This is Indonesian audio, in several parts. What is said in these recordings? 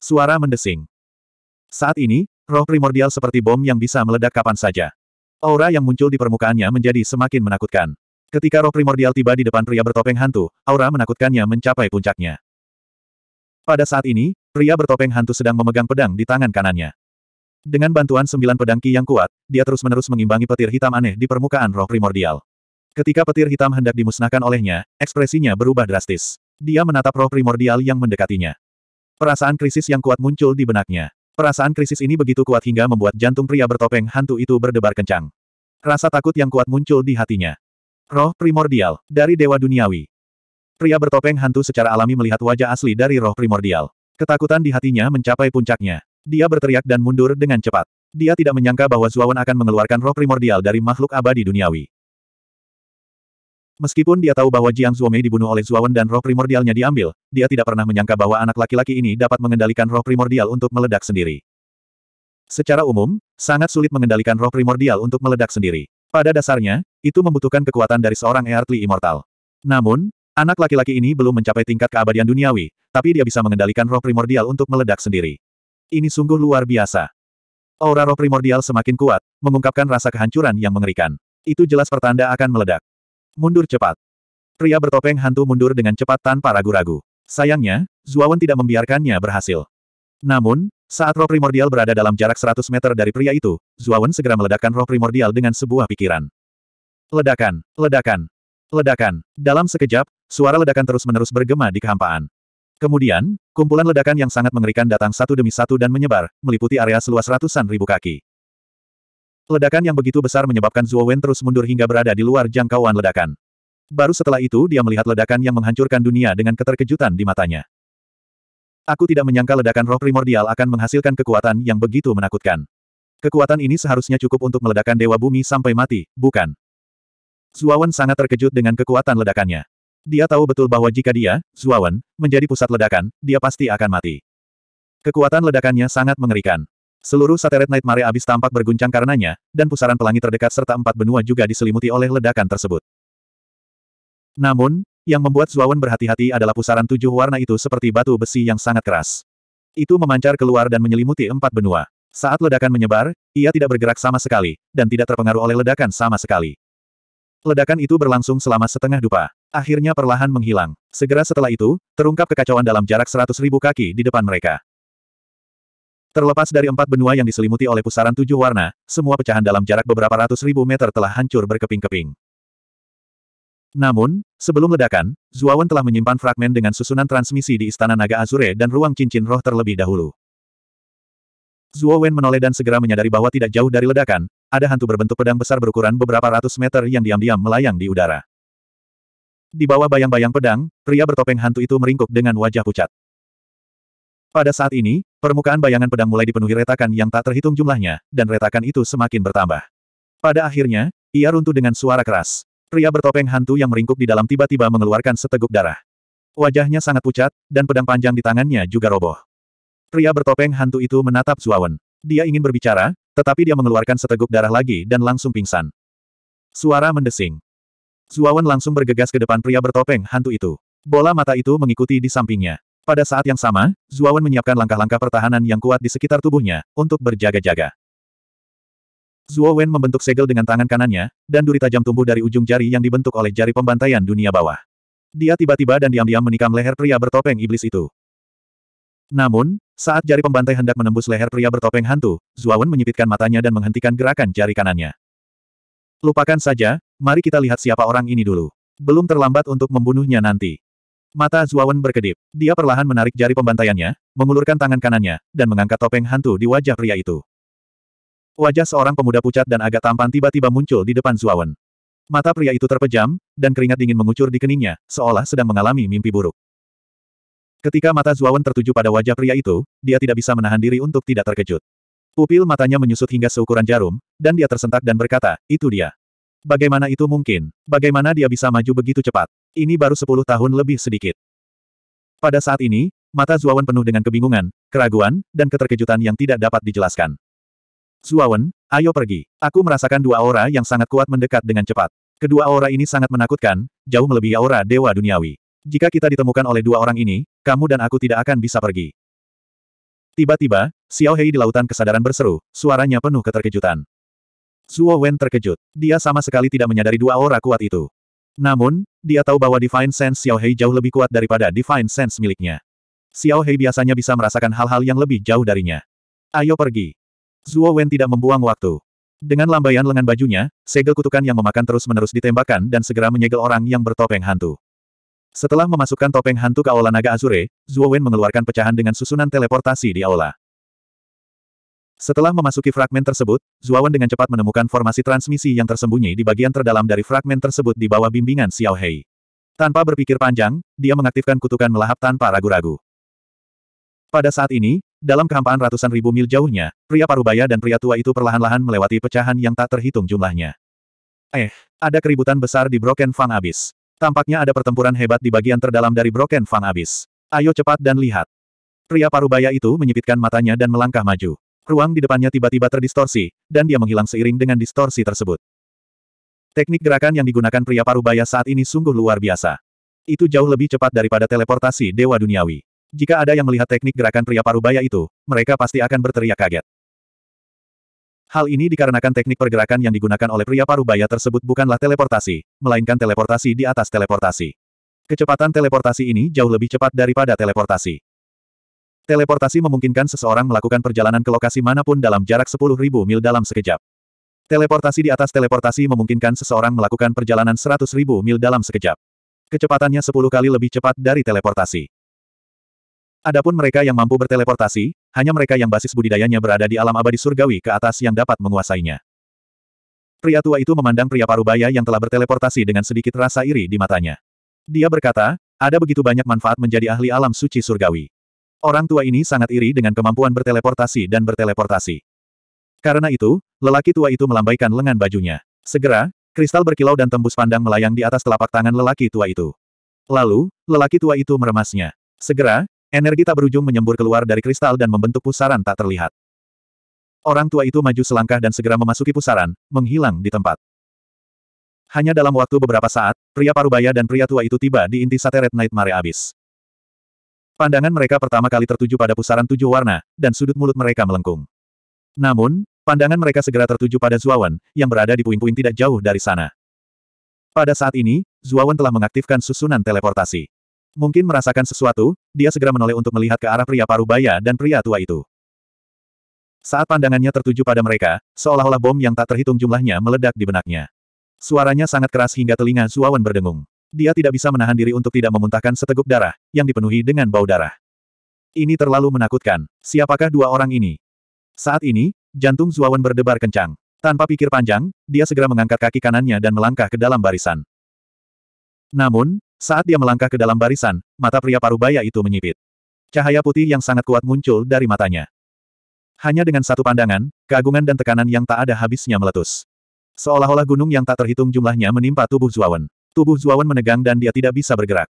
Suara mendesing. Saat ini, roh primordial seperti bom yang bisa meledak kapan saja. Aura yang muncul di permukaannya menjadi semakin menakutkan. Ketika roh primordial tiba di depan pria bertopeng hantu, aura menakutkannya mencapai puncaknya. Pada saat ini, pria bertopeng hantu sedang memegang pedang di tangan kanannya. Dengan bantuan sembilan pedang ki yang kuat, dia terus-menerus mengimbangi petir hitam aneh di permukaan roh primordial. Ketika petir hitam hendak dimusnahkan olehnya, ekspresinya berubah drastis. Dia menatap roh primordial yang mendekatinya. Perasaan krisis yang kuat muncul di benaknya. Perasaan krisis ini begitu kuat hingga membuat jantung pria bertopeng hantu itu berdebar kencang. Rasa takut yang kuat muncul di hatinya. Roh primordial, dari Dewa Duniawi. Pria bertopeng hantu secara alami melihat wajah asli dari roh primordial. Ketakutan di hatinya mencapai puncaknya. Dia berteriak dan mundur dengan cepat. Dia tidak menyangka bahwa Zuawan akan mengeluarkan roh primordial dari makhluk abadi duniawi. Meskipun dia tahu bahwa Jiang Zuomei dibunuh oleh Zuawan dan roh primordialnya diambil, dia tidak pernah menyangka bahwa anak laki-laki ini dapat mengendalikan roh primordial untuk meledak sendiri. Secara umum, sangat sulit mengendalikan roh primordial untuk meledak sendiri. Pada dasarnya, itu membutuhkan kekuatan dari seorang Earthly Immortal. Namun, anak laki-laki ini belum mencapai tingkat keabadian duniawi, tapi dia bisa mengendalikan roh primordial untuk meledak sendiri. Ini sungguh luar biasa. Aura roh primordial semakin kuat, mengungkapkan rasa kehancuran yang mengerikan. Itu jelas pertanda akan meledak. Mundur cepat. Pria bertopeng hantu mundur dengan cepat tanpa ragu-ragu. Sayangnya, Zuawan tidak membiarkannya berhasil. Namun, saat roh primordial berada dalam jarak 100 meter dari pria itu, Zuawan segera meledakkan roh primordial dengan sebuah pikiran. Ledakan, ledakan, ledakan. Dalam sekejap, suara ledakan terus-menerus bergema di kehampaan. Kemudian, kumpulan ledakan yang sangat mengerikan datang satu demi satu dan menyebar, meliputi area seluas ratusan ribu kaki. Ledakan yang begitu besar menyebabkan Zuo Wen terus mundur hingga berada di luar jangkauan ledakan. Baru setelah itu dia melihat ledakan yang menghancurkan dunia dengan keterkejutan di matanya. Aku tidak menyangka ledakan roh primordial akan menghasilkan kekuatan yang begitu menakutkan. Kekuatan ini seharusnya cukup untuk meledakkan Dewa Bumi sampai mati, bukan? Zuawan sangat terkejut dengan kekuatan ledakannya. Dia tahu betul bahwa jika dia, Zuawan, menjadi pusat ledakan, dia pasti akan mati. Kekuatan ledakannya sangat mengerikan. Seluruh satelit Night Mare Abyss tampak berguncang karenanya, dan pusaran pelangi terdekat serta empat benua juga diselimuti oleh ledakan tersebut. Namun, yang membuat Zuawan berhati-hati adalah pusaran tujuh warna itu seperti batu besi yang sangat keras. Itu memancar keluar dan menyelimuti empat benua. Saat ledakan menyebar, ia tidak bergerak sama sekali, dan tidak terpengaruh oleh ledakan sama sekali. Ledakan itu berlangsung selama setengah dupa. Akhirnya perlahan menghilang. Segera setelah itu, terungkap kekacauan dalam jarak seratus ribu kaki di depan mereka. Terlepas dari empat benua yang diselimuti oleh pusaran tujuh warna, semua pecahan dalam jarak beberapa ratus ribu meter telah hancur berkeping-keping. Namun, sebelum ledakan, Zuawan telah menyimpan fragmen dengan susunan transmisi di Istana Naga Azure dan ruang cincin roh terlebih dahulu. Zuo menoleh dan segera menyadari bahwa tidak jauh dari ledakan, ada hantu berbentuk pedang besar berukuran beberapa ratus meter yang diam-diam melayang di udara. Di bawah bayang-bayang pedang, pria bertopeng hantu itu meringkuk dengan wajah pucat. Pada saat ini, permukaan bayangan pedang mulai dipenuhi retakan yang tak terhitung jumlahnya, dan retakan itu semakin bertambah. Pada akhirnya, ia runtuh dengan suara keras. Pria bertopeng hantu yang meringkuk di dalam tiba-tiba mengeluarkan seteguk darah. Wajahnya sangat pucat, dan pedang panjang di tangannya juga roboh. Pria bertopeng hantu itu menatap Zuawan. Dia ingin berbicara, tetapi dia mengeluarkan seteguk darah lagi dan langsung pingsan. Suara mendesing. Zuawan langsung bergegas ke depan pria bertopeng hantu itu. Bola mata itu mengikuti di sampingnya. Pada saat yang sama, Zuawan menyiapkan langkah-langkah pertahanan yang kuat di sekitar tubuhnya, untuk berjaga-jaga. Zuo membentuk segel dengan tangan kanannya, dan duri tajam tumbuh dari ujung jari yang dibentuk oleh jari pembantaian dunia bawah. Dia tiba-tiba dan diam-diam menikam leher pria bertopeng iblis itu. Namun, saat jari pembantai hendak menembus leher pria bertopeng hantu, Zuawan menyipitkan matanya dan menghentikan gerakan jari kanannya. Lupakan saja, mari kita lihat siapa orang ini dulu. Belum terlambat untuk membunuhnya nanti. Mata Zuawan berkedip. Dia perlahan menarik jari pembantaiannya, mengulurkan tangan kanannya, dan mengangkat topeng hantu di wajah pria itu. Wajah seorang pemuda pucat dan agak tampan tiba-tiba muncul di depan Zuawan. Mata pria itu terpejam, dan keringat dingin mengucur di keningnya, seolah sedang mengalami mimpi buruk. Ketika mata Zuawan tertuju pada wajah pria itu, dia tidak bisa menahan diri untuk tidak terkejut. Pupil matanya menyusut hingga seukuran jarum, dan dia tersentak dan berkata, itu dia. Bagaimana itu mungkin? Bagaimana dia bisa maju begitu cepat? Ini baru sepuluh tahun lebih sedikit. Pada saat ini, mata Zuawan penuh dengan kebingungan, keraguan, dan keterkejutan yang tidak dapat dijelaskan. Zuawan, ayo pergi. Aku merasakan dua aura yang sangat kuat mendekat dengan cepat. Kedua aura ini sangat menakutkan, jauh melebihi aura Dewa Duniawi. Jika kita ditemukan oleh dua orang ini, kamu dan aku tidak akan bisa pergi. Tiba-tiba, Xiao Hei di lautan kesadaran berseru, suaranya penuh keterkejutan. Zuo Wen terkejut. Dia sama sekali tidak menyadari dua aura kuat itu. Namun, dia tahu bahwa Divine Sense Xiao Hei jauh lebih kuat daripada Divine Sense miliknya. Xiao Hei biasanya bisa merasakan hal-hal yang lebih jauh darinya. Ayo pergi. Zuo Wen tidak membuang waktu. Dengan lambaian lengan bajunya, segel kutukan yang memakan terus-menerus ditembakkan dan segera menyegel orang yang bertopeng hantu. Setelah memasukkan topeng hantu ke Aula Naga Azure, Zuo Wen mengeluarkan pecahan dengan susunan teleportasi di Aula. Setelah memasuki fragmen tersebut, Zuawan dengan cepat menemukan formasi transmisi yang tersembunyi di bagian terdalam dari fragmen tersebut di bawah bimbingan Xiao Hei. Tanpa berpikir panjang, dia mengaktifkan kutukan melahap tanpa ragu-ragu. Pada saat ini, dalam kehampaan ratusan ribu mil jauhnya, pria parubaya dan pria tua itu perlahan-lahan melewati pecahan yang tak terhitung jumlahnya. Eh, ada keributan besar di Broken Fang Abyss. Tampaknya ada pertempuran hebat di bagian terdalam dari Broken Fang Abyss. Ayo cepat dan lihat. Pria parubaya itu menyipitkan matanya dan melangkah maju. Ruang di depannya tiba-tiba terdistorsi, dan dia menghilang seiring dengan distorsi tersebut. Teknik gerakan yang digunakan pria parubaya saat ini sungguh luar biasa. Itu jauh lebih cepat daripada teleportasi Dewa Duniawi. Jika ada yang melihat teknik gerakan pria parubaya itu, mereka pasti akan berteriak kaget. Hal ini dikarenakan teknik pergerakan yang digunakan oleh pria parubaya tersebut bukanlah teleportasi, melainkan teleportasi di atas teleportasi. Kecepatan teleportasi ini jauh lebih cepat daripada teleportasi. Teleportasi memungkinkan seseorang melakukan perjalanan ke lokasi mana pun dalam jarak 10.000 mil dalam sekejap. Teleportasi di atas teleportasi memungkinkan seseorang melakukan perjalanan 100.000 mil dalam sekejap. Kecepatannya 10 kali lebih cepat dari teleportasi. Adapun mereka yang mampu berteleportasi, hanya mereka yang basis budidayanya berada di alam abadi surgawi ke atas yang dapat menguasainya. Pria tua itu memandang pria parubaya yang telah berteleportasi dengan sedikit rasa iri di matanya. Dia berkata, ada begitu banyak manfaat menjadi ahli alam suci surgawi. Orang tua ini sangat iri dengan kemampuan berteleportasi dan berteleportasi. Karena itu, lelaki tua itu melambaikan lengan bajunya. Segera, kristal berkilau dan tembus pandang melayang di atas telapak tangan lelaki tua itu. Lalu, lelaki tua itu meremasnya. Segera, energi tak berujung menyembur keluar dari kristal dan membentuk pusaran tak terlihat. Orang tua itu maju selangkah dan segera memasuki pusaran, menghilang di tempat. Hanya dalam waktu beberapa saat, pria parubaya dan pria tua itu tiba di inti Sateret Nightmare Abyss. Pandangan mereka pertama kali tertuju pada pusaran tujuh warna, dan sudut mulut mereka melengkung. Namun, pandangan mereka segera tertuju pada Zuawan, yang berada di puing-puing tidak jauh dari sana. Pada saat ini, Zuawan telah mengaktifkan susunan teleportasi. Mungkin merasakan sesuatu, dia segera menoleh untuk melihat ke arah pria parubaya dan pria tua itu. Saat pandangannya tertuju pada mereka, seolah-olah bom yang tak terhitung jumlahnya meledak di benaknya. Suaranya sangat keras hingga telinga Zuawan berdengung. Dia tidak bisa menahan diri untuk tidak memuntahkan seteguk darah, yang dipenuhi dengan bau darah. Ini terlalu menakutkan. Siapakah dua orang ini? Saat ini, jantung Zuawan berdebar kencang. Tanpa pikir panjang, dia segera mengangkat kaki kanannya dan melangkah ke dalam barisan. Namun, saat dia melangkah ke dalam barisan, mata pria parubaya itu menyipit. Cahaya putih yang sangat kuat muncul dari matanya. Hanya dengan satu pandangan, keagungan dan tekanan yang tak ada habisnya meletus. Seolah-olah gunung yang tak terhitung jumlahnya menimpa tubuh Zuawan. Tubuh Zuawan menegang dan dia tidak bisa bergerak.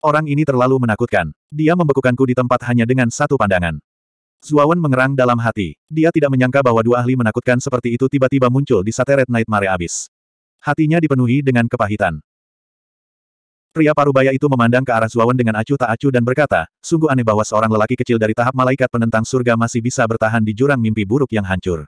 Orang ini terlalu menakutkan. Dia membekukanku di tempat hanya dengan satu pandangan. Zuawan mengerang dalam hati. Dia tidak menyangka bahwa dua ahli menakutkan seperti itu tiba-tiba muncul di Sateret Nightmare Abyss. Hatinya dipenuhi dengan kepahitan. Pria parubaya itu memandang ke arah Zuawan dengan acuh tak acuh dan berkata, sungguh aneh bahwa seorang lelaki kecil dari tahap malaikat penentang surga masih bisa bertahan di jurang mimpi buruk yang hancur.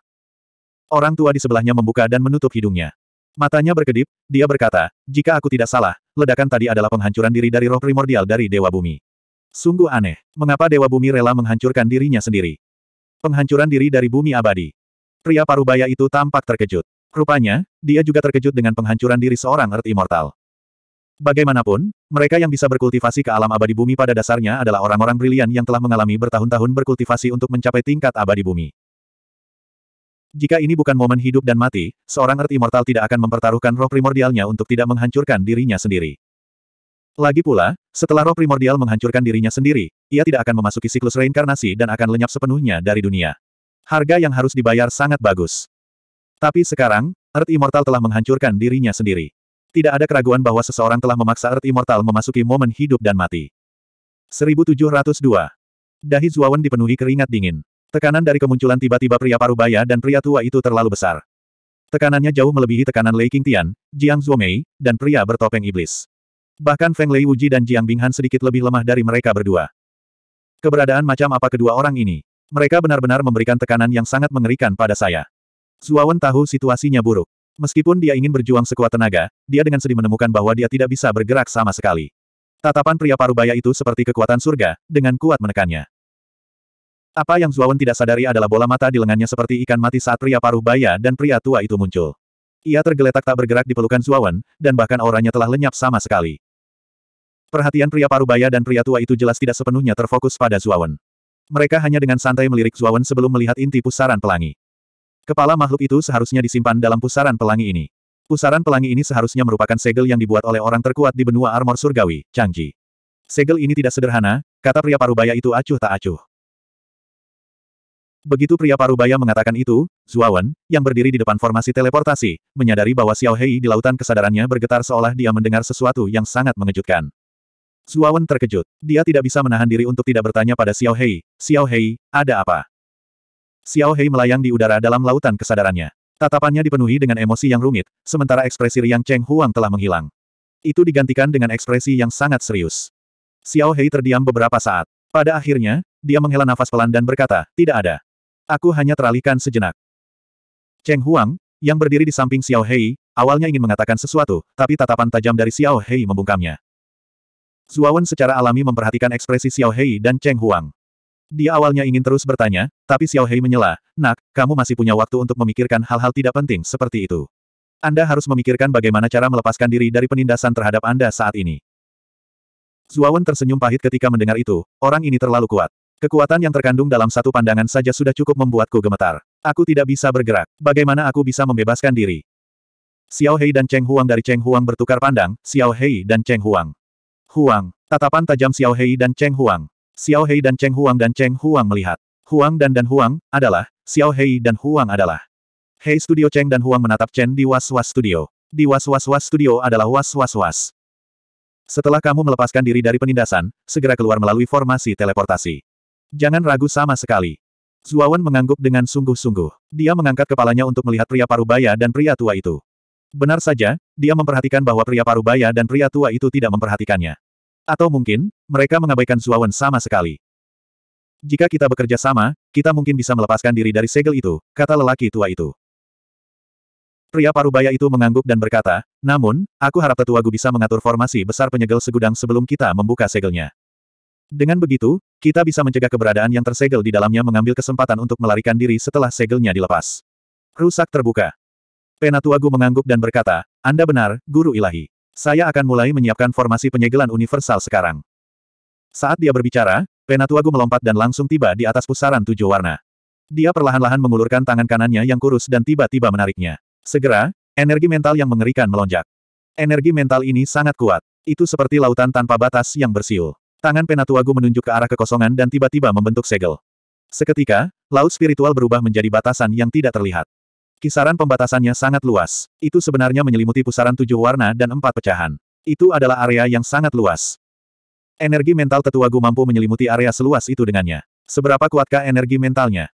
Orang tua di sebelahnya membuka dan menutup hidungnya. Matanya berkedip, dia berkata, jika aku tidak salah, ledakan tadi adalah penghancuran diri dari roh primordial dari Dewa Bumi. Sungguh aneh, mengapa Dewa Bumi rela menghancurkan dirinya sendiri? Penghancuran diri dari bumi abadi. Pria parubaya itu tampak terkejut. Rupanya, dia juga terkejut dengan penghancuran diri seorang Earth Immortal. Bagaimanapun, mereka yang bisa berkultivasi ke alam abadi bumi pada dasarnya adalah orang-orang brilian yang telah mengalami bertahun-tahun berkultivasi untuk mencapai tingkat abadi bumi. Jika ini bukan momen hidup dan mati, seorang Earth Immortal tidak akan mempertaruhkan roh primordialnya untuk tidak menghancurkan dirinya sendiri. Lagi pula, setelah roh primordial menghancurkan dirinya sendiri, ia tidak akan memasuki siklus reinkarnasi dan akan lenyap sepenuhnya dari dunia. Harga yang harus dibayar sangat bagus. Tapi sekarang, Earth Immortal telah menghancurkan dirinya sendiri. Tidak ada keraguan bahwa seseorang telah memaksa Earth Immortal memasuki momen hidup dan mati. 1702. Dahi Zuawan dipenuhi keringat dingin. Tekanan dari kemunculan tiba-tiba pria parubaya dan pria tua itu terlalu besar. Tekanannya jauh melebihi tekanan Lei Qingtian, Jiang Zuomei, dan pria bertopeng iblis. Bahkan Feng Lei Wuji dan Jiang Binghan sedikit lebih lemah dari mereka berdua. Keberadaan macam apa kedua orang ini? Mereka benar-benar memberikan tekanan yang sangat mengerikan pada saya. Zuawan tahu situasinya buruk. Meskipun dia ingin berjuang sekuat tenaga, dia dengan sedih menemukan bahwa dia tidak bisa bergerak sama sekali. Tatapan pria parubaya itu seperti kekuatan surga, dengan kuat menekannya. Apa yang Zuawan tidak sadari adalah bola mata di lengannya seperti ikan mati saat pria parubaya dan pria tua itu muncul. Ia tergeletak tak bergerak di pelukan Zuawan, dan bahkan auranya telah lenyap sama sekali. Perhatian pria parubaya dan pria tua itu jelas tidak sepenuhnya terfokus pada Zuawan. Mereka hanya dengan santai melirik Zuawan sebelum melihat inti pusaran pelangi. Kepala makhluk itu seharusnya disimpan dalam pusaran pelangi ini. Pusaran pelangi ini seharusnya merupakan segel yang dibuat oleh orang terkuat di benua armor surgawi, Changji. Segel ini tidak sederhana, kata pria parubaya itu acuh tak acuh. Begitu pria parubaya mengatakan itu, Zuawan, yang berdiri di depan formasi teleportasi, menyadari bahwa Xiao Hei di lautan kesadarannya bergetar seolah dia mendengar sesuatu yang sangat mengejutkan. Zuawan terkejut. Dia tidak bisa menahan diri untuk tidak bertanya pada Xiao Hei, Xiao Hei, ada apa? Xiao Hei melayang di udara dalam lautan kesadarannya. Tatapannya dipenuhi dengan emosi yang rumit, sementara ekspresi Riang Cheng Huang telah menghilang. Itu digantikan dengan ekspresi yang sangat serius. Xiao Hei terdiam beberapa saat. Pada akhirnya, dia menghela nafas pelan dan berkata, tidak ada. Aku hanya teralihkan sejenak. Cheng Huang, yang berdiri di samping Xiao Hei, awalnya ingin mengatakan sesuatu, tapi tatapan tajam dari Xiao Hei membungkamnya. Zuawan secara alami memperhatikan ekspresi Xiao Hei dan Cheng Huang. Dia awalnya ingin terus bertanya, tapi Xiao Hei menyela, Nak, kamu masih punya waktu untuk memikirkan hal-hal tidak penting seperti itu. Anda harus memikirkan bagaimana cara melepaskan diri dari penindasan terhadap Anda saat ini. Zuawan tersenyum pahit ketika mendengar itu, orang ini terlalu kuat. Kekuatan yang terkandung dalam satu pandangan saja sudah cukup membuatku gemetar. Aku tidak bisa bergerak. Bagaimana aku bisa membebaskan diri? Xiao Hei dan Cheng Huang dari Cheng Huang bertukar pandang, Xiao Hei dan Cheng Huang. Huang. Tatapan tajam Xiao Hei dan Cheng Huang. Xiao Hei dan Cheng Huang dan Cheng Huang melihat. Huang dan dan Huang, adalah, Xiao Hei dan Huang adalah. Hei Studio Cheng dan Huang menatap Chen di Was Was Studio. Di Was Was Was Studio adalah Was Was Was. Setelah kamu melepaskan diri dari penindasan, segera keluar melalui formasi teleportasi. Jangan ragu sama sekali. Zuawan mengangguk dengan sungguh-sungguh. Dia mengangkat kepalanya untuk melihat pria parubaya dan pria tua itu. Benar saja, dia memperhatikan bahwa pria parubaya dan pria tua itu tidak memperhatikannya. Atau mungkin, mereka mengabaikan Zuawan sama sekali. Jika kita bekerja sama, kita mungkin bisa melepaskan diri dari segel itu, kata lelaki tua itu. Pria parubaya itu mengangguk dan berkata, namun, aku harap tetua Gu bisa mengatur formasi besar penyegel segudang sebelum kita membuka segelnya. Dengan begitu, kita bisa mencegah keberadaan yang tersegel di dalamnya mengambil kesempatan untuk melarikan diri setelah segelnya dilepas. Rusak terbuka. Penatuagu mengangguk dan berkata, Anda benar, Guru Ilahi. Saya akan mulai menyiapkan formasi penyegelan universal sekarang. Saat dia berbicara, Penatuagu melompat dan langsung tiba di atas pusaran tujuh warna. Dia perlahan-lahan mengulurkan tangan kanannya yang kurus dan tiba-tiba menariknya. Segera, energi mental yang mengerikan melonjak. Energi mental ini sangat kuat. Itu seperti lautan tanpa batas yang bersiul. Tangan Penatuagu menunjuk ke arah kekosongan dan tiba-tiba membentuk segel. Seketika, laut spiritual berubah menjadi batasan yang tidak terlihat. Kisaran pembatasannya sangat luas. Itu sebenarnya menyelimuti pusaran tujuh warna dan empat pecahan. Itu adalah area yang sangat luas. Energi mental Tetuagu mampu menyelimuti area seluas itu dengannya. Seberapa kuatkah energi mentalnya?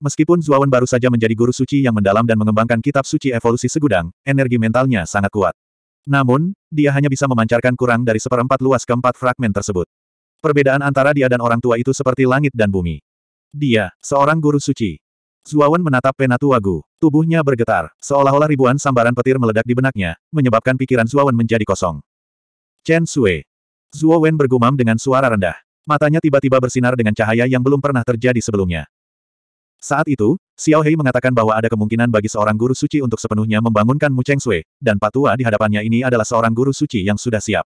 Meskipun Zuawan baru saja menjadi guru suci yang mendalam dan mengembangkan kitab suci evolusi segudang, energi mentalnya sangat kuat. Namun, dia hanya bisa memancarkan kurang dari seperempat luas keempat fragmen tersebut. Perbedaan antara dia dan orang tua itu seperti langit dan bumi. Dia, seorang guru suci. Zuawan menatap Penatuagu. Tubuhnya bergetar, seolah-olah ribuan sambaran petir meledak di benaknya, menyebabkan pikiran Zuawan menjadi kosong. Chen Sui. Zuo bergumam dengan suara rendah. Matanya tiba-tiba bersinar dengan cahaya yang belum pernah terjadi sebelumnya. Saat itu, Xiao Hei mengatakan bahwa ada kemungkinan bagi seorang guru suci untuk sepenuhnya membangunkan Mu Cheng Sui, dan patua di hadapannya ini adalah seorang guru suci yang sudah siap.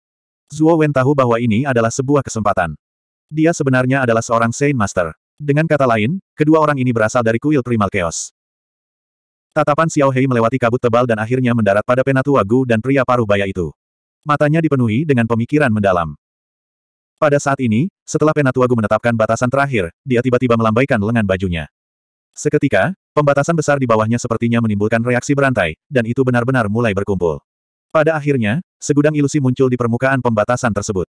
Zuo Wen tahu bahwa ini adalah sebuah kesempatan. Dia sebenarnya adalah seorang Saint Master. Dengan kata lain, kedua orang ini berasal dari kuil Primal Chaos. Tatapan Xiao Hei melewati kabut tebal dan akhirnya mendarat pada penatua Gu dan pria paruh baya itu. Matanya dipenuhi dengan pemikiran mendalam. Pada saat ini, setelah penatua Gu menetapkan batasan terakhir, dia tiba-tiba melambaikan lengan bajunya. Seketika, pembatasan besar di bawahnya sepertinya menimbulkan reaksi berantai, dan itu benar-benar mulai berkumpul. Pada akhirnya, segudang ilusi muncul di permukaan pembatasan tersebut.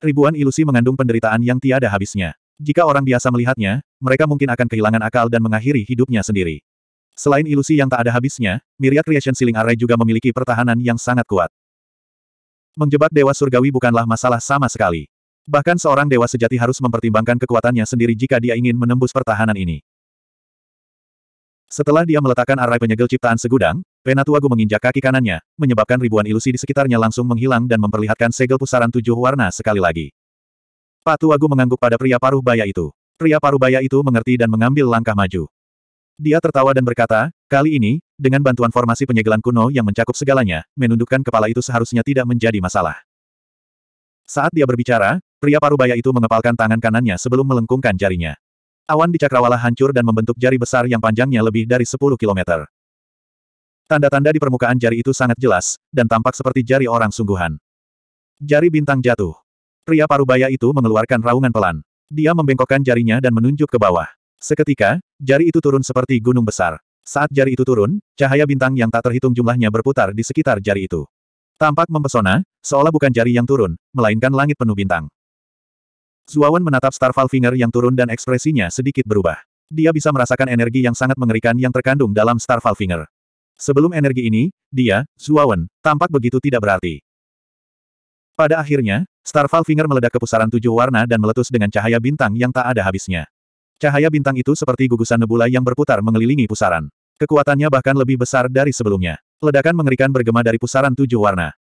Ribuan ilusi mengandung penderitaan yang tiada habisnya. Jika orang biasa melihatnya, mereka mungkin akan kehilangan akal dan mengakhiri hidupnya sendiri. Selain ilusi yang tak ada habisnya, Myriad Creation Ceiling Array juga memiliki pertahanan yang sangat kuat. Menjebak Dewa Surgawi bukanlah masalah sama sekali. Bahkan seorang dewa sejati harus mempertimbangkan kekuatannya sendiri jika dia ingin menembus pertahanan ini. Setelah dia meletakkan arai penyegel ciptaan segudang, Penatuagu menginjak kaki kanannya, menyebabkan ribuan ilusi di sekitarnya langsung menghilang dan memperlihatkan segel pusaran tujuh warna sekali lagi. Patuagu mengangguk pada pria paruh baya itu. Pria paruh baya itu mengerti dan mengambil langkah maju. Dia tertawa dan berkata, kali ini, dengan bantuan formasi penyegelan kuno yang mencakup segalanya, menundukkan kepala itu seharusnya tidak menjadi masalah. Saat dia berbicara, pria parubaya itu mengepalkan tangan kanannya sebelum melengkungkan jarinya. Awan di cakrawala hancur dan membentuk jari besar yang panjangnya lebih dari 10 km. Tanda-tanda di permukaan jari itu sangat jelas, dan tampak seperti jari orang sungguhan. Jari bintang jatuh. Pria parubaya itu mengeluarkan raungan pelan. Dia membengkokkan jarinya dan menunjuk ke bawah. Seketika, jari itu turun seperti gunung besar. Saat jari itu turun, cahaya bintang yang tak terhitung jumlahnya berputar di sekitar jari itu. Tampak mempesona, seolah bukan jari yang turun, melainkan langit penuh bintang. Zuawan menatap Starfall Finger yang turun dan ekspresinya sedikit berubah. Dia bisa merasakan energi yang sangat mengerikan yang terkandung dalam Starfall Finger. Sebelum energi ini, dia, Zuawan, tampak begitu tidak berarti. Pada akhirnya, Starfall Finger meledak ke pusaran tujuh warna dan meletus dengan cahaya bintang yang tak ada habisnya. Cahaya bintang itu seperti gugusan nebula yang berputar mengelilingi pusaran. Kekuatannya bahkan lebih besar dari sebelumnya. Ledakan mengerikan bergema dari pusaran tujuh warna.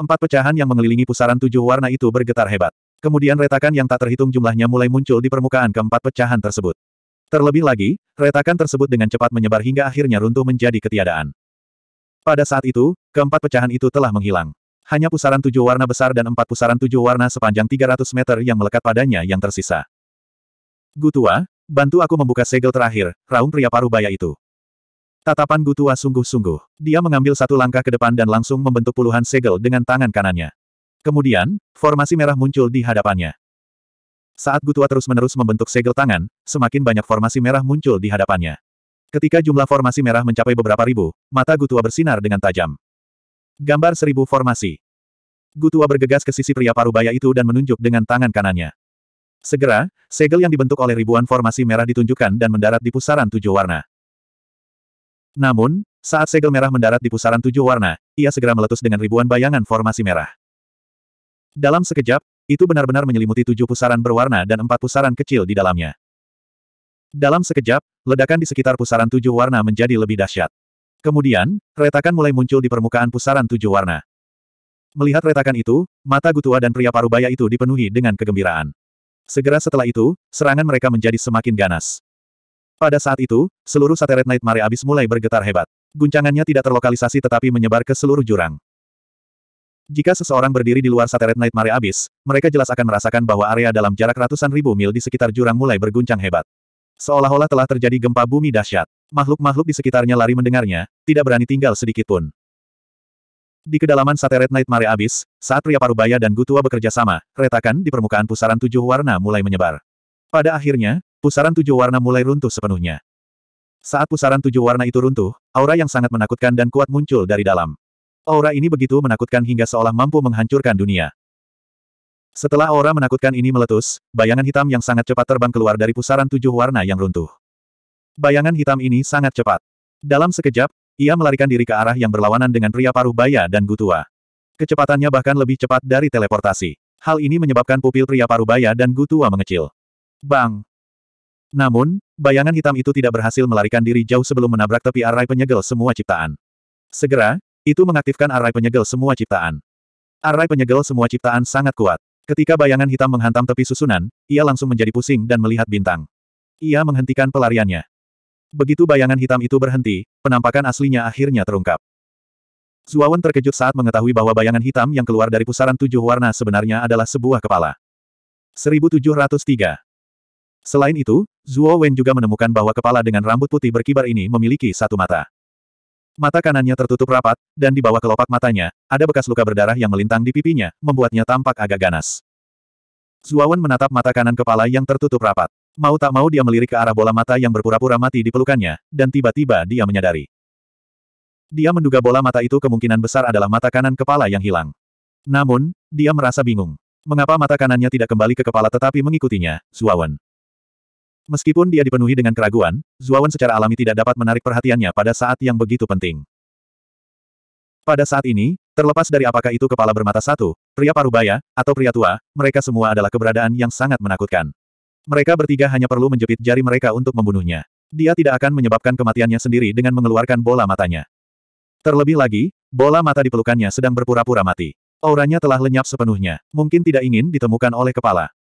Empat pecahan yang mengelilingi pusaran tujuh warna itu bergetar hebat. Kemudian retakan yang tak terhitung jumlahnya mulai muncul di permukaan keempat pecahan tersebut. Terlebih lagi, retakan tersebut dengan cepat menyebar hingga akhirnya runtuh menjadi ketiadaan. Pada saat itu, keempat pecahan itu telah menghilang. Hanya pusaran tujuh warna besar dan empat pusaran tujuh warna sepanjang 300 meter yang melekat padanya yang tersisa. Gutua, bantu aku membuka segel terakhir, raung pria parubaya itu. Tatapan Gutua sungguh-sungguh. Dia mengambil satu langkah ke depan dan langsung membentuk puluhan segel dengan tangan kanannya. Kemudian, formasi merah muncul di hadapannya. Saat Gutua terus-menerus membentuk segel tangan, semakin banyak formasi merah muncul di hadapannya. Ketika jumlah formasi merah mencapai beberapa ribu, mata Gutua bersinar dengan tajam. Gambar seribu formasi. Gutua bergegas ke sisi pria parubaya itu dan menunjuk dengan tangan kanannya. Segera, segel yang dibentuk oleh ribuan formasi merah ditunjukkan dan mendarat di pusaran tujuh warna. Namun, saat segel merah mendarat di pusaran tujuh warna, ia segera meletus dengan ribuan bayangan formasi merah. Dalam sekejap, itu benar-benar menyelimuti tujuh pusaran berwarna dan empat pusaran kecil di dalamnya. Dalam sekejap, ledakan di sekitar pusaran tujuh warna menjadi lebih dahsyat. Kemudian, retakan mulai muncul di permukaan pusaran tujuh warna. Melihat retakan itu, mata Gutua dan pria parubaya itu dipenuhi dengan kegembiraan. Segera setelah itu, serangan mereka menjadi semakin ganas. Pada saat itu, seluruh satelit Night Mare Abyss mulai bergetar hebat. Guncangannya tidak terlokalisasi tetapi menyebar ke seluruh jurang. Jika seseorang berdiri di luar satelit Night Mare Abyss, mereka jelas akan merasakan bahwa area dalam jarak ratusan ribu mil di sekitar jurang mulai berguncang hebat. Seolah-olah telah terjadi gempa bumi dahsyat. Makhluk-makhluk di sekitarnya lari mendengarnya, tidak berani tinggal sedikit pun. Di kedalaman satelit Night Mare Abyss, saat pria parubaya dan Gutua bekerja sama, retakan di permukaan pusaran tujuh warna mulai menyebar. Pada akhirnya, Pusaran tujuh warna mulai runtuh sepenuhnya. Saat pusaran tujuh warna itu runtuh, aura yang sangat menakutkan dan kuat muncul dari dalam. Aura ini begitu menakutkan hingga seolah mampu menghancurkan dunia. Setelah aura menakutkan ini meletus, bayangan hitam yang sangat cepat terbang keluar dari pusaran tujuh warna yang runtuh. Bayangan hitam ini sangat cepat. Dalam sekejap, ia melarikan diri ke arah yang berlawanan dengan pria paruh baya dan gutua. Kecepatannya bahkan lebih cepat dari teleportasi. Hal ini menyebabkan pupil pria paruh baya dan gutua mengecil. Bang! Namun, bayangan hitam itu tidak berhasil melarikan diri jauh sebelum menabrak tepi arai penyegel semua ciptaan. Segera, itu mengaktifkan arai penyegel semua ciptaan. Arai penyegel semua ciptaan sangat kuat. Ketika bayangan hitam menghantam tepi susunan, ia langsung menjadi pusing dan melihat bintang. Ia menghentikan pelariannya. Begitu bayangan hitam itu berhenti, penampakan aslinya akhirnya terungkap. Zuawan terkejut saat mengetahui bahwa bayangan hitam yang keluar dari pusaran tujuh warna sebenarnya adalah sebuah kepala. 1703 Selain itu, Zuo Wen juga menemukan bahwa kepala dengan rambut putih berkibar ini memiliki satu mata. Mata kanannya tertutup rapat, dan di bawah kelopak matanya, ada bekas luka berdarah yang melintang di pipinya, membuatnya tampak agak ganas. Zuawan menatap mata kanan kepala yang tertutup rapat. Mau tak mau dia melirik ke arah bola mata yang berpura-pura mati di pelukannya, dan tiba-tiba dia menyadari. Dia menduga bola mata itu kemungkinan besar adalah mata kanan kepala yang hilang. Namun, dia merasa bingung. Mengapa mata kanannya tidak kembali ke kepala tetapi mengikutinya, Zuawan? Meskipun dia dipenuhi dengan keraguan, Zuawan secara alami tidak dapat menarik perhatiannya pada saat yang begitu penting. Pada saat ini, Terlepas dari apakah itu kepala bermata satu, pria parubaya, atau pria tua, mereka semua adalah keberadaan yang sangat menakutkan. Mereka bertiga hanya perlu menjepit jari mereka untuk membunuhnya. Dia tidak akan menyebabkan kematiannya sendiri dengan mengeluarkan bola matanya. Terlebih lagi, bola mata di pelukannya sedang berpura-pura mati. Auranya telah lenyap sepenuhnya, mungkin tidak ingin ditemukan oleh kepala.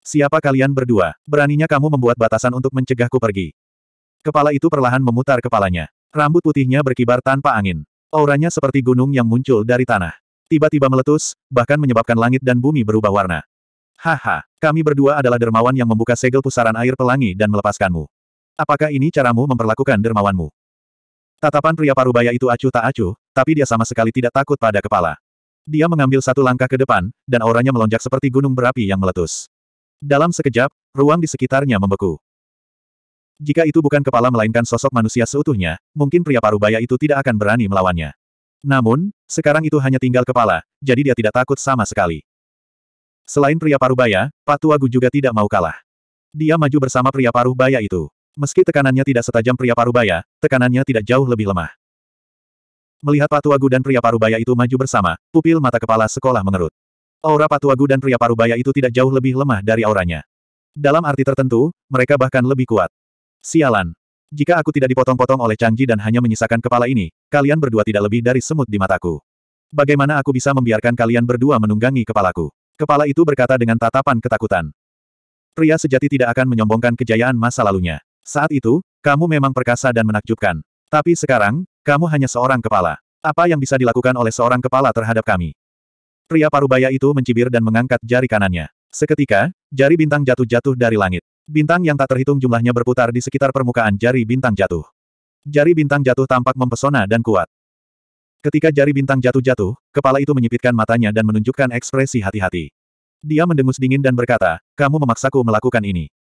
Siapa kalian berdua? Beraninya kamu membuat batasan untuk mencegahku pergi. Kepala itu perlahan memutar kepalanya. Rambut putihnya berkibar tanpa angin. Auranya seperti gunung yang muncul dari tanah. Tiba-tiba meletus, bahkan menyebabkan langit dan bumi berubah warna. Haha, kami berdua adalah dermawan yang membuka segel pusaran air pelangi dan melepaskanmu. Apakah ini caramu memperlakukan dermawanmu? Tatapan pria parubaya itu acuh tak acuh, tapi dia sama sekali tidak takut pada kepala. Dia mengambil satu langkah ke depan, dan auranya melonjak seperti gunung berapi yang meletus. Dalam sekejap, ruang di sekitarnya membeku. Jika itu bukan kepala melainkan sosok manusia seutuhnya, mungkin pria parubaya itu tidak akan berani melawannya. Namun, sekarang itu hanya tinggal kepala, jadi dia tidak takut sama sekali. Selain pria parubaya, Pak Tuagu juga tidak mau kalah. Dia maju bersama pria parubaya itu. Meski tekanannya tidak setajam pria parubaya, tekanannya tidak jauh lebih lemah. Melihat Pak Tuagu dan pria parubaya itu maju bersama, pupil mata kepala sekolah mengerut. Aura Pak Tuagu dan pria parubaya itu tidak jauh lebih lemah dari auranya. Dalam arti tertentu, mereka bahkan lebih kuat. Sialan. Jika aku tidak dipotong-potong oleh Changji dan hanya menyisakan kepala ini, kalian berdua tidak lebih dari semut di mataku. Bagaimana aku bisa membiarkan kalian berdua menunggangi kepalaku? Kepala itu berkata dengan tatapan ketakutan. Pria sejati tidak akan menyombongkan kejayaan masa lalunya. Saat itu, kamu memang perkasa dan menakjubkan. Tapi sekarang, kamu hanya seorang kepala. Apa yang bisa dilakukan oleh seorang kepala terhadap kami? Pria parubaya itu mencibir dan mengangkat jari kanannya. Seketika, jari bintang jatuh-jatuh dari langit. Bintang yang tak terhitung jumlahnya berputar di sekitar permukaan jari bintang jatuh. Jari bintang jatuh tampak mempesona dan kuat. Ketika jari bintang jatuh-jatuh, kepala itu menyipitkan matanya dan menunjukkan ekspresi hati-hati. Dia mendengus dingin dan berkata, kamu memaksaku melakukan ini.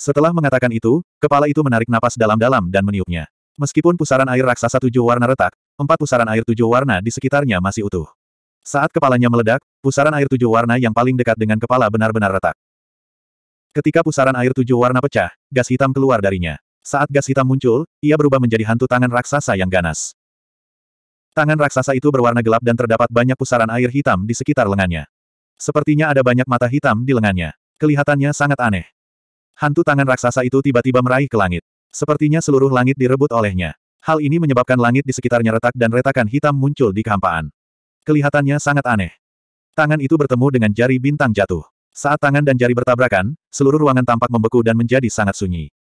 Setelah mengatakan itu, kepala itu menarik napas dalam-dalam dan meniupnya. Meskipun pusaran air raksasa tujuh warna retak, empat pusaran air tujuh warna di sekitarnya masih utuh. Saat kepalanya meledak, pusaran air tujuh warna yang paling dekat dengan kepala benar-benar retak. Ketika pusaran air tujuh warna pecah, gas hitam keluar darinya. Saat gas hitam muncul, ia berubah menjadi hantu tangan raksasa yang ganas. Tangan raksasa itu berwarna gelap dan terdapat banyak pusaran air hitam di sekitar lengannya. Sepertinya ada banyak mata hitam di lengannya. Kelihatannya sangat aneh. Hantu tangan raksasa itu tiba-tiba meraih ke langit. Sepertinya seluruh langit direbut olehnya. Hal ini menyebabkan langit di sekitarnya retak dan retakan hitam muncul di kehampaan. Kelihatannya sangat aneh. Tangan itu bertemu dengan jari bintang jatuh. Saat tangan dan jari bertabrakan, seluruh ruangan tampak membeku dan menjadi sangat sunyi.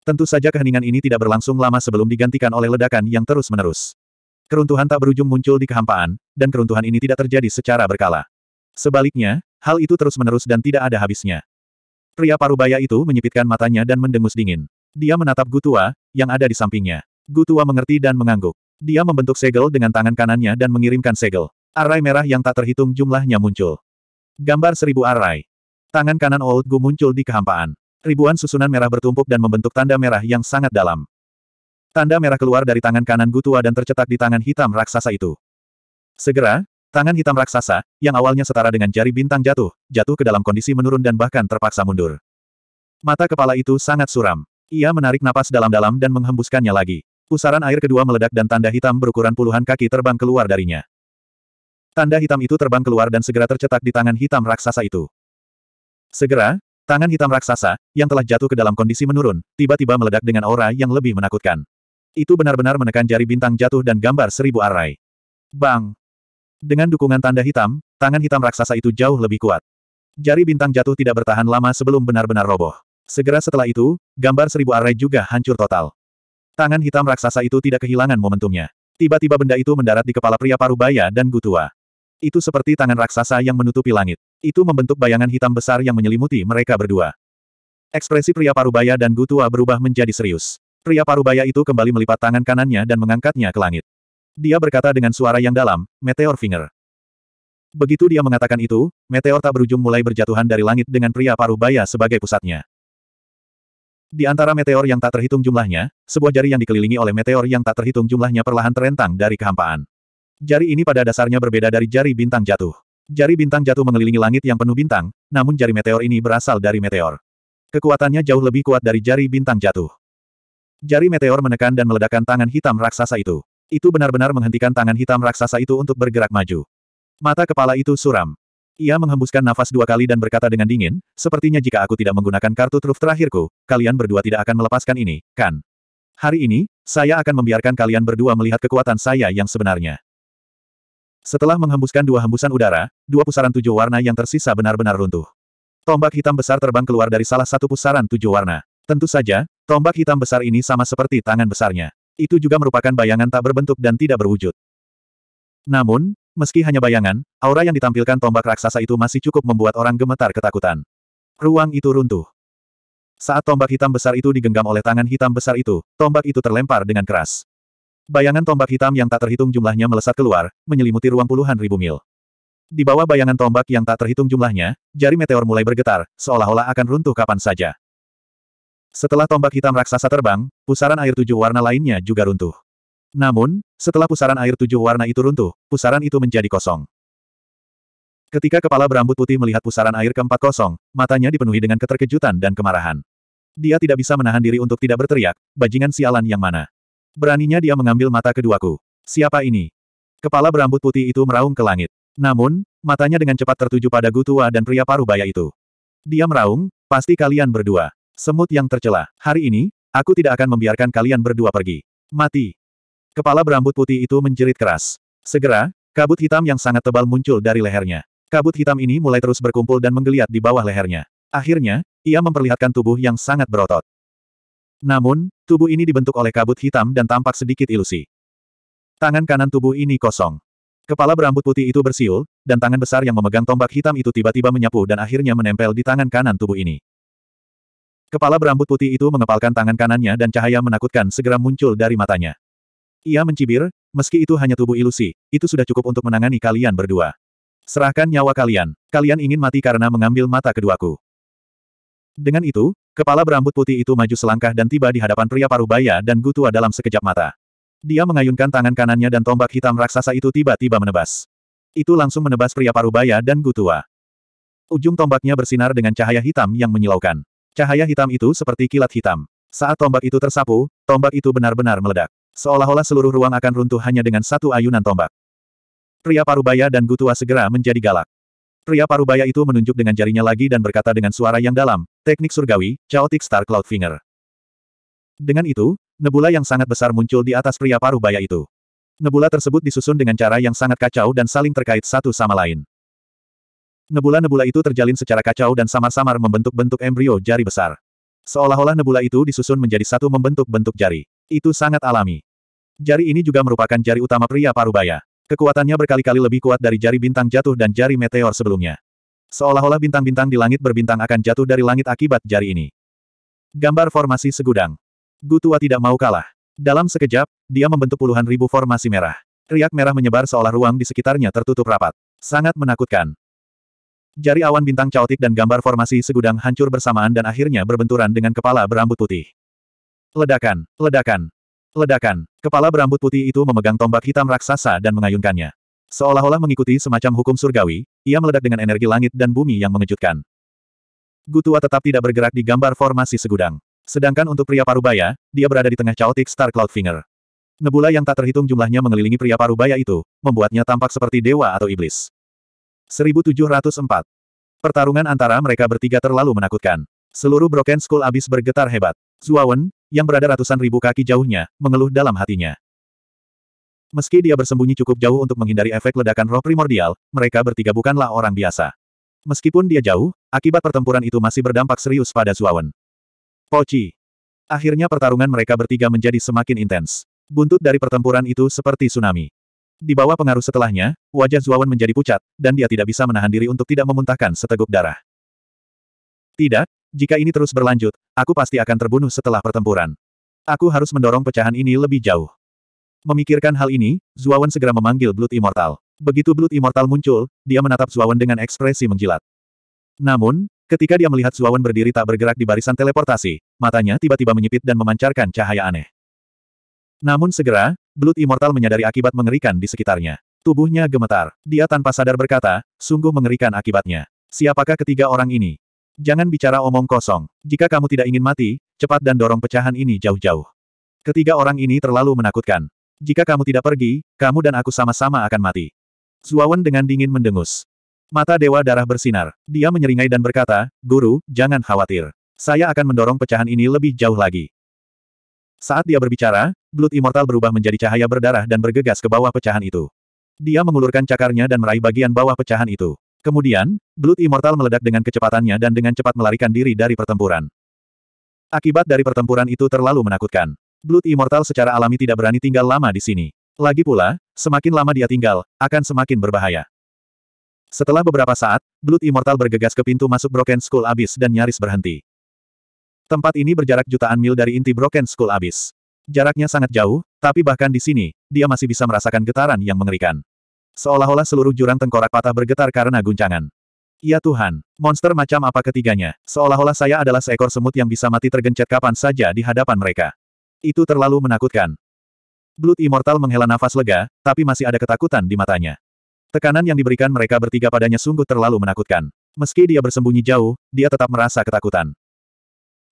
Tentu saja keheningan ini tidak berlangsung lama sebelum digantikan oleh ledakan yang terus-menerus. Keruntuhan tak berujung muncul di kehampaan, dan keruntuhan ini tidak terjadi secara berkala. Sebaliknya, hal itu terus-menerus dan tidak ada habisnya. Pria parubaya itu menyipitkan matanya dan mendengus dingin. Dia menatap Gutua, yang ada di sampingnya. Gutua mengerti dan mengangguk. Dia membentuk segel dengan tangan kanannya dan mengirimkan segel. Arai merah yang tak terhitung jumlahnya muncul. Gambar seribu arai. Tangan kanan Old Gu muncul di kehampaan. Ribuan susunan merah bertumpuk dan membentuk tanda merah yang sangat dalam. Tanda merah keluar dari tangan kanan Gu tua dan tercetak di tangan hitam raksasa itu. Segera, tangan hitam raksasa, yang awalnya setara dengan jari bintang jatuh, jatuh ke dalam kondisi menurun dan bahkan terpaksa mundur. Mata kepala itu sangat suram. Ia menarik napas dalam-dalam dan menghembuskannya lagi. Pusaran air kedua meledak dan tanda hitam berukuran puluhan kaki terbang keluar darinya. Tanda hitam itu terbang keluar dan segera tercetak di tangan hitam raksasa itu. Segera, tangan hitam raksasa, yang telah jatuh ke dalam kondisi menurun, tiba-tiba meledak dengan aura yang lebih menakutkan. Itu benar-benar menekan jari bintang jatuh dan gambar seribu arai. Bang! Dengan dukungan tanda hitam, tangan hitam raksasa itu jauh lebih kuat. Jari bintang jatuh tidak bertahan lama sebelum benar-benar roboh. Segera setelah itu, gambar seribu arai juga hancur total. Tangan hitam raksasa itu tidak kehilangan momentumnya. Tiba-tiba benda itu mendarat di kepala pria parubaya dan Gutua. Itu seperti tangan raksasa yang menutupi langit. Itu membentuk bayangan hitam besar yang menyelimuti mereka berdua. Ekspresi pria parubaya dan Gutua berubah menjadi serius. Pria parubaya itu kembali melipat tangan kanannya dan mengangkatnya ke langit. Dia berkata dengan suara yang dalam, Meteor Finger. Begitu dia mengatakan itu, meteor tak berujung mulai berjatuhan dari langit dengan pria parubaya sebagai pusatnya. Di antara meteor yang tak terhitung jumlahnya, sebuah jari yang dikelilingi oleh meteor yang tak terhitung jumlahnya perlahan terentang dari kehampaan. Jari ini pada dasarnya berbeda dari jari bintang jatuh. Jari bintang jatuh mengelilingi langit yang penuh bintang, namun jari meteor ini berasal dari meteor. Kekuatannya jauh lebih kuat dari jari bintang jatuh. Jari meteor menekan dan meledakkan tangan hitam raksasa itu. Itu benar-benar menghentikan tangan hitam raksasa itu untuk bergerak maju. Mata kepala itu suram. Ia menghembuskan nafas dua kali dan berkata dengan dingin, sepertinya jika aku tidak menggunakan kartu truf terakhirku, kalian berdua tidak akan melepaskan ini, kan? Hari ini, saya akan membiarkan kalian berdua melihat kekuatan saya yang sebenarnya. Setelah menghembuskan dua hembusan udara, dua pusaran tujuh warna yang tersisa benar-benar runtuh. Tombak hitam besar terbang keluar dari salah satu pusaran tujuh warna. Tentu saja, tombak hitam besar ini sama seperti tangan besarnya. Itu juga merupakan bayangan tak berbentuk dan tidak berwujud. Namun, Meski hanya bayangan, aura yang ditampilkan tombak raksasa itu masih cukup membuat orang gemetar ketakutan. Ruang itu runtuh. Saat tombak hitam besar itu digenggam oleh tangan hitam besar itu, tombak itu terlempar dengan keras. Bayangan tombak hitam yang tak terhitung jumlahnya melesat keluar, menyelimuti ruang puluhan ribu mil. Di bawah bayangan tombak yang tak terhitung jumlahnya, jari meteor mulai bergetar, seolah-olah akan runtuh kapan saja. Setelah tombak hitam raksasa terbang, pusaran air tujuh warna lainnya juga runtuh. Namun, setelah pusaran air tujuh warna itu runtuh, pusaran itu menjadi kosong. Ketika kepala berambut putih melihat pusaran air keempat kosong, matanya dipenuhi dengan keterkejutan dan kemarahan. Dia tidak bisa menahan diri untuk tidak berteriak, bajingan sialan yang mana. Beraninya dia mengambil mata keduaku. Siapa ini? Kepala berambut putih itu meraung ke langit. Namun, matanya dengan cepat tertuju pada Gutua dan pria paruh baya itu. Dia meraung, pasti kalian berdua. Semut yang tercela. Hari ini, aku tidak akan membiarkan kalian berdua pergi. Mati. Kepala berambut putih itu menjerit keras. Segera, kabut hitam yang sangat tebal muncul dari lehernya. Kabut hitam ini mulai terus berkumpul dan menggeliat di bawah lehernya. Akhirnya, ia memperlihatkan tubuh yang sangat berotot. Namun, tubuh ini dibentuk oleh kabut hitam dan tampak sedikit ilusi. Tangan kanan tubuh ini kosong. Kepala berambut putih itu bersiul, dan tangan besar yang memegang tombak hitam itu tiba-tiba menyapu dan akhirnya menempel di tangan kanan tubuh ini. Kepala berambut putih itu mengepalkan tangan kanannya dan cahaya menakutkan segera muncul dari matanya. Ia mencibir, meski itu hanya tubuh ilusi, itu sudah cukup untuk menangani kalian berdua. Serahkan nyawa kalian, kalian ingin mati karena mengambil mata keduaku. Dengan itu, kepala berambut putih itu maju selangkah dan tiba di hadapan pria parubaya dan Gutua dalam sekejap mata. Dia mengayunkan tangan kanannya dan tombak hitam raksasa itu tiba-tiba menebas. Itu langsung menebas pria parubaya dan Gutua. Ujung tombaknya bersinar dengan cahaya hitam yang menyilaukan. Cahaya hitam itu seperti kilat hitam. Saat tombak itu tersapu, tombak itu benar-benar meledak. Seolah-olah seluruh ruang akan runtuh hanya dengan satu ayunan tombak. Pria Parubaya dan Gutua segera menjadi galak. Pria Parubaya itu menunjuk dengan jarinya lagi dan berkata dengan suara yang dalam, teknik surgawi, Chaotic Star Cloud Finger. Dengan itu, nebula yang sangat besar muncul di atas pria Parubaya itu. Nebula tersebut disusun dengan cara yang sangat kacau dan saling terkait satu sama lain. Nebula-nebula itu terjalin secara kacau dan samar-samar membentuk bentuk embrio jari besar. Seolah-olah nebula itu disusun menjadi satu membentuk bentuk jari. Itu sangat alami. Jari ini juga merupakan jari utama pria Parubaya. Kekuatannya berkali-kali lebih kuat dari jari bintang jatuh dan jari meteor sebelumnya. Seolah-olah bintang-bintang di langit berbintang akan jatuh dari langit akibat jari ini. Gambar formasi segudang. Gutua tidak mau kalah. Dalam sekejap, dia membentuk puluhan ribu formasi merah. Riak merah menyebar seolah ruang di sekitarnya tertutup rapat. Sangat menakutkan. Jari awan bintang caotik dan gambar formasi segudang hancur bersamaan dan akhirnya berbenturan dengan kepala berambut putih. Ledakan, ledakan, ledakan. Kepala berambut putih itu memegang tombak hitam raksasa dan mengayunkannya. Seolah-olah mengikuti semacam hukum surgawi, ia meledak dengan energi langit dan bumi yang mengejutkan. Gutua tetap tidak bergerak di gambar formasi segudang. Sedangkan untuk pria parubaya, dia berada di tengah chaotic star cloud finger. Nebula yang tak terhitung jumlahnya mengelilingi pria parubaya itu, membuatnya tampak seperti dewa atau iblis. 1704. Pertarungan antara mereka bertiga terlalu menakutkan. Seluruh Broken School abis bergetar hebat. Zuawan, yang berada ratusan ribu kaki jauhnya, mengeluh dalam hatinya. Meski dia bersembunyi cukup jauh untuk menghindari efek ledakan roh primordial, mereka bertiga bukanlah orang biasa. Meskipun dia jauh, akibat pertempuran itu masih berdampak serius pada Zuawan. Poci. Akhirnya pertarungan mereka bertiga menjadi semakin intens. Buntut dari pertempuran itu seperti tsunami. Di bawah pengaruh setelahnya, wajah Zuawan menjadi pucat, dan dia tidak bisa menahan diri untuk tidak memuntahkan seteguk darah. Tidak, jika ini terus berlanjut, aku pasti akan terbunuh setelah pertempuran. Aku harus mendorong pecahan ini lebih jauh. Memikirkan hal ini, Zuawan segera memanggil Blood Immortal. Begitu Blood Immortal muncul, dia menatap Zuawan dengan ekspresi menjilat. Namun, ketika dia melihat Zuawan berdiri tak bergerak di barisan teleportasi, matanya tiba-tiba menyipit dan memancarkan cahaya aneh. Namun segera, Blood Immortal menyadari akibat mengerikan di sekitarnya. Tubuhnya gemetar. Dia tanpa sadar berkata, sungguh mengerikan akibatnya. Siapakah ketiga orang ini? Jangan bicara omong kosong. Jika kamu tidak ingin mati, cepat dan dorong pecahan ini jauh-jauh. Ketiga orang ini terlalu menakutkan. Jika kamu tidak pergi, kamu dan aku sama-sama akan mati. Zuawan dengan dingin mendengus. Mata Dewa Darah bersinar. Dia menyeringai dan berkata, Guru, jangan khawatir. Saya akan mendorong pecahan ini lebih jauh lagi. Saat dia berbicara, Blood Immortal berubah menjadi cahaya berdarah dan bergegas ke bawah pecahan itu. Dia mengulurkan cakarnya dan meraih bagian bawah pecahan itu. Kemudian, Blood Immortal meledak dengan kecepatannya dan dengan cepat melarikan diri dari pertempuran. Akibat dari pertempuran itu terlalu menakutkan. Blood Immortal secara alami tidak berani tinggal lama di sini. Lagi pula, semakin lama dia tinggal, akan semakin berbahaya. Setelah beberapa saat, Blood Immortal bergegas ke pintu masuk Broken Skull Abyss dan nyaris berhenti. Tempat ini berjarak jutaan mil dari inti Broken Skull Abyss. Jaraknya sangat jauh, tapi bahkan di sini, dia masih bisa merasakan getaran yang mengerikan. Seolah-olah seluruh jurang tengkorak patah bergetar karena guncangan. Ya Tuhan, monster macam apa ketiganya? Seolah-olah saya adalah seekor semut yang bisa mati tergencet kapan saja di hadapan mereka. Itu terlalu menakutkan. Blood Immortal menghela nafas lega, tapi masih ada ketakutan di matanya. Tekanan yang diberikan mereka bertiga padanya sungguh terlalu menakutkan. Meski dia bersembunyi jauh, dia tetap merasa ketakutan.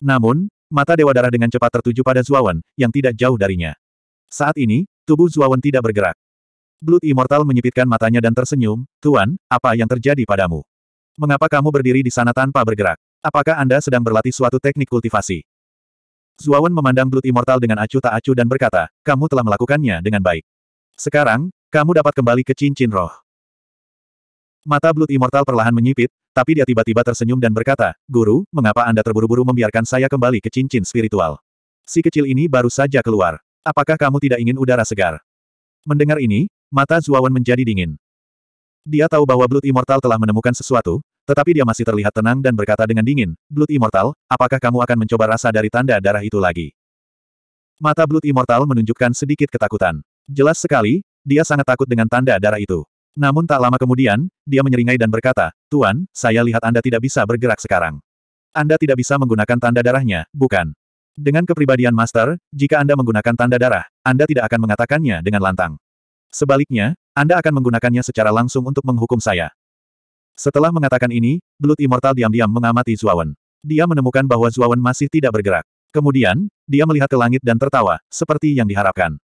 Namun, mata Dewa Darah dengan cepat tertuju pada Zuawan, yang tidak jauh darinya. Saat ini, tubuh Zuawan tidak bergerak. Blood Immortal menyipitkan matanya dan tersenyum, Tuan, apa yang terjadi padamu? Mengapa kamu berdiri di sana tanpa bergerak? Apakah Anda sedang berlatih suatu teknik kultivasi? Zuawan memandang Blood Immortal dengan acuh tak acuh dan berkata, kamu telah melakukannya dengan baik. Sekarang, kamu dapat kembali ke cincin roh. Mata Blood Immortal perlahan menyipit, tapi dia tiba-tiba tersenyum dan berkata, Guru, mengapa Anda terburu-buru membiarkan saya kembali ke cincin spiritual? Si kecil ini baru saja keluar. Apakah kamu tidak ingin udara segar? Mendengar ini, mata Zuawan menjadi dingin. Dia tahu bahwa Blood Immortal telah menemukan sesuatu, tetapi dia masih terlihat tenang dan berkata dengan dingin, Blood Immortal, apakah kamu akan mencoba rasa dari tanda darah itu lagi? Mata Blood Immortal menunjukkan sedikit ketakutan. Jelas sekali, dia sangat takut dengan tanda darah itu. Namun tak lama kemudian, dia menyeringai dan berkata, Tuan, saya lihat Anda tidak bisa bergerak sekarang. Anda tidak bisa menggunakan tanda darahnya, bukan? Dengan kepribadian Master, jika Anda menggunakan tanda darah, Anda tidak akan mengatakannya dengan lantang. Sebaliknya, anda akan menggunakannya secara langsung untuk menghukum saya. Setelah mengatakan ini, Blood Immortal diam-diam mengamati Zuawan. Dia menemukan bahwa Zuawan masih tidak bergerak. Kemudian, dia melihat ke langit dan tertawa, seperti yang diharapkan.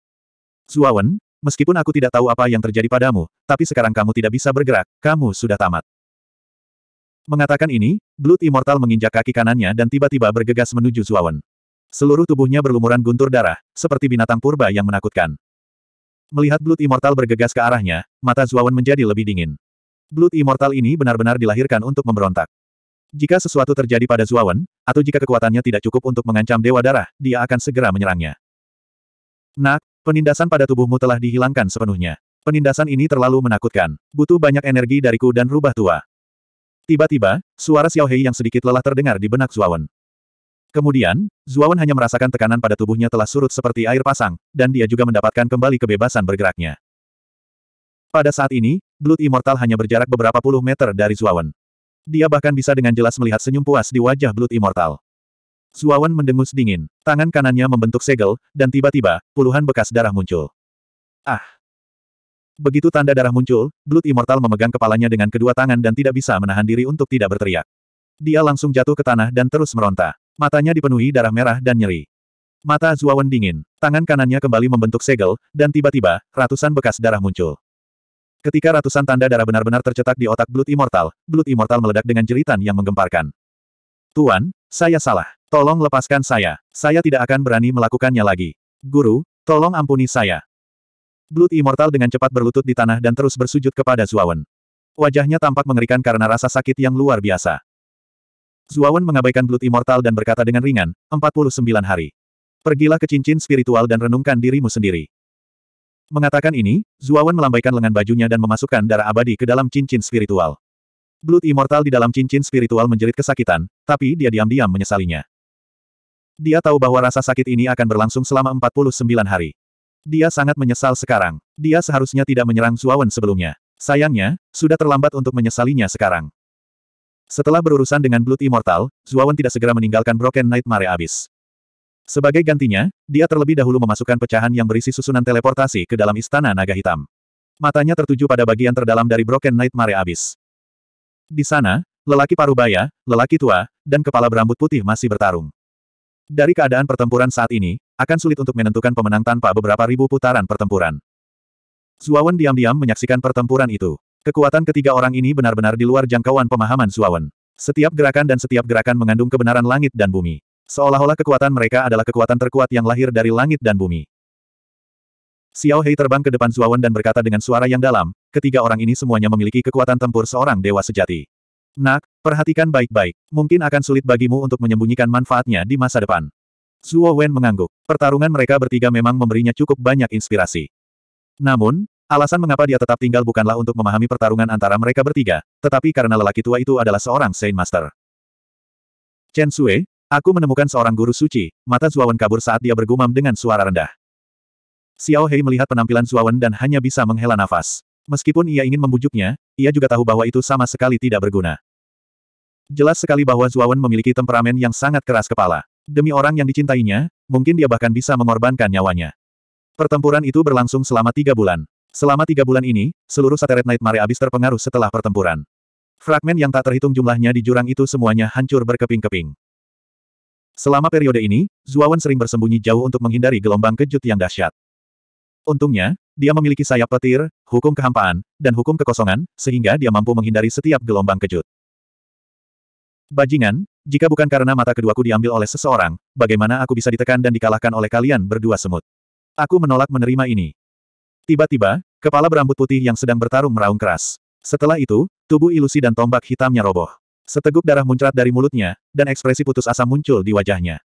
Zuawan, meskipun aku tidak tahu apa yang terjadi padamu, tapi sekarang kamu tidak bisa bergerak, kamu sudah tamat. Mengatakan ini, Blood Immortal menginjak kaki kanannya dan tiba-tiba bergegas menuju Zuawan. Seluruh tubuhnya berlumuran guntur darah, seperti binatang purba yang menakutkan. Melihat Blood Immortal bergegas ke arahnya, mata Zuawan menjadi lebih dingin. Blood Immortal ini benar-benar dilahirkan untuk memberontak. Jika sesuatu terjadi pada Zuawan, atau jika kekuatannya tidak cukup untuk mengancam Dewa Darah, dia akan segera menyerangnya. Nak, penindasan pada tubuhmu telah dihilangkan sepenuhnya. Penindasan ini terlalu menakutkan. Butuh banyak energi dariku dan rubah tua. Tiba-tiba, suara Xiao Hei yang sedikit lelah terdengar di benak Zuawan. Kemudian, Zuawan hanya merasakan tekanan pada tubuhnya telah surut seperti air pasang, dan dia juga mendapatkan kembali kebebasan bergeraknya. Pada saat ini, Blood Immortal hanya berjarak beberapa puluh meter dari Zuawan. Dia bahkan bisa dengan jelas melihat senyum puas di wajah Blood Immortal. Zuawan mendengus dingin, tangan kanannya membentuk segel, dan tiba-tiba, puluhan bekas darah muncul. Ah! Begitu tanda darah muncul, Blood Immortal memegang kepalanya dengan kedua tangan dan tidak bisa menahan diri untuk tidak berteriak. Dia langsung jatuh ke tanah dan terus meronta. Matanya dipenuhi darah merah dan nyeri. Mata Zuawan dingin. Tangan kanannya kembali membentuk segel, dan tiba-tiba, ratusan bekas darah muncul. Ketika ratusan tanda darah benar-benar tercetak di otak Blood Immortal, Blood Immortal meledak dengan jeritan yang menggemparkan. Tuan, saya salah. Tolong lepaskan saya. Saya tidak akan berani melakukannya lagi. Guru, tolong ampuni saya. Blood Immortal dengan cepat berlutut di tanah dan terus bersujud kepada Zuawan. Wajahnya tampak mengerikan karena rasa sakit yang luar biasa. Zuawan mengabaikan Blood Immortal dan berkata dengan ringan, 49 hari. Pergilah ke cincin spiritual dan renungkan dirimu sendiri. Mengatakan ini, Zuawan melambaikan lengan bajunya dan memasukkan darah abadi ke dalam cincin spiritual. Blood Immortal di dalam cincin spiritual menjerit kesakitan, tapi dia diam-diam menyesalinya. Dia tahu bahwa rasa sakit ini akan berlangsung selama 49 hari. Dia sangat menyesal sekarang. Dia seharusnya tidak menyerang Zuawan sebelumnya. Sayangnya, sudah terlambat untuk menyesalinya sekarang. Setelah berurusan dengan Blood Immortal, Zuawan tidak segera meninggalkan Broken Nightmare Abyss. Sebagai gantinya, dia terlebih dahulu memasukkan pecahan yang berisi susunan teleportasi ke dalam istana naga hitam. Matanya tertuju pada bagian terdalam dari Broken Nightmare Abyss. Di sana, lelaki parubaya, lelaki tua, dan kepala berambut putih masih bertarung. Dari keadaan pertempuran saat ini, akan sulit untuk menentukan pemenang tanpa beberapa ribu putaran pertempuran. Zuawan diam-diam menyaksikan pertempuran itu. Kekuatan ketiga orang ini benar-benar di luar jangkauan pemahaman Zuawan. Setiap gerakan dan setiap gerakan mengandung kebenaran langit dan bumi. Seolah-olah kekuatan mereka adalah kekuatan terkuat yang lahir dari langit dan bumi. Xiao Hei terbang ke depan Zuawan dan berkata dengan suara yang dalam, ketiga orang ini semuanya memiliki kekuatan tempur seorang dewa sejati. Nak, perhatikan baik-baik, mungkin akan sulit bagimu untuk menyembunyikan manfaatnya di masa depan. Zuo Wen mengangguk. Pertarungan mereka bertiga memang memberinya cukup banyak inspirasi. Namun, alasan mengapa dia tetap tinggal bukanlah untuk memahami pertarungan antara mereka bertiga, tetapi karena lelaki tua itu adalah seorang Saint Master. Chen Sui, aku menemukan seorang guru suci, mata Zuawan kabur saat dia bergumam dengan suara rendah. Xiao Hei melihat penampilan Zuawan dan hanya bisa menghela nafas. Meskipun ia ingin membujuknya, ia juga tahu bahwa itu sama sekali tidak berguna. Jelas sekali bahwa Zuawan memiliki temperamen yang sangat keras kepala. Demi orang yang dicintainya, mungkin dia bahkan bisa mengorbankan nyawanya. Pertempuran itu berlangsung selama tiga bulan. Selama tiga bulan ini, seluruh Sateret Nightmare abis terpengaruh setelah pertempuran. Fragmen yang tak terhitung jumlahnya di jurang itu semuanya hancur berkeping-keping. Selama periode ini, Zuawan sering bersembunyi jauh untuk menghindari gelombang kejut yang dahsyat. Untungnya, dia memiliki sayap petir, hukum kehampaan, dan hukum kekosongan, sehingga dia mampu menghindari setiap gelombang kejut. Bajingan, jika bukan karena mata keduaku diambil oleh seseorang, bagaimana aku bisa ditekan dan dikalahkan oleh kalian berdua semut? Aku menolak menerima ini. Tiba-tiba, kepala berambut putih yang sedang bertarung meraung keras. Setelah itu, tubuh ilusi dan tombak hitamnya roboh. Seteguk darah muncrat dari mulutnya, dan ekspresi putus asa muncul di wajahnya.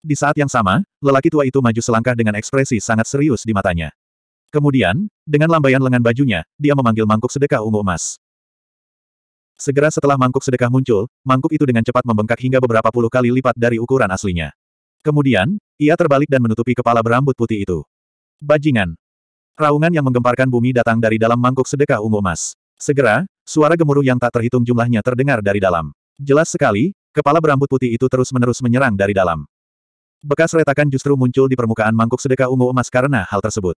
Di saat yang sama, lelaki tua itu maju selangkah dengan ekspresi sangat serius di matanya. Kemudian, dengan lambaian lengan bajunya, dia memanggil mangkuk sedekah ungu emas. Segera setelah mangkuk sedekah muncul, mangkuk itu dengan cepat membengkak hingga beberapa puluh kali lipat dari ukuran aslinya. Kemudian, ia terbalik dan menutupi kepala berambut putih itu. Bajingan. Raungan yang menggemparkan bumi datang dari dalam mangkuk sedekah ungu emas. Segera, suara gemuruh yang tak terhitung jumlahnya terdengar dari dalam. Jelas sekali, kepala berambut putih itu terus-menerus menyerang dari dalam. Bekas retakan justru muncul di permukaan mangkuk sedekah ungu emas karena hal tersebut.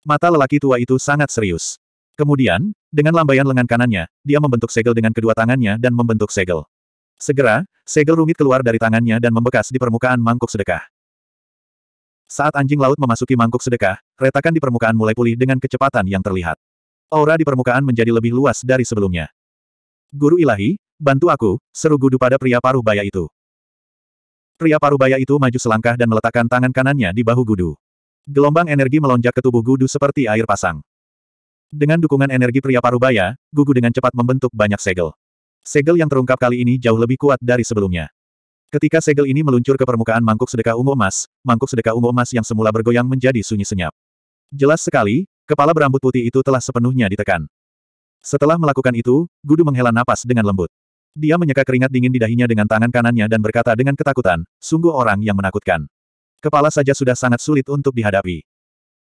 Mata lelaki tua itu sangat serius. Kemudian, dengan lambaian lengan kanannya, dia membentuk segel dengan kedua tangannya dan membentuk segel. Segera, segel rumit keluar dari tangannya dan membekas di permukaan mangkuk sedekah. Saat anjing laut memasuki mangkuk sedekah, retakan di permukaan mulai pulih dengan kecepatan yang terlihat. Aura di permukaan menjadi lebih luas dari sebelumnya. Guru ilahi, bantu aku, seru gudu pada pria paruh baya itu. Pria parubaya itu maju selangkah dan meletakkan tangan kanannya di bahu Gudu. Gelombang energi melonjak ke tubuh Gudu seperti air pasang. Dengan dukungan energi pria parubaya, Gugu dengan cepat membentuk banyak segel. Segel yang terungkap kali ini jauh lebih kuat dari sebelumnya. Ketika segel ini meluncur ke permukaan mangkuk sedekah ungu emas, mangkuk sedekah ungu emas yang semula bergoyang menjadi sunyi senyap. Jelas sekali, kepala berambut putih itu telah sepenuhnya ditekan. Setelah melakukan itu, Gudu menghela napas dengan lembut. Dia menyeka keringat dingin di dahinya dengan tangan kanannya dan berkata dengan ketakutan, sungguh orang yang menakutkan. Kepala saja sudah sangat sulit untuk dihadapi.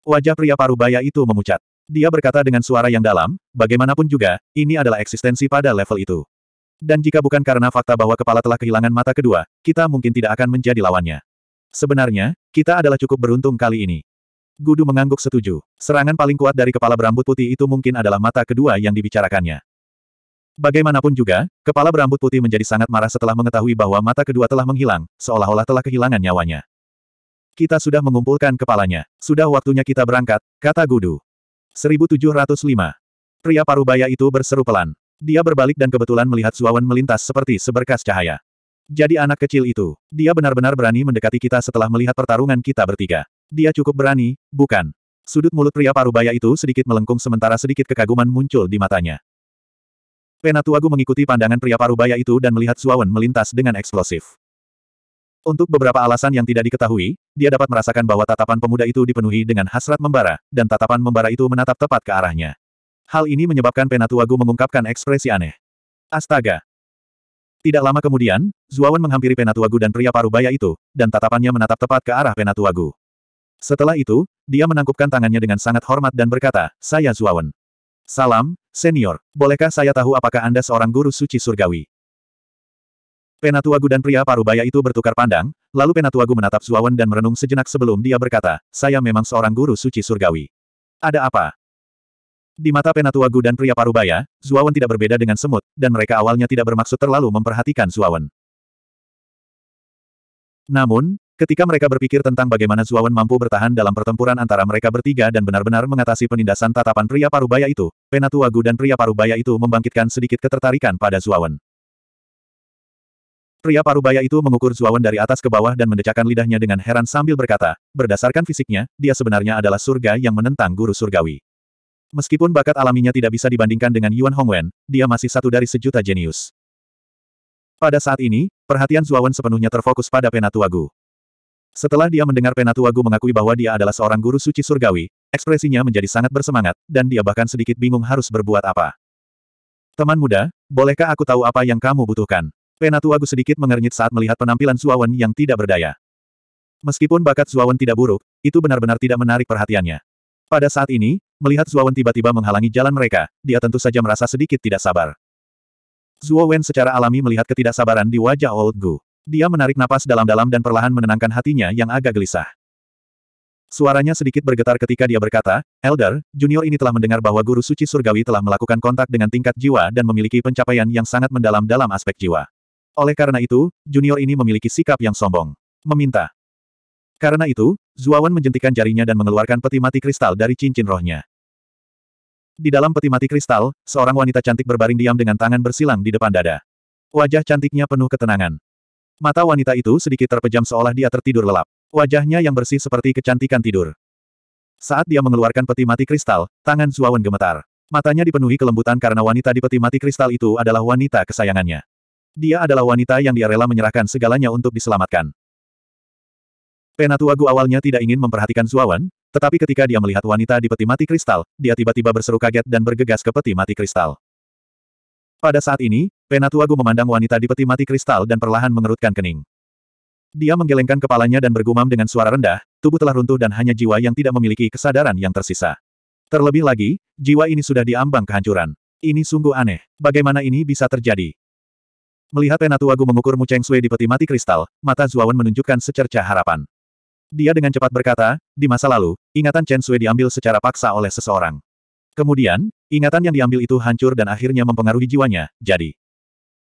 Wajah pria parubaya itu memucat. Dia berkata dengan suara yang dalam, bagaimanapun juga, ini adalah eksistensi pada level itu. Dan jika bukan karena fakta bahwa kepala telah kehilangan mata kedua, kita mungkin tidak akan menjadi lawannya. Sebenarnya, kita adalah cukup beruntung kali ini. Gudu mengangguk setuju. Serangan paling kuat dari kepala berambut putih itu mungkin adalah mata kedua yang dibicarakannya. Bagaimanapun juga, kepala berambut putih menjadi sangat marah setelah mengetahui bahwa mata kedua telah menghilang, seolah-olah telah kehilangan nyawanya. Kita sudah mengumpulkan kepalanya. Sudah waktunya kita berangkat, kata Gudu. 1705. Pria parubaya itu berseru pelan. Dia berbalik dan kebetulan melihat Zuawan melintas seperti seberkas cahaya. Jadi anak kecil itu, dia benar-benar berani mendekati kita setelah melihat pertarungan kita bertiga. Dia cukup berani, bukan? Sudut mulut pria parubaya itu sedikit melengkung sementara sedikit kekaguman muncul di matanya. Penatuagu mengikuti pandangan pria parubaya itu dan melihat Zuawan melintas dengan eksplosif. Untuk beberapa alasan yang tidak diketahui, dia dapat merasakan bahwa tatapan pemuda itu dipenuhi dengan hasrat membara, dan tatapan membara itu menatap tepat ke arahnya. Hal ini menyebabkan Penatuagu mengungkapkan ekspresi aneh. Astaga! Tidak lama kemudian, Zuawan menghampiri Penatuagu dan pria parubaya itu, dan tatapannya menatap tepat ke arah Penatuagu. Setelah itu, dia menangkupkan tangannya dengan sangat hormat dan berkata, saya Zuawan. Salam, senior. Bolehkah saya tahu apakah Anda seorang guru suci surgawi? Penatuagu dan pria parubaya itu bertukar pandang, lalu Penatuagu menatap Zuawan dan merenung sejenak sebelum dia berkata, saya memang seorang guru suci surgawi. Ada apa? Di mata Penatuagu dan pria parubaya, Zuawan tidak berbeda dengan semut, dan mereka awalnya tidak bermaksud terlalu memperhatikan Zuawan. Namun, Ketika mereka berpikir tentang bagaimana Zuawan mampu bertahan dalam pertempuran antara mereka bertiga dan benar-benar mengatasi penindasan tatapan pria parubaya itu, Penatuagu dan pria parubaya itu membangkitkan sedikit ketertarikan pada Zuawan. Pria parubaya itu mengukur Zuawan dari atas ke bawah dan mendecakkan lidahnya dengan heran sambil berkata, berdasarkan fisiknya, dia sebenarnya adalah surga yang menentang guru surgawi. Meskipun bakat alaminya tidak bisa dibandingkan dengan Yuan Hongwen, dia masih satu dari sejuta jenius. Pada saat ini, perhatian Zuawan sepenuhnya terfokus pada Penatuagu. Setelah dia mendengar Penatuagu mengakui bahwa dia adalah seorang guru suci surgawi, ekspresinya menjadi sangat bersemangat, dan dia bahkan sedikit bingung harus berbuat apa. Teman muda, bolehkah aku tahu apa yang kamu butuhkan? Penatuagu sedikit mengernyit saat melihat penampilan Zuawan yang tidak berdaya. Meskipun bakat Zuawan tidak buruk, itu benar-benar tidak menarik perhatiannya. Pada saat ini, melihat Zuawan tiba-tiba menghalangi jalan mereka, dia tentu saja merasa sedikit tidak sabar. Zuo secara alami melihat ketidaksabaran di wajah Old Gu. Dia menarik napas dalam-dalam dan perlahan menenangkan hatinya yang agak gelisah. Suaranya sedikit bergetar ketika dia berkata, Elder, junior ini telah mendengar bahwa guru suci surgawi telah melakukan kontak dengan tingkat jiwa dan memiliki pencapaian yang sangat mendalam dalam aspek jiwa. Oleh karena itu, junior ini memiliki sikap yang sombong. Meminta. Karena itu, Zuawan menjentikan jarinya dan mengeluarkan peti mati kristal dari cincin rohnya. Di dalam peti mati kristal, seorang wanita cantik berbaring diam dengan tangan bersilang di depan dada. Wajah cantiknya penuh ketenangan. Mata wanita itu sedikit terpejam seolah dia tertidur lelap. Wajahnya yang bersih seperti kecantikan tidur. Saat dia mengeluarkan peti mati kristal, tangan Zuawan gemetar. Matanya dipenuhi kelembutan karena wanita di peti mati kristal itu adalah wanita kesayangannya. Dia adalah wanita yang dia rela menyerahkan segalanya untuk diselamatkan. Penatuagu awalnya tidak ingin memperhatikan Zuawan, tetapi ketika dia melihat wanita di peti mati kristal, dia tiba-tiba berseru kaget dan bergegas ke peti mati kristal. Pada saat ini, Penatuagu memandang wanita di peti mati kristal dan perlahan mengerutkan kening. Dia menggelengkan kepalanya dan bergumam dengan suara rendah, tubuh telah runtuh dan hanya jiwa yang tidak memiliki kesadaran yang tersisa. Terlebih lagi, jiwa ini sudah diambang kehancuran. Ini sungguh aneh. Bagaimana ini bisa terjadi? Melihat Penatuagu mengukur Mu Cheng Sui di peti mati kristal, mata Zuawan menunjukkan secercah harapan. Dia dengan cepat berkata, di masa lalu, ingatan Chen Sui diambil secara paksa oleh seseorang. Kemudian, ingatan yang diambil itu hancur dan akhirnya mempengaruhi jiwanya, jadi.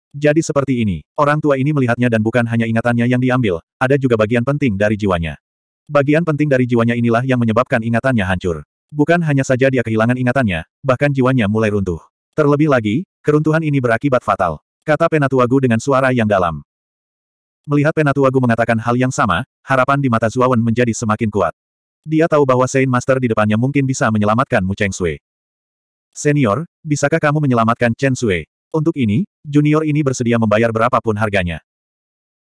Jadi seperti ini, orang tua ini melihatnya dan bukan hanya ingatannya yang diambil, ada juga bagian penting dari jiwanya. Bagian penting dari jiwanya inilah yang menyebabkan ingatannya hancur. Bukan hanya saja dia kehilangan ingatannya, bahkan jiwanya mulai runtuh. Terlebih lagi, keruntuhan ini berakibat fatal. Kata Penatuagu dengan suara yang dalam. Melihat Penatuagu mengatakan hal yang sama, harapan di mata Zuawan menjadi semakin kuat. Dia tahu bahwa Saint Master di depannya mungkin bisa menyelamatkan Mu Cheng Sui. Senior, bisakah kamu menyelamatkan Chen Sui? Untuk ini, junior ini bersedia membayar berapapun harganya.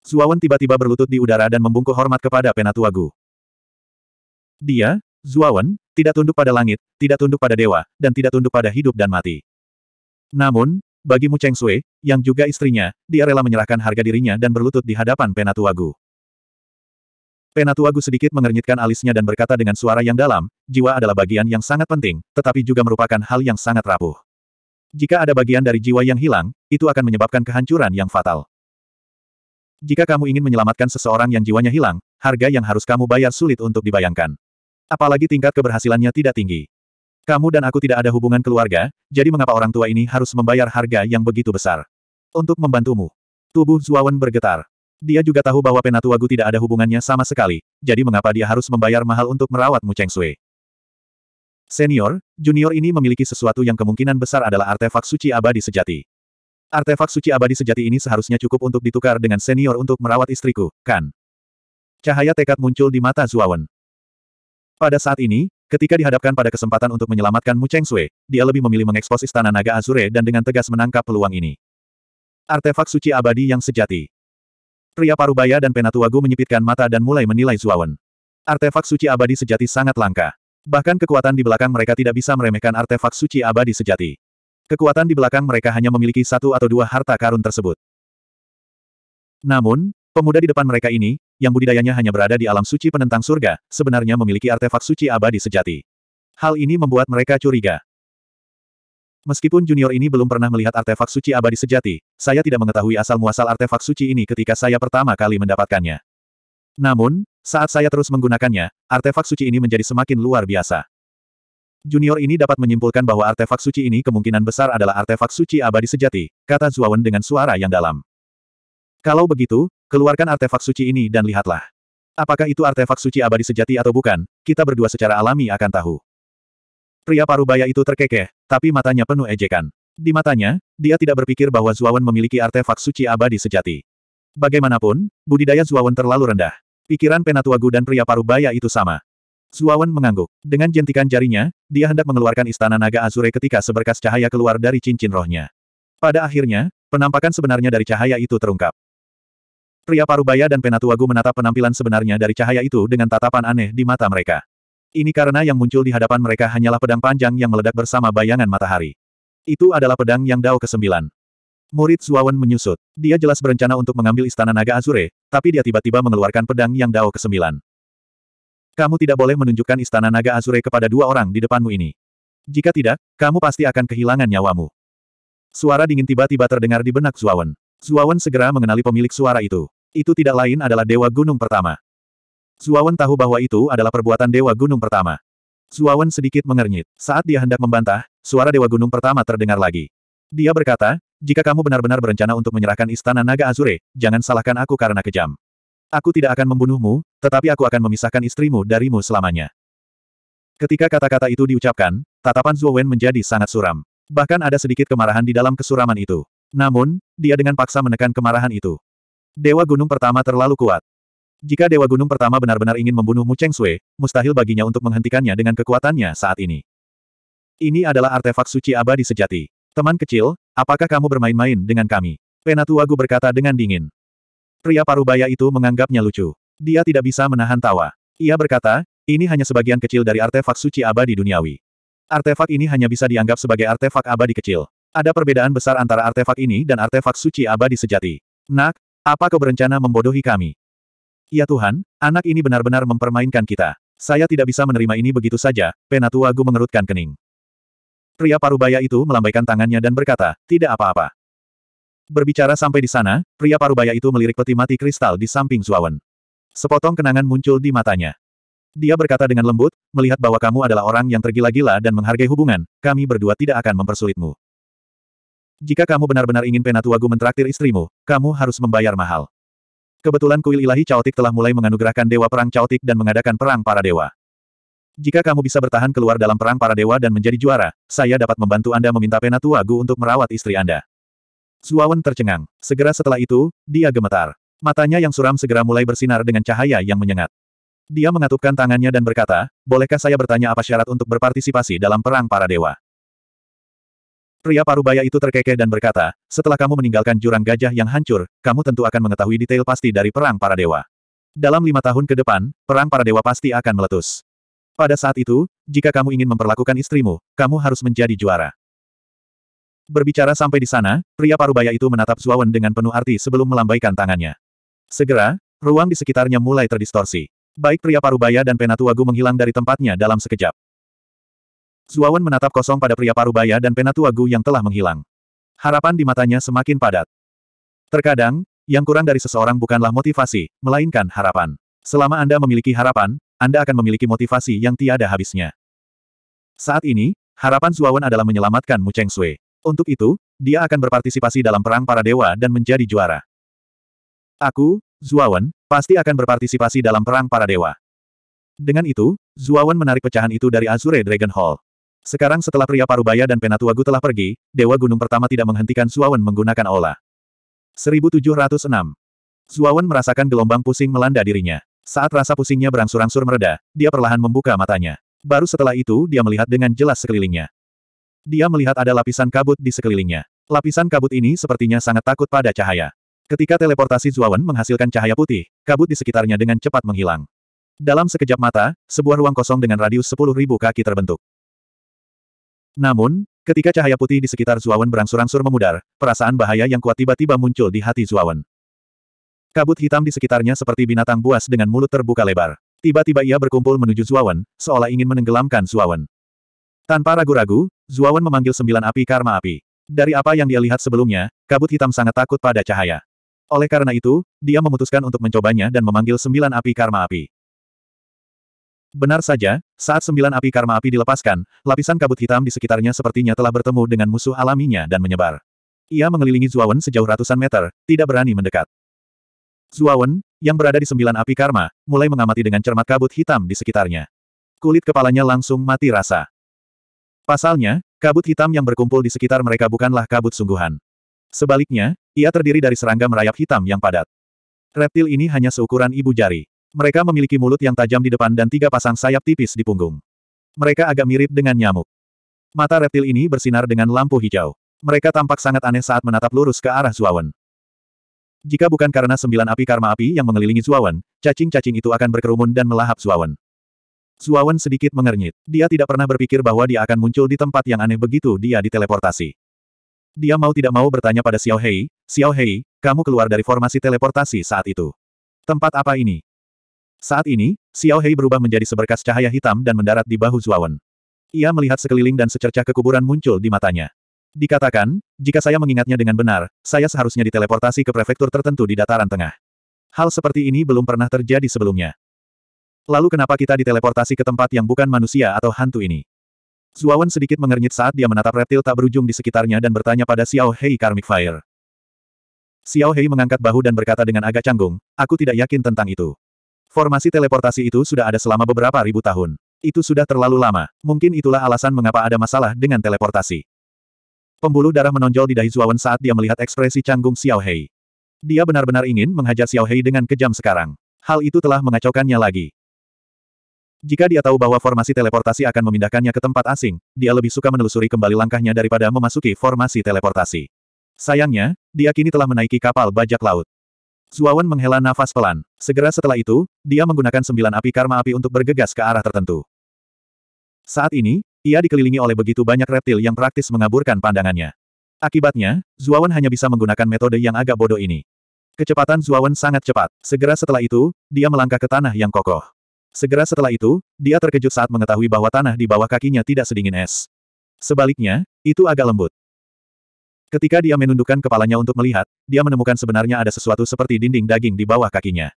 Zuawan tiba-tiba berlutut di udara dan membungkuk hormat kepada Penatuagu. Dia, Zuawan, tidak tunduk pada langit, tidak tunduk pada dewa, dan tidak tunduk pada hidup dan mati. Namun, bagi Mu Cheng Sui, yang juga istrinya, dia rela menyerahkan harga dirinya dan berlutut di hadapan Penatuagu. Penatuagu sedikit mengernyitkan alisnya dan berkata dengan suara yang dalam, jiwa adalah bagian yang sangat penting, tetapi juga merupakan hal yang sangat rapuh. Jika ada bagian dari jiwa yang hilang, itu akan menyebabkan kehancuran yang fatal. Jika kamu ingin menyelamatkan seseorang yang jiwanya hilang, harga yang harus kamu bayar sulit untuk dibayangkan. Apalagi tingkat keberhasilannya tidak tinggi. Kamu dan aku tidak ada hubungan keluarga, jadi mengapa orang tua ini harus membayar harga yang begitu besar? Untuk membantumu. Tubuh Zuawan bergetar. Dia juga tahu bahwa Penatuagu tidak ada hubungannya sama sekali, jadi mengapa dia harus membayar mahal untuk merawat Mu Cheng Sui. Senior, junior ini memiliki sesuatu yang kemungkinan besar adalah artefak suci abadi sejati. Artefak suci abadi sejati ini seharusnya cukup untuk ditukar dengan senior untuk merawat istriku, kan? Cahaya tekad muncul di mata Zuawan. Pada saat ini, ketika dihadapkan pada kesempatan untuk menyelamatkan Mu Cheng Sui, dia lebih memilih mengekspos istana naga Azure dan dengan tegas menangkap peluang ini. Artefak suci abadi yang sejati. Pria Parubaya dan Penatuagu menyipitkan mata dan mulai menilai Zuawan. Artefak suci abadi sejati sangat langka. Bahkan kekuatan di belakang mereka tidak bisa meremehkan artefak suci abadi sejati. Kekuatan di belakang mereka hanya memiliki satu atau dua harta karun tersebut. Namun, pemuda di depan mereka ini, yang budidayanya hanya berada di alam suci penentang surga, sebenarnya memiliki artefak suci abadi sejati. Hal ini membuat mereka curiga. Meskipun junior ini belum pernah melihat artefak suci abadi sejati, saya tidak mengetahui asal-muasal artefak suci ini ketika saya pertama kali mendapatkannya. Namun, saat saya terus menggunakannya, artefak suci ini menjadi semakin luar biasa. Junior ini dapat menyimpulkan bahwa artefak suci ini kemungkinan besar adalah artefak suci abadi sejati, kata Zuawan dengan suara yang dalam. Kalau begitu, keluarkan artefak suci ini dan lihatlah. Apakah itu artefak suci abadi sejati atau bukan, kita berdua secara alami akan tahu. Pria parubaya itu terkekeh, tapi matanya penuh ejekan. Di matanya, dia tidak berpikir bahwa Zuawan memiliki artefak suci abadi sejati. Bagaimanapun, budidaya Zuawan terlalu rendah. Pikiran Penatuagu dan pria parubaya itu sama. Zuawan mengangguk. Dengan jentikan jarinya, dia hendak mengeluarkan istana naga Azure ketika seberkas cahaya keluar dari cincin rohnya. Pada akhirnya, penampakan sebenarnya dari cahaya itu terungkap. Pria parubaya dan Penatuagu menatap penampilan sebenarnya dari cahaya itu dengan tatapan aneh di mata mereka. Ini karena yang muncul di hadapan mereka hanyalah pedang panjang yang meledak bersama bayangan matahari. Itu adalah pedang yang Dao ke-9. Murid Zuawan menyusut. Dia jelas berencana untuk mengambil istana naga Azure, tapi dia tiba-tiba mengeluarkan pedang yang Dao ke-9. Kamu tidak boleh menunjukkan istana naga Azure kepada dua orang di depanmu ini. Jika tidak, kamu pasti akan kehilangan nyawamu. Suara dingin tiba-tiba terdengar di benak Zuawan. Zuawan segera mengenali pemilik suara itu. Itu tidak lain adalah Dewa Gunung Pertama. Zuawan tahu bahwa itu adalah perbuatan Dewa Gunung Pertama. Zuawan sedikit mengernyit. Saat dia hendak membantah, suara Dewa Gunung Pertama terdengar lagi. Dia berkata, jika kamu benar-benar berencana untuk menyerahkan Istana Naga Azure, jangan salahkan aku karena kejam. Aku tidak akan membunuhmu, tetapi aku akan memisahkan istrimu darimu selamanya. Ketika kata-kata itu diucapkan, tatapan Zuowen menjadi sangat suram. Bahkan ada sedikit kemarahan di dalam kesuraman itu. Namun, dia dengan paksa menekan kemarahan itu. Dewa Gunung Pertama terlalu kuat. Jika Dewa Gunung pertama benar-benar ingin membunuh Mu Cheng Sui, mustahil baginya untuk menghentikannya dengan kekuatannya saat ini. Ini adalah artefak suci abadi sejati. Teman kecil, apakah kamu bermain-main dengan kami? Penatuagu berkata dengan dingin. Pria parubaya itu menganggapnya lucu. Dia tidak bisa menahan tawa. Ia berkata, ini hanya sebagian kecil dari artefak suci abadi duniawi. Artefak ini hanya bisa dianggap sebagai artefak abadi kecil. Ada perbedaan besar antara artefak ini dan artefak suci abadi sejati. Nak, apa kau berencana membodohi kami? Ya Tuhan, anak ini benar-benar mempermainkan kita. Saya tidak bisa menerima ini begitu saja, Penatuagu mengerutkan kening. Pria parubaya itu melambaikan tangannya dan berkata, tidak apa-apa. Berbicara sampai di sana, pria parubaya itu melirik peti mati kristal di samping Zuawan. Sepotong kenangan muncul di matanya. Dia berkata dengan lembut, melihat bahwa kamu adalah orang yang tergila-gila dan menghargai hubungan, kami berdua tidak akan mempersulitmu. Jika kamu benar-benar ingin Penatuagu mentraktir istrimu, kamu harus membayar mahal. Kebetulan kuil ilahi Chaotic telah mulai menganugerahkan Dewa Perang Chaotic dan mengadakan Perang Para Dewa. Jika kamu bisa bertahan keluar dalam Perang Para Dewa dan menjadi juara, saya dapat membantu Anda meminta Penatu Agu untuk merawat istri Anda. Zuawan tercengang. Segera setelah itu, dia gemetar. Matanya yang suram segera mulai bersinar dengan cahaya yang menyengat. Dia mengatupkan tangannya dan berkata, bolehkah saya bertanya apa syarat untuk berpartisipasi dalam Perang Para Dewa? Pria parubaya itu terkekeh dan berkata, setelah kamu meninggalkan jurang gajah yang hancur, kamu tentu akan mengetahui detail pasti dari perang para dewa. Dalam lima tahun ke depan, perang para dewa pasti akan meletus. Pada saat itu, jika kamu ingin memperlakukan istrimu, kamu harus menjadi juara. Berbicara sampai di sana, pria parubaya itu menatap Zuawan dengan penuh arti sebelum melambaikan tangannya. Segera, ruang di sekitarnya mulai terdistorsi. Baik pria parubaya dan Penatuagu menghilang dari tempatnya dalam sekejap. Zuawan menatap kosong pada pria parubaya dan penatuagu yang telah menghilang. Harapan di matanya semakin padat. Terkadang, yang kurang dari seseorang bukanlah motivasi, melainkan harapan. Selama Anda memiliki harapan, Anda akan memiliki motivasi yang tiada habisnya. Saat ini, harapan Zuawan adalah menyelamatkan Mu Cheng Sui. Untuk itu, dia akan berpartisipasi dalam perang para dewa dan menjadi juara. Aku, Zuawan, pasti akan berpartisipasi dalam perang para dewa. Dengan itu, Zuawan menarik pecahan itu dari Azure Dragon Hall. Sekarang setelah pria parubaya dan penatuagu telah pergi, Dewa Gunung pertama tidak menghentikan Zuawan menggunakan aula. 1706. Zuawan merasakan gelombang pusing melanda dirinya. Saat rasa pusingnya berangsur-angsur mereda, dia perlahan membuka matanya. Baru setelah itu dia melihat dengan jelas sekelilingnya. Dia melihat ada lapisan kabut di sekelilingnya. Lapisan kabut ini sepertinya sangat takut pada cahaya. Ketika teleportasi Zuawan menghasilkan cahaya putih, kabut di sekitarnya dengan cepat menghilang. Dalam sekejap mata, sebuah ruang kosong dengan radius 10.000 kaki terbentuk. Namun, ketika cahaya putih di sekitar Zuawan berangsur-angsur memudar, perasaan bahaya yang kuat tiba-tiba muncul di hati Zuawan. Kabut hitam di sekitarnya seperti binatang buas dengan mulut terbuka lebar. Tiba-tiba ia berkumpul menuju Zuawan, seolah ingin menenggelamkan Zuawan. Tanpa ragu-ragu, Zuawan memanggil sembilan api karma api. Dari apa yang dia lihat sebelumnya, kabut hitam sangat takut pada cahaya. Oleh karena itu, dia memutuskan untuk mencobanya dan memanggil sembilan api karma api. Benar saja, saat sembilan api karma api dilepaskan, lapisan kabut hitam di sekitarnya sepertinya telah bertemu dengan musuh alaminya dan menyebar. Ia mengelilingi Zuawan sejauh ratusan meter, tidak berani mendekat. Zuawan, yang berada di sembilan api karma, mulai mengamati dengan cermat kabut hitam di sekitarnya. Kulit kepalanya langsung mati rasa. Pasalnya, kabut hitam yang berkumpul di sekitar mereka bukanlah kabut sungguhan. Sebaliknya, ia terdiri dari serangga merayap hitam yang padat. Reptil ini hanya seukuran ibu jari. Mereka memiliki mulut yang tajam di depan dan tiga pasang sayap tipis di punggung. Mereka agak mirip dengan nyamuk. Mata reptil ini bersinar dengan lampu hijau. Mereka tampak sangat aneh saat menatap lurus ke arah Zuawan. Jika bukan karena sembilan api karma api yang mengelilingi Zuawan, cacing-cacing itu akan berkerumun dan melahap Zuawan. Zuawan sedikit mengernyit. Dia tidak pernah berpikir bahwa dia akan muncul di tempat yang aneh begitu dia diteleportasi. Dia mau tidak mau bertanya pada Xiao Hei, Xiao Hei, kamu keluar dari formasi teleportasi saat itu. Tempat apa ini? Saat ini, Xiao Hei berubah menjadi seberkas cahaya hitam dan mendarat di bahu Zuawan. Ia melihat sekeliling dan secercah kekuburan muncul di matanya. Dikatakan, jika saya mengingatnya dengan benar, saya seharusnya diteleportasi ke prefektur tertentu di dataran tengah. Hal seperti ini belum pernah terjadi sebelumnya. Lalu kenapa kita diteleportasi ke tempat yang bukan manusia atau hantu ini? Zuawan sedikit mengernyit saat dia menatap reptil tak berujung di sekitarnya dan bertanya pada Xiao Hei Karmic Fire. Xiao Hei mengangkat bahu dan berkata dengan agak canggung, aku tidak yakin tentang itu. Formasi teleportasi itu sudah ada selama beberapa ribu tahun. Itu sudah terlalu lama. Mungkin itulah alasan mengapa ada masalah dengan teleportasi. Pembuluh darah menonjol di dahi Zuawan saat dia melihat ekspresi canggung Xiao Hei. Dia benar-benar ingin menghajar Xiao Hei dengan kejam sekarang. Hal itu telah mengacaukannya lagi. Jika dia tahu bahwa formasi teleportasi akan memindahkannya ke tempat asing, dia lebih suka menelusuri kembali langkahnya daripada memasuki formasi teleportasi. Sayangnya, dia kini telah menaiki kapal bajak laut. Zuawan menghela nafas pelan. Segera setelah itu, dia menggunakan sembilan api karma api untuk bergegas ke arah tertentu. Saat ini, ia dikelilingi oleh begitu banyak reptil yang praktis mengaburkan pandangannya. Akibatnya, Zuawan hanya bisa menggunakan metode yang agak bodoh ini. Kecepatan Zuawan sangat cepat. Segera setelah itu, dia melangkah ke tanah yang kokoh. Segera setelah itu, dia terkejut saat mengetahui bahwa tanah di bawah kakinya tidak sedingin es. Sebaliknya, itu agak lembut. Ketika dia menundukkan kepalanya untuk melihat, dia menemukan sebenarnya ada sesuatu seperti dinding daging di bawah kakinya.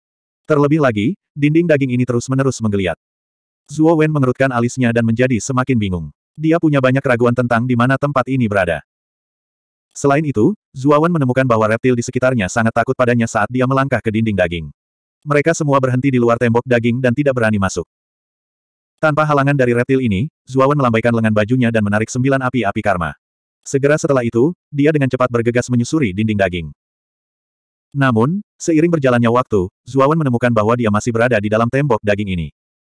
Terlebih lagi, dinding daging ini terus-menerus menggeliat. Zuo Wen mengerutkan alisnya dan menjadi semakin bingung. Dia punya banyak keraguan tentang di mana tempat ini berada. Selain itu, Zuo Wen menemukan bahwa reptil di sekitarnya sangat takut padanya saat dia melangkah ke dinding daging. Mereka semua berhenti di luar tembok daging dan tidak berani masuk. Tanpa halangan dari reptil ini, Zuo Wen melambaikan lengan bajunya dan menarik sembilan api-api karma. Segera setelah itu, dia dengan cepat bergegas menyusuri dinding daging. Namun, seiring berjalannya waktu, Zuo Wen menemukan bahwa dia masih berada di dalam tembok daging ini.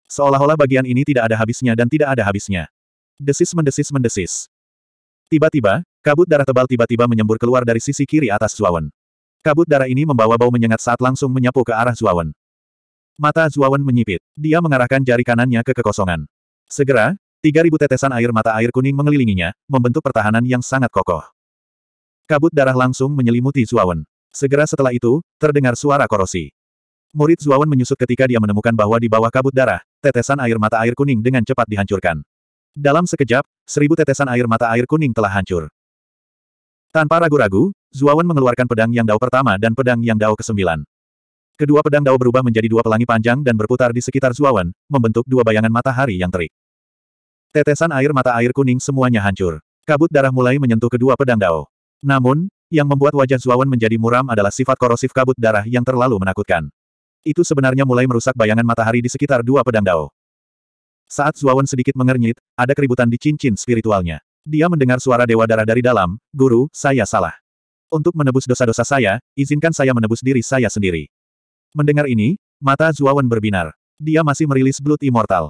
Seolah-olah bagian ini tidak ada habisnya dan tidak ada habisnya. Desis mendesis mendesis. Tiba-tiba, kabut darah tebal tiba-tiba menyembur keluar dari sisi kiri atas Zuawan. Kabut darah ini membawa bau menyengat saat langsung menyapu ke arah Zuawan. Mata Zuawan menyipit. Dia mengarahkan jari kanannya ke kekosongan. Segera, 3000 tetesan air mata air kuning mengelilinginya, membentuk pertahanan yang sangat kokoh. Kabut darah langsung menyelimuti Zuawan. Segera setelah itu, terdengar suara korosi. Murid Zuawan menyusut ketika dia menemukan bahwa di bawah kabut darah, tetesan air mata air kuning dengan cepat dihancurkan. Dalam sekejap, seribu tetesan air mata air kuning telah hancur. Tanpa ragu-ragu, Zuawan mengeluarkan pedang yang dao pertama dan pedang yang dao kesembilan. Kedua pedang dao berubah menjadi dua pelangi panjang dan berputar di sekitar Zuawan, membentuk dua bayangan matahari yang terik. Tetesan air mata air kuning semuanya hancur. Kabut darah mulai menyentuh kedua pedang dao. Namun, yang membuat wajah Zuawan menjadi muram adalah sifat korosif kabut darah yang terlalu menakutkan. Itu sebenarnya mulai merusak bayangan matahari di sekitar dua pedang dao. Saat Zuawan sedikit mengernyit, ada keributan di cincin spiritualnya. Dia mendengar suara Dewa Darah dari dalam, Guru, saya salah. Untuk menebus dosa-dosa saya, izinkan saya menebus diri saya sendiri. Mendengar ini, mata Zuawan berbinar. Dia masih merilis Blood Immortal.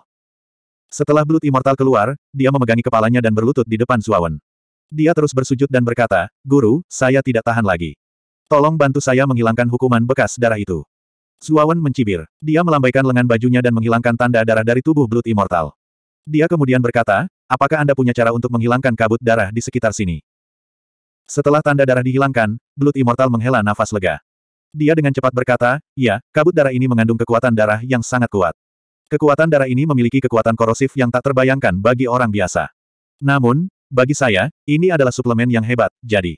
Setelah Blood Immortal keluar, dia memegangi kepalanya dan berlutut di depan Zuawan. Dia terus bersujud dan berkata, Guru, saya tidak tahan lagi. Tolong bantu saya menghilangkan hukuman bekas darah itu. Zuawan mencibir. Dia melambaikan lengan bajunya dan menghilangkan tanda darah dari tubuh Blood Immortal. Dia kemudian berkata, apakah Anda punya cara untuk menghilangkan kabut darah di sekitar sini? Setelah tanda darah dihilangkan, Blood Immortal menghela nafas lega. Dia dengan cepat berkata, ya, kabut darah ini mengandung kekuatan darah yang sangat kuat. Kekuatan darah ini memiliki kekuatan korosif yang tak terbayangkan bagi orang biasa. Namun, bagi saya, ini adalah suplemen yang hebat, jadi.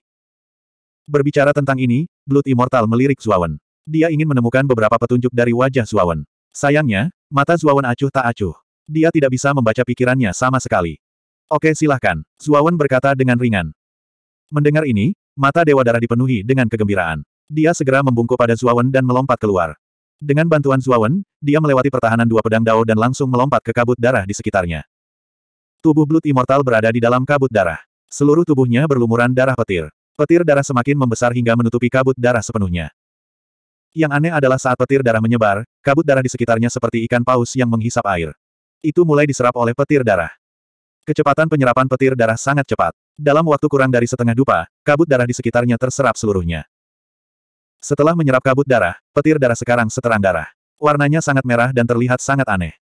Berbicara tentang ini, Blood Immortal melirik Zuawan. Dia ingin menemukan beberapa petunjuk dari wajah Zuawan. Sayangnya, mata Zuawan acuh tak acuh. Dia tidak bisa membaca pikirannya sama sekali. Oke silahkan, Zuawan berkata dengan ringan. Mendengar ini, mata Dewa Darah dipenuhi dengan kegembiraan. Dia segera membungkuk pada Zuawan dan melompat keluar. Dengan bantuan Zuawan, dia melewati pertahanan dua pedang Dao dan langsung melompat ke kabut darah di sekitarnya. Tubuh Blood Immortal berada di dalam kabut darah. Seluruh tubuhnya berlumuran darah petir. Petir darah semakin membesar hingga menutupi kabut darah sepenuhnya. Yang aneh adalah saat petir darah menyebar, kabut darah di sekitarnya seperti ikan paus yang menghisap air. Itu mulai diserap oleh petir darah. Kecepatan penyerapan petir darah sangat cepat. Dalam waktu kurang dari setengah dupa, kabut darah di sekitarnya terserap seluruhnya. Setelah menyerap kabut darah, petir darah sekarang seterang darah. Warnanya sangat merah dan terlihat sangat aneh.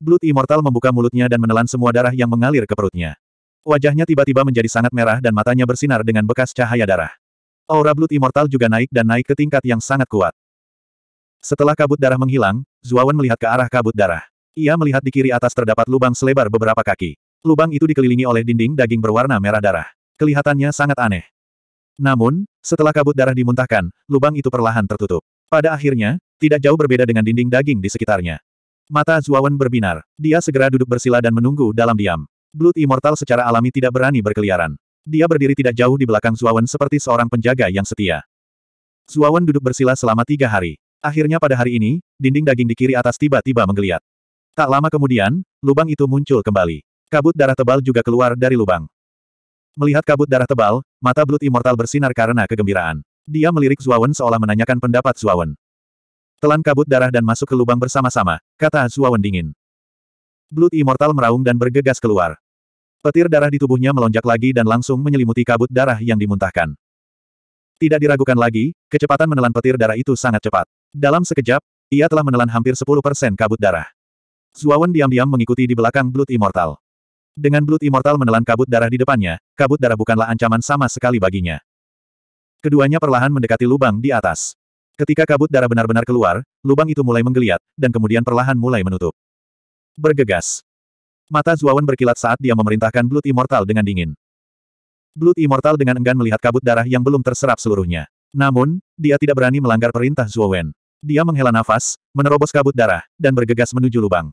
Blood Immortal membuka mulutnya dan menelan semua darah yang mengalir ke perutnya. Wajahnya tiba-tiba menjadi sangat merah dan matanya bersinar dengan bekas cahaya darah. Aura Blood Immortal juga naik dan naik ke tingkat yang sangat kuat. Setelah kabut darah menghilang, Zuawan melihat ke arah kabut darah. Ia melihat di kiri atas terdapat lubang selebar beberapa kaki. Lubang itu dikelilingi oleh dinding daging berwarna merah darah. Kelihatannya sangat aneh. Namun, setelah kabut darah dimuntahkan, lubang itu perlahan tertutup. Pada akhirnya, tidak jauh berbeda dengan dinding daging di sekitarnya. Mata Zuawan berbinar. Dia segera duduk bersila dan menunggu dalam diam. Blood Immortal secara alami tidak berani berkeliaran. Dia berdiri tidak jauh di belakang Zuawan seperti seorang penjaga yang setia. Zuawan duduk bersila selama tiga hari. Akhirnya pada hari ini, dinding daging di kiri atas tiba-tiba menggeliat. Tak lama kemudian, lubang itu muncul kembali. Kabut darah tebal juga keluar dari lubang. Melihat kabut darah tebal, mata Blood Immortal bersinar karena kegembiraan. Dia melirik Zuawan seolah menanyakan pendapat Zuawan. Telan kabut darah dan masuk ke lubang bersama-sama, kata Zuawan dingin. Blood Immortal meraung dan bergegas keluar. Petir darah di tubuhnya melonjak lagi dan langsung menyelimuti kabut darah yang dimuntahkan. Tidak diragukan lagi, kecepatan menelan petir darah itu sangat cepat. Dalam sekejap, ia telah menelan hampir 10% kabut darah. Zuawan diam-diam mengikuti di belakang Blood Immortal. Dengan Blood Immortal menelan kabut darah di depannya, kabut darah bukanlah ancaman sama sekali baginya. Keduanya perlahan mendekati lubang di atas. Ketika kabut darah benar-benar keluar, lubang itu mulai menggeliat, dan kemudian perlahan mulai menutup. Bergegas. Mata Zuawan berkilat saat dia memerintahkan Blood Immortal dengan dingin. Blood Immortal dengan enggan melihat kabut darah yang belum terserap seluruhnya. Namun, dia tidak berani melanggar perintah Zuawan. Dia menghela nafas, menerobos kabut darah, dan bergegas menuju lubang.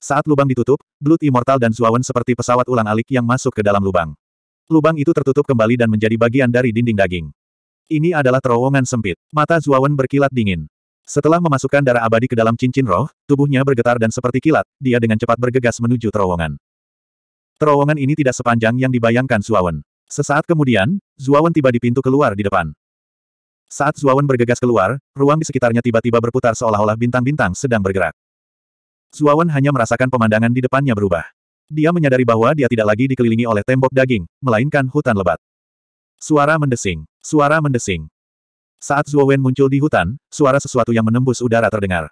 Saat lubang ditutup, Blood Immortal dan Zuawan seperti pesawat ulang-alik yang masuk ke dalam lubang. Lubang itu tertutup kembali dan menjadi bagian dari dinding daging. Ini adalah terowongan sempit. Mata Zuawan berkilat dingin. Setelah memasukkan darah abadi ke dalam cincin roh, tubuhnya bergetar dan seperti kilat, dia dengan cepat bergegas menuju terowongan. Terowongan ini tidak sepanjang yang dibayangkan Zuawan. Sesaat kemudian, Zuawan tiba di pintu keluar di depan. Saat Zuawan bergegas keluar, ruang di sekitarnya tiba-tiba berputar seolah-olah bintang-bintang sedang bergerak. Zuawan hanya merasakan pemandangan di depannya berubah. Dia menyadari bahwa dia tidak lagi dikelilingi oleh tembok daging, melainkan hutan lebat. Suara mendesing. Suara mendesing. Saat Zuawan muncul di hutan, suara sesuatu yang menembus udara terdengar.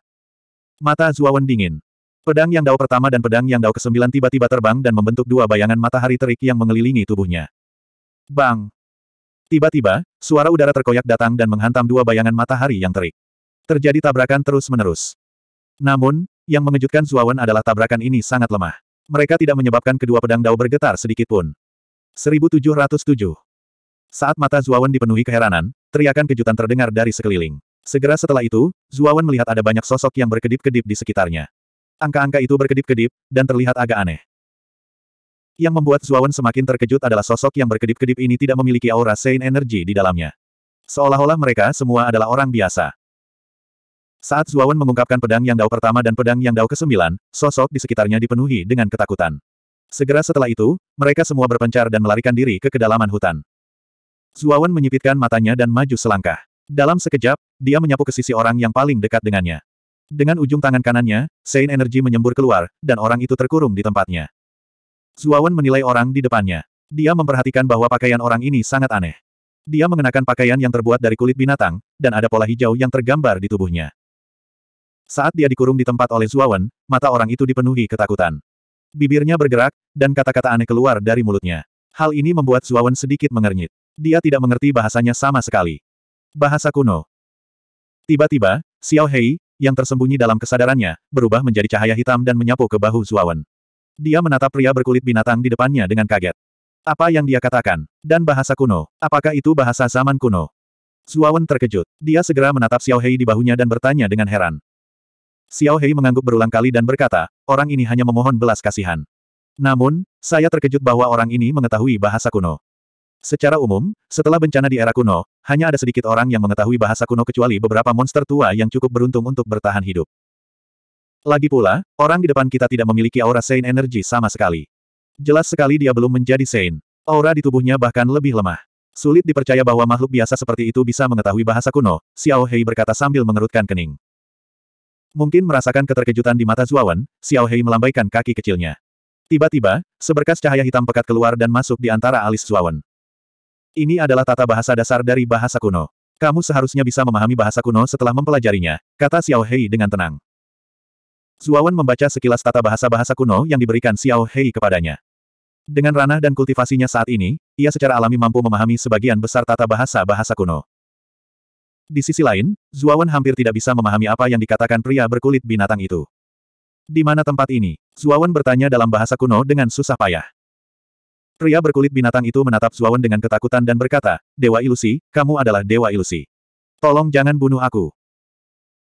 Mata Zuawan dingin. Pedang yang dao pertama dan pedang yang dao kesembilan tiba-tiba terbang dan membentuk dua bayangan matahari terik yang mengelilingi tubuhnya. Bang! Tiba-tiba, suara udara terkoyak datang dan menghantam dua bayangan matahari yang terik. Terjadi tabrakan terus-menerus. Namun, yang mengejutkan Zuawan adalah tabrakan ini sangat lemah. Mereka tidak menyebabkan kedua pedang Dao bergetar sedikitpun. 1707. Saat mata Zuawan dipenuhi keheranan, teriakan kejutan terdengar dari sekeliling. Segera setelah itu, Zuawan melihat ada banyak sosok yang berkedip-kedip di sekitarnya. Angka-angka itu berkedip-kedip, dan terlihat agak aneh. Yang membuat Zuawan semakin terkejut adalah sosok yang berkedip-kedip ini tidak memiliki aura Sein Energy di dalamnya. Seolah-olah mereka semua adalah orang biasa. Saat Zuawan mengungkapkan pedang yang dao pertama dan pedang yang dao kesembilan, sosok di sekitarnya dipenuhi dengan ketakutan. Segera setelah itu, mereka semua berpencar dan melarikan diri ke kedalaman hutan. Zuawan menyipitkan matanya dan maju selangkah. Dalam sekejap, dia menyapu ke sisi orang yang paling dekat dengannya. Dengan ujung tangan kanannya, Sein Energy menyembur keluar, dan orang itu terkurung di tempatnya. Zuawan menilai orang di depannya. Dia memperhatikan bahwa pakaian orang ini sangat aneh. Dia mengenakan pakaian yang terbuat dari kulit binatang, dan ada pola hijau yang tergambar di tubuhnya. Saat dia dikurung di tempat oleh Zuawan, mata orang itu dipenuhi ketakutan. Bibirnya bergerak, dan kata-kata aneh keluar dari mulutnya. Hal ini membuat Zuawan sedikit mengernyit. Dia tidak mengerti bahasanya sama sekali. Bahasa kuno. Tiba-tiba, Xiao Hei, yang tersembunyi dalam kesadarannya, berubah menjadi cahaya hitam dan menyapu ke bahu Zuawan. Dia menatap pria berkulit binatang di depannya dengan kaget. Apa yang dia katakan? Dan bahasa kuno. Apakah itu bahasa zaman kuno? Zuawan terkejut. Dia segera menatap Xiao Hei di bahunya dan bertanya dengan heran. Xiao Hei mengangguk berulang kali dan berkata, orang ini hanya memohon belas kasihan. Namun, saya terkejut bahwa orang ini mengetahui bahasa kuno. Secara umum, setelah bencana di era kuno, hanya ada sedikit orang yang mengetahui bahasa kuno kecuali beberapa monster tua yang cukup beruntung untuk bertahan hidup. Lagi pula, orang di depan kita tidak memiliki aura Saint Energy sama sekali. Jelas sekali dia belum menjadi Saint. Aura di tubuhnya bahkan lebih lemah. Sulit dipercaya bahwa makhluk biasa seperti itu bisa mengetahui bahasa kuno, Xiao Hei berkata sambil mengerutkan kening. Mungkin merasakan keterkejutan di mata Zuawan, Xiao Hei melambaikan kaki kecilnya. Tiba-tiba, seberkas cahaya hitam pekat keluar dan masuk di antara alis Zuawan. Ini adalah tata bahasa dasar dari bahasa kuno. Kamu seharusnya bisa memahami bahasa kuno setelah mempelajarinya, kata Xiao Hei dengan tenang. Zuawan membaca sekilas tata bahasa-bahasa kuno yang diberikan Xiao Hei kepadanya. Dengan ranah dan kultivasinya saat ini, ia secara alami mampu memahami sebagian besar tata bahasa-bahasa kuno. Di sisi lain, Zuawan hampir tidak bisa memahami apa yang dikatakan pria berkulit binatang itu. Di mana tempat ini? Zuawan bertanya dalam bahasa kuno dengan susah payah. Pria berkulit binatang itu menatap Zuawan dengan ketakutan dan berkata, Dewa Ilusi, kamu adalah Dewa Ilusi. Tolong jangan bunuh aku.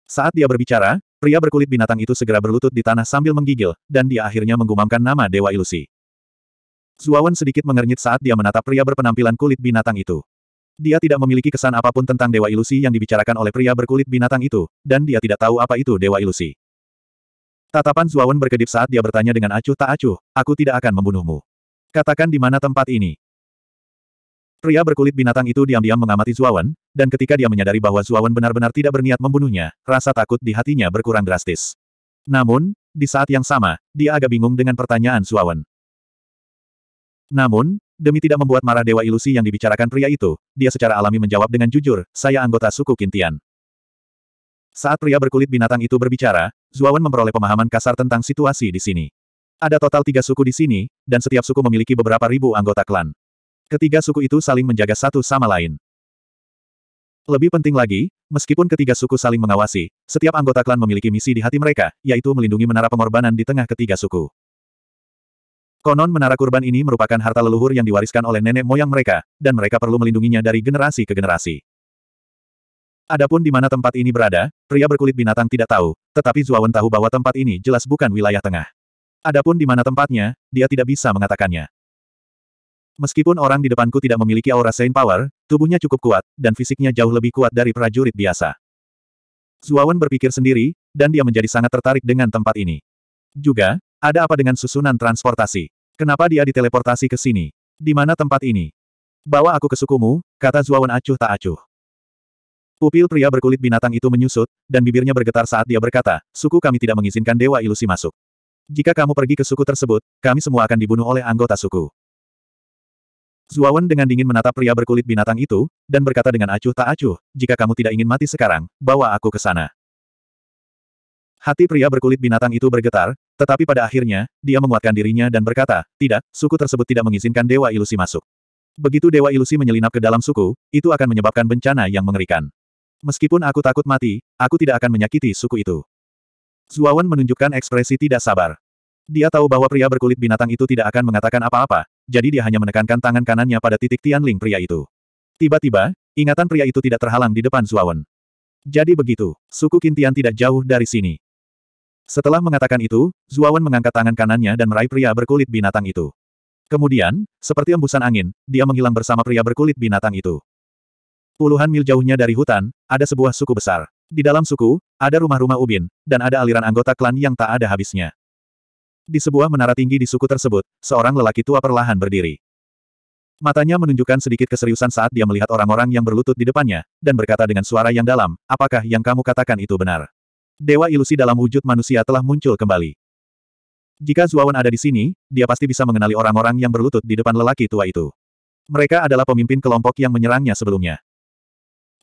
Saat dia berbicara, pria berkulit binatang itu segera berlutut di tanah sambil menggigil, dan dia akhirnya menggumamkan nama Dewa Ilusi. Zuawan sedikit mengernyit saat dia menatap pria berpenampilan kulit binatang itu. Dia tidak memiliki kesan apa pun tentang Dewa Ilusi yang dibicarakan oleh pria berkulit binatang itu, dan dia tidak tahu apa itu Dewa Ilusi. Tatapan Zuawan berkedip saat dia bertanya dengan acuh tak acuh, aku tidak akan membunuhmu. Katakan di mana tempat ini. Pria berkulit binatang itu diam-diam mengamati Zuawan, dan ketika dia menyadari bahwa Zuawan benar-benar tidak berniat membunuhnya, rasa takut di hatinya berkurang drastis. Namun, di saat yang sama, dia agak bingung dengan pertanyaan Zuawan. Namun, demi tidak membuat marah Dewa Ilusi yang dibicarakan pria itu, dia secara alami menjawab dengan jujur, saya anggota suku Kintian. Saat pria berkulit binatang itu berbicara, Zuawan memperoleh pemahaman kasar tentang situasi di sini. Ada total tiga suku di sini, dan setiap suku memiliki beberapa ribu anggota klan. Ketiga suku itu saling menjaga satu sama lain. Lebih penting lagi, meskipun ketiga suku saling mengawasi, setiap anggota klan memiliki misi di hati mereka, yaitu melindungi menara pengorbanan di tengah ketiga suku. Konon menara kurban ini merupakan harta leluhur yang diwariskan oleh nenek moyang mereka, dan mereka perlu melindunginya dari generasi ke generasi. Adapun di mana tempat ini berada, pria berkulit binatang tidak tahu, tetapi Zuawan tahu bahwa tempat ini jelas bukan wilayah tengah. Adapun di mana tempatnya, dia tidak bisa mengatakannya. Meskipun orang di depanku tidak memiliki aura Saint Power, tubuhnya cukup kuat, dan fisiknya jauh lebih kuat dari prajurit biasa. Zuawan berpikir sendiri, dan dia menjadi sangat tertarik dengan tempat ini. Juga, ada apa dengan susunan transportasi? Kenapa dia diteleportasi ke sini? Di mana tempat ini? Bawa aku ke sukumu, kata Zuawan acuh tak acuh. Pupil pria berkulit binatang itu menyusut, dan bibirnya bergetar saat dia berkata, suku kami tidak mengizinkan Dewa Ilusi masuk. Jika kamu pergi ke suku tersebut, kami semua akan dibunuh oleh anggota suku. Zuawan dengan dingin menatap pria berkulit binatang itu, dan berkata dengan acuh tak acuh, jika kamu tidak ingin mati sekarang, bawa aku ke sana. Hati pria berkulit binatang itu bergetar, tetapi pada akhirnya, dia menguatkan dirinya dan berkata, tidak, suku tersebut tidak mengizinkan Dewa Ilusi masuk. Begitu Dewa Ilusi menyelinap ke dalam suku, itu akan menyebabkan bencana yang mengerikan. Meskipun aku takut mati, aku tidak akan menyakiti suku itu. Zuawan menunjukkan ekspresi tidak sabar. Dia tahu bahwa pria berkulit binatang itu tidak akan mengatakan apa-apa, jadi dia hanya menekankan tangan kanannya pada titik Tianling pria itu. Tiba-tiba, ingatan pria itu tidak terhalang di depan Zuawan. Jadi begitu, suku Kintian tidak jauh dari sini. Setelah mengatakan itu, Zuawan mengangkat tangan kanannya dan meraih pria berkulit binatang itu. Kemudian, seperti embusan angin, dia menghilang bersama pria berkulit binatang itu. Puluhan mil jauhnya dari hutan, ada sebuah suku besar. Di dalam suku, ada rumah-rumah ubin, dan ada aliran anggota klan yang tak ada habisnya. Di sebuah menara tinggi di suku tersebut, seorang lelaki tua perlahan berdiri. Matanya menunjukkan sedikit keseriusan saat dia melihat orang-orang yang berlutut di depannya, dan berkata dengan suara yang dalam, apakah yang kamu katakan itu benar? Dewa ilusi dalam wujud manusia telah muncul kembali. Jika Zuawan ada di sini, dia pasti bisa mengenali orang-orang yang berlutut di depan lelaki tua itu. Mereka adalah pemimpin kelompok yang menyerangnya sebelumnya.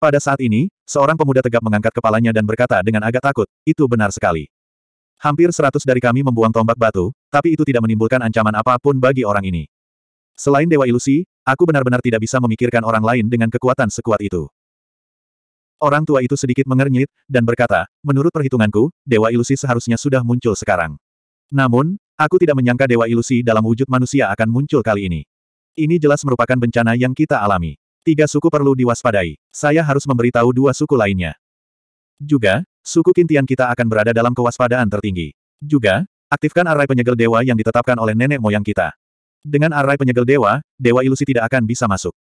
Pada saat ini, seorang pemuda tegap mengangkat kepalanya dan berkata dengan agak takut, itu benar sekali. Hampir seratus dari kami membuang tombak batu, tapi itu tidak menimbulkan ancaman apa pun bagi orang ini. Selain Dewa Ilusi, aku benar-benar tidak bisa memikirkan orang lain dengan kekuatan sekuat itu. Orang tua itu sedikit mengernyit, dan berkata, menurut perhitunganku, Dewa Ilusi seharusnya sudah muncul sekarang. Namun, aku tidak menyangka Dewa Ilusi dalam wujud manusia akan muncul kali ini. Ini jelas merupakan bencana yang kita alami. Tiga suku perlu diwaspadai. Saya harus memberitahu dua suku lainnya. Juga, suku Kintian kita akan berada dalam kewaspadaan tertinggi. Juga, aktifkan arai penyegel dewa yang ditetapkan oleh nenek moyang kita. Dengan arai penyegel dewa, dewa ilusi tidak akan bisa masuk.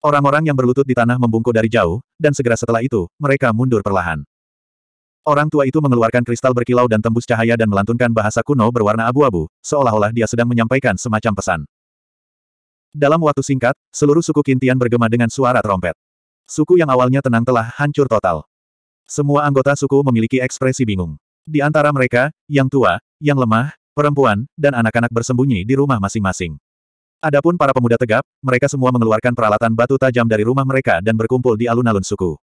Orang-orang yang berlutut di tanah membungkuk dari jauh, dan segera setelah itu, mereka mundur perlahan. Orang tua itu mengeluarkan kristal berkilau dan tembus cahaya dan melantunkan bahasa kuno berwarna abu-abu, seolah-olah dia sedang menyampaikan semacam pesan. Dalam waktu singkat, seluruh suku Kintian bergema dengan suara trompet. Suku yang awalnya tenang telah hancur total. Semua anggota suku memiliki ekspresi bingung. Di antara mereka, yang tua, yang lemah, perempuan, dan anak-anak bersembunyi di rumah masing-masing. Adapun para pemuda tegap, mereka semua mengeluarkan peralatan batu tajam dari rumah mereka dan berkumpul di alun-alun suku.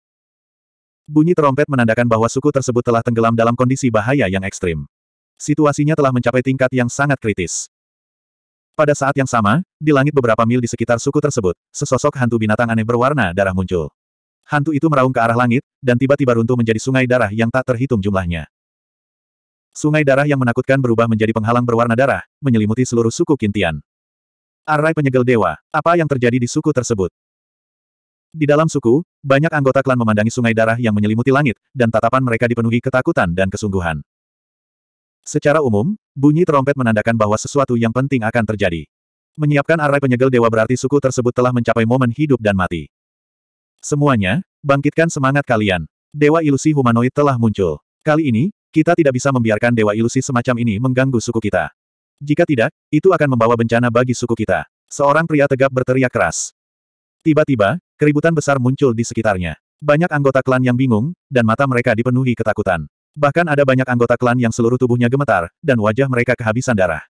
Bunyi trompet menandakan bahwa suku tersebut telah tenggelam dalam kondisi bahaya yang ekstrim. Situasinya telah mencapai tingkat yang sangat kritis. Pada saat yang sama, di langit beberapa mil di sekitar suku tersebut, sesosok hantu binatang aneh berwarna darah muncul. Hantu itu meraung ke arah langit, dan tiba-tiba runtuh menjadi sungai darah yang tak terhitung jumlahnya. Sungai darah yang menakutkan berubah menjadi penghalang berwarna darah, menyelimuti seluruh suku Kintian. Arai penyegel dewa, apa yang terjadi di suku tersebut? Di dalam suku, banyak anggota klan memandangi sungai darah yang menyelimuti langit, dan tatapan mereka dipenuhi ketakutan dan kesungguhan. Secara umum, bunyi trompet menandakan bahwa sesuatu yang penting akan terjadi. Menyiapkan arai penyegel dewa berarti suku tersebut telah mencapai momen hidup dan mati. Semuanya, bangkitkan semangat kalian. Dewa ilusi humanoid telah muncul. Kali ini, kita tidak bisa membiarkan dewa ilusi semacam ini mengganggu suku kita. Jika tidak, itu akan membawa bencana bagi suku kita. Seorang pria tegap berteriak keras. Tiba-tiba, keributan besar muncul di sekitarnya. Banyak anggota klan yang bingung, dan mata mereka dipenuhi ketakutan. Bahkan ada banyak anggota klan yang seluruh tubuhnya gemetar, dan wajah mereka kehabisan darah.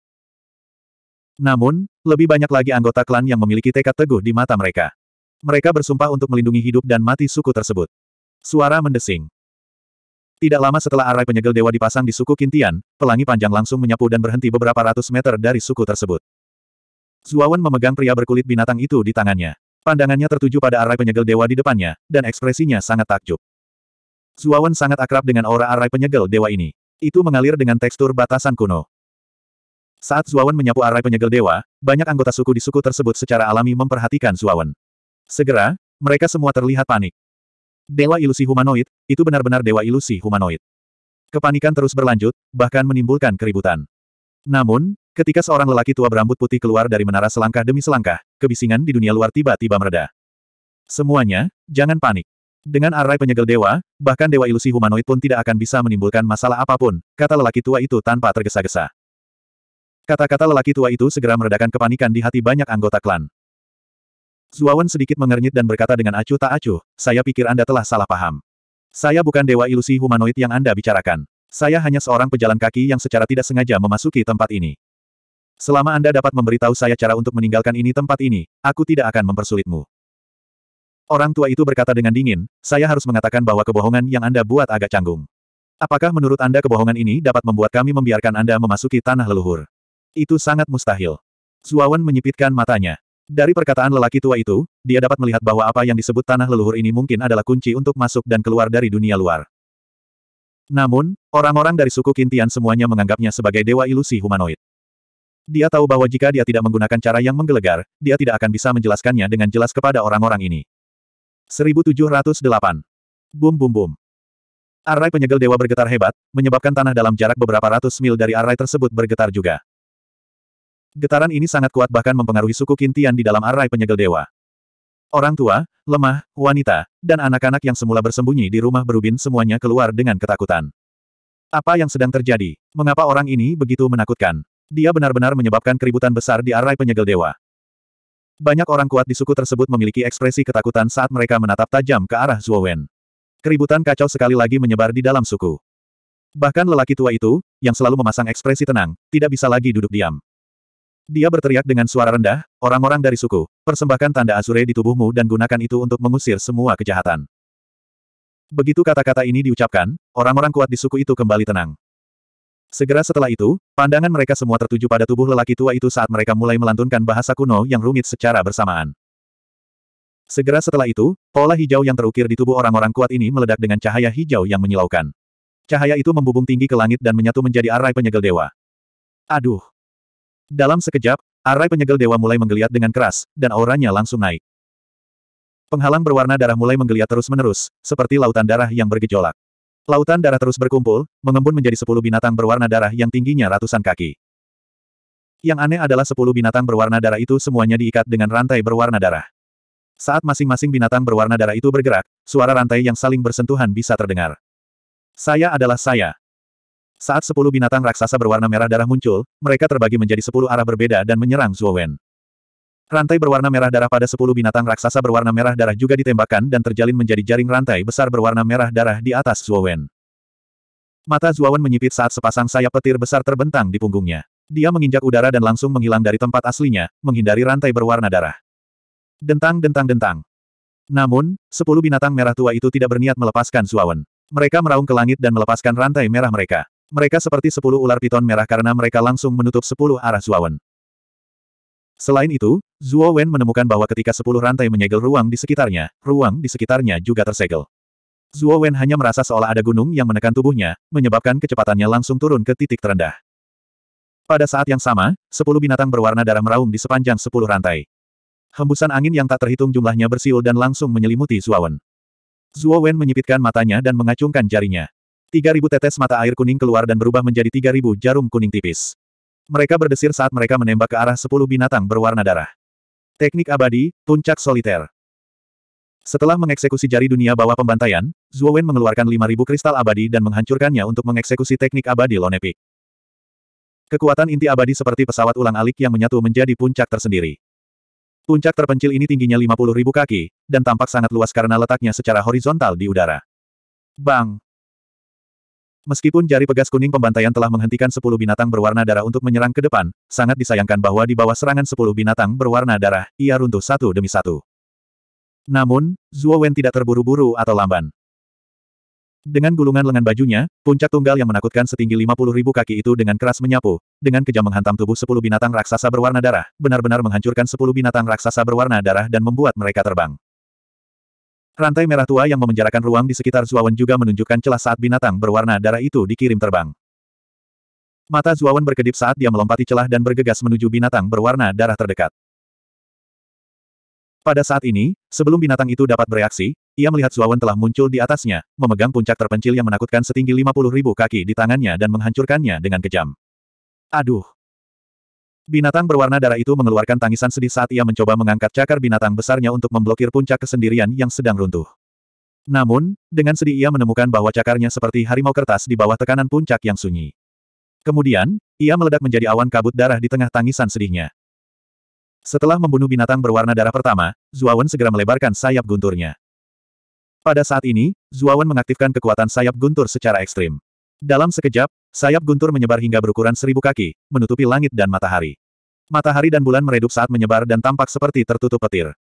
Namun, lebih banyak lagi anggota klan yang memiliki tekad teguh di mata mereka. Mereka bersumpah untuk melindungi hidup dan mati suku tersebut. Suara mendesing. Tidak lama setelah arai penyegel dewa dipasang di suku Kintian, pelangi panjang langsung menyapu dan berhenti beberapa ratus meter dari suku tersebut. Zuawan memegang pria berkulit binatang itu di tangannya. Pandangannya tertuju pada arai penyegel dewa di depannya, dan ekspresinya sangat takjub. Zuawan sangat akrab dengan aura arai penyegel dewa ini. Itu mengalir dengan tekstur batasan kuno. Saat Zuawan menyapu arai penyegel dewa, banyak anggota suku di suku tersebut secara alami memperhatikan Zuawan. Segera, mereka semua terlihat panik. Dewa ilusi humanoid, itu benar-benar dewa ilusi humanoid. Kepanikan terus berlanjut, bahkan menimbulkan keributan. Namun, ketika seorang lelaki tua berambut putih keluar dari menara selangkah demi selangkah, kebisingan di dunia luar tiba-tiba mereda. Semuanya, jangan panik. Dengan arai penyegel dewa, bahkan dewa ilusi humanoid pun tidak akan bisa menimbulkan masalah apa pun, kata lelaki tua itu tanpa tergesa-gesa. Kata-kata lelaki tua itu segera meredakan kepanikan di hati banyak anggota klan. Zuawan sedikit mengernyit dan berkata dengan acuh tak acuh, saya pikir Anda telah salah paham. Saya bukan dewa ilusi humanoid yang Anda bicarakan. Saya hanya seorang pejalan kaki yang secara tidak sengaja memasuki tempat ini. Selama Anda dapat memberitahu saya cara untuk meninggalkan ini tempat ini, aku tidak akan mempersulitmu. Orang tua itu berkata dengan dingin, saya harus mengatakan bahwa kebohongan yang Anda buat agak canggung. Apakah menurut Anda kebohongan ini dapat membuat kami membiarkan Anda memasuki tanah leluhur? Itu sangat mustahil. Zuawan menyipitkan matanya. Dari perkataan lelaki tua itu, dia dapat melihat bahwa apa yang disebut tanah leluhur ini mungkin adalah kunci untuk masuk dan keluar dari dunia luar. Namun, orang-orang dari suku Kintian semuanya menganggapnya sebagai dewa ilusi humanoid. Dia tahu bahwa jika dia tidak menggunakan cara yang menggelegar, dia tidak akan bisa menjelaskannya dengan jelas kepada orang-orang ini. 1708. Bum bum bum. Arai penyegel dewa bergetar hebat, menyebabkan tanah dalam jarak beberapa ratus mil dari arai tersebut bergetar juga. Getaran ini sangat kuat bahkan mempengaruhi suku Kintian di dalam arai penyegel dewa. Orang tua, lemah, wanita, dan anak-anak yang semula bersembunyi di rumah berubin semuanya keluar dengan ketakutan. Apa yang sedang terjadi? Mengapa orang ini begitu menakutkan? Dia benar-benar menyebabkan keributan besar di arai penyegel dewa. Banyak orang kuat di suku tersebut memiliki ekspresi ketakutan saat mereka menatap tajam ke arah Zuowen. Keributan kacau sekali lagi menyebar di dalam suku. Bahkan lelaki tua itu, yang selalu memasang ekspresi tenang, tidak bisa lagi duduk diam. Dia berteriak dengan suara rendah, orang-orang dari suku, persembahkan tanda Azure di tubuhmu dan gunakan itu untuk mengusir semua kejahatan. Begitu kata-kata ini diucapkan, orang-orang kuat di suku itu kembali tenang. Segera setelah itu, pandangan mereka semua tertuju pada tubuh lelaki tua itu saat mereka mulai melantunkan bahasa kuno yang rumit secara bersamaan. Segera setelah itu, pola hijau yang terukir di tubuh orang-orang kuat ini meledak dengan cahaya hijau yang menyilaukan. Cahaya itu membubung tinggi ke langit dan menyatu menjadi arai penyegel dewa. Aduh! Dalam sekejap, arai penyegel dewa mulai menggeliat dengan keras, dan auranya langsung naik. Penghalang berwarna darah mulai menggeliat terus-menerus, seperti lautan darah yang bergejolak. Lautan darah terus berkumpul, mengembun menjadi sepuluh binatang berwarna darah yang tingginya ratusan kaki. Yang aneh adalah sepuluh binatang berwarna darah itu semuanya diikat dengan rantai berwarna darah. Saat masing-masing binatang berwarna darah itu bergerak, suara rantai yang saling bersentuhan bisa terdengar. Saya adalah saya. Saat sepuluh binatang raksasa berwarna merah darah muncul, mereka terbagi menjadi sepuluh arah berbeda dan menyerang Zuo Wen. Rantai berwarna merah darah pada sepuluh binatang raksasa berwarna merah darah juga ditembakkan dan terjalin menjadi jaring rantai besar berwarna merah darah di atas Zuo Wen. Mata Zuo Wen menyipit saat sepasang sayap petir besar terbentang di punggungnya. Dia menginjak udara dan langsung menghilang dari tempat aslinya, menghindari rantai berwarna darah. Dentang-dentang-dentang. Namun, sepuluh binatang merah tua itu tidak berniat melepaskan Zuawan. Mereka meraung ke langit dan melepaskan rantai merah mereka. Mereka seperti sepuluh ular piton merah karena mereka langsung menutup sepuluh arah Zuawan. Selain itu, Zuo Wen menemukan bahwa ketika sepuluh rantai menyegel ruang di sekitarnya, ruang di sekitarnya juga tersegel. Zuo Wen hanya merasa seolah ada gunung yang menekan tubuhnya, menyebabkan kecepatannya langsung turun ke titik terendah. Pada saat yang sama, sepuluh binatang berwarna darah meraung di sepanjang sepuluh rantai. Hembusan angin yang tak terhitung jumlahnya bersiul dan langsung menyelimuti Zuawan. Zuawan menyipitkan matanya dan mengacungkan jarinya. Tiga ribu tetes mata air kuning keluar dan berubah menjadi tiga ribu jarum kuning tipis. Mereka berdesir saat mereka menembak ke arah sepuluh binatang berwarna darah. Teknik abadi, puncak soliter. Setelah mengeksekusi jari dunia bawah pembantaian, Zuowen mengeluarkan 5000 kristal abadi dan menghancurkannya untuk mengeksekusi teknik abadi Lonepik. Kekuatan inti abadi seperti pesawat ulang-alik yang menyatu menjadi puncak tersendiri. Puncak terpencil ini tingginya 50 ribu kaki, dan tampak sangat luas karena letaknya secara horizontal di udara. Bang! Meskipun jari pegas kuning pembantaian telah menghentikan 10 binatang berwarna darah untuk menyerang ke depan, sangat disayangkan bahwa di bawah serangan 10 binatang berwarna darah, ia runtuh satu demi satu. Namun, Zuo Wen tidak terburu-buru atau lamban. Dengan gulungan lengan bajunya, puncak tunggal yang menakutkan setinggi 50 ribu kaki itu dengan keras menyapu, dengan kejam menghantam tubuh 10 binatang raksasa berwarna darah, benar-benar menghancurkan 10 binatang raksasa berwarna darah dan membuat mereka terbang. Rantai merah tua yang memenjarakan ruang di sekitar Zuawan juga menunjukkan celah saat binatang berwarna darah itu dikirim terbang. Mata Zuawan berkedip saat dia melompati celah dan bergegas menuju binatang berwarna darah terdekat. Pada saat ini, sebelum binatang itu dapat bereaksi, ia melihat Zuawan telah muncul di atasnya, memegang puncak terpencil yang menakutkan setinggi 50 ribu kaki di tangannya dan menghancurkannya dengan kejam. Aduh! Binatang berwarna darah itu mengeluarkan tangisan sedih saat ia mencoba mengangkat cakar binatang besarnya untuk memblokir puncak kesendirian yang sedang runtuh. Namun, dengan sedih ia menemukan bahwa cakarnya seperti harimau kertas di bawah tekanan puncak yang sunyi. Kemudian, ia meledak menjadi awan kabut darah di tengah tangisan sedihnya. Setelah membunuh binatang berwarna darah pertama, Zuawan segera melebarkan sayap gunturnya. Pada saat ini, Zuawan mengaktifkan kekuatan sayap guntur secara ekstrim. Dalam sekejap, sayap guntur menyebar hingga berukuran seribu kaki, menutupi langit dan matahari. Matahari dan bulan meredup saat menyebar dan tampak seperti tertutup petir.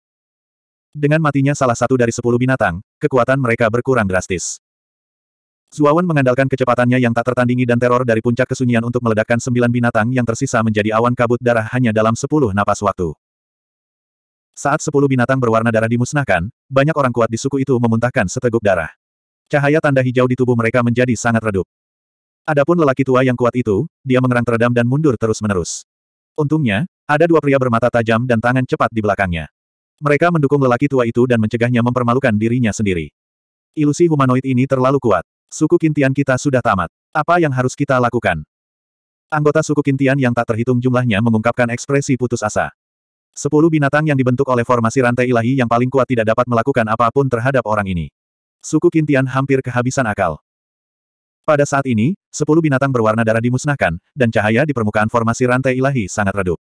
Dengan matinya salah satu dari sepuluh binatang, kekuatan mereka berkurang drastis. Zuawan mengandalkan kecepatannya yang tak tertandingi dan teror dari puncak kesunyian untuk meledakkan sembilan binatang yang tersisa menjadi awan kabut darah hanya dalam sepuluh napas waktu. Saat sepuluh binatang berwarna darah dimusnahkan, banyak orang kuat di suku itu memuntahkan seteguk darah. Cahaya tanda hijau di tubuh mereka menjadi sangat redup. Adapun lelaki tua yang kuat itu, dia mengerang teredam dan mundur terus-menerus. Untungnya, ada dua pria bermata tajam dan tangan cepat di belakangnya. Mereka mendukung lelaki tua itu dan mencegahnya mempermalukan dirinya sendiri. Ilusi humanoid ini terlalu kuat. Suku Kintian kita sudah tamat. Apa yang harus kita lakukan? Anggota suku Kintian yang tak terhitung jumlahnya mengungkapkan ekspresi putus asa. Sepuluh binatang yang dibentuk oleh formasi rantai ilahi yang paling kuat tidak dapat melakukan apa pun terhadap orang ini. Suku Kintian hampir kehabisan akal. Pada saat ini, sepuluh binatang berwarna darah dimusnahkan, dan cahaya di permukaan formasi rantai ilahi sangat redup.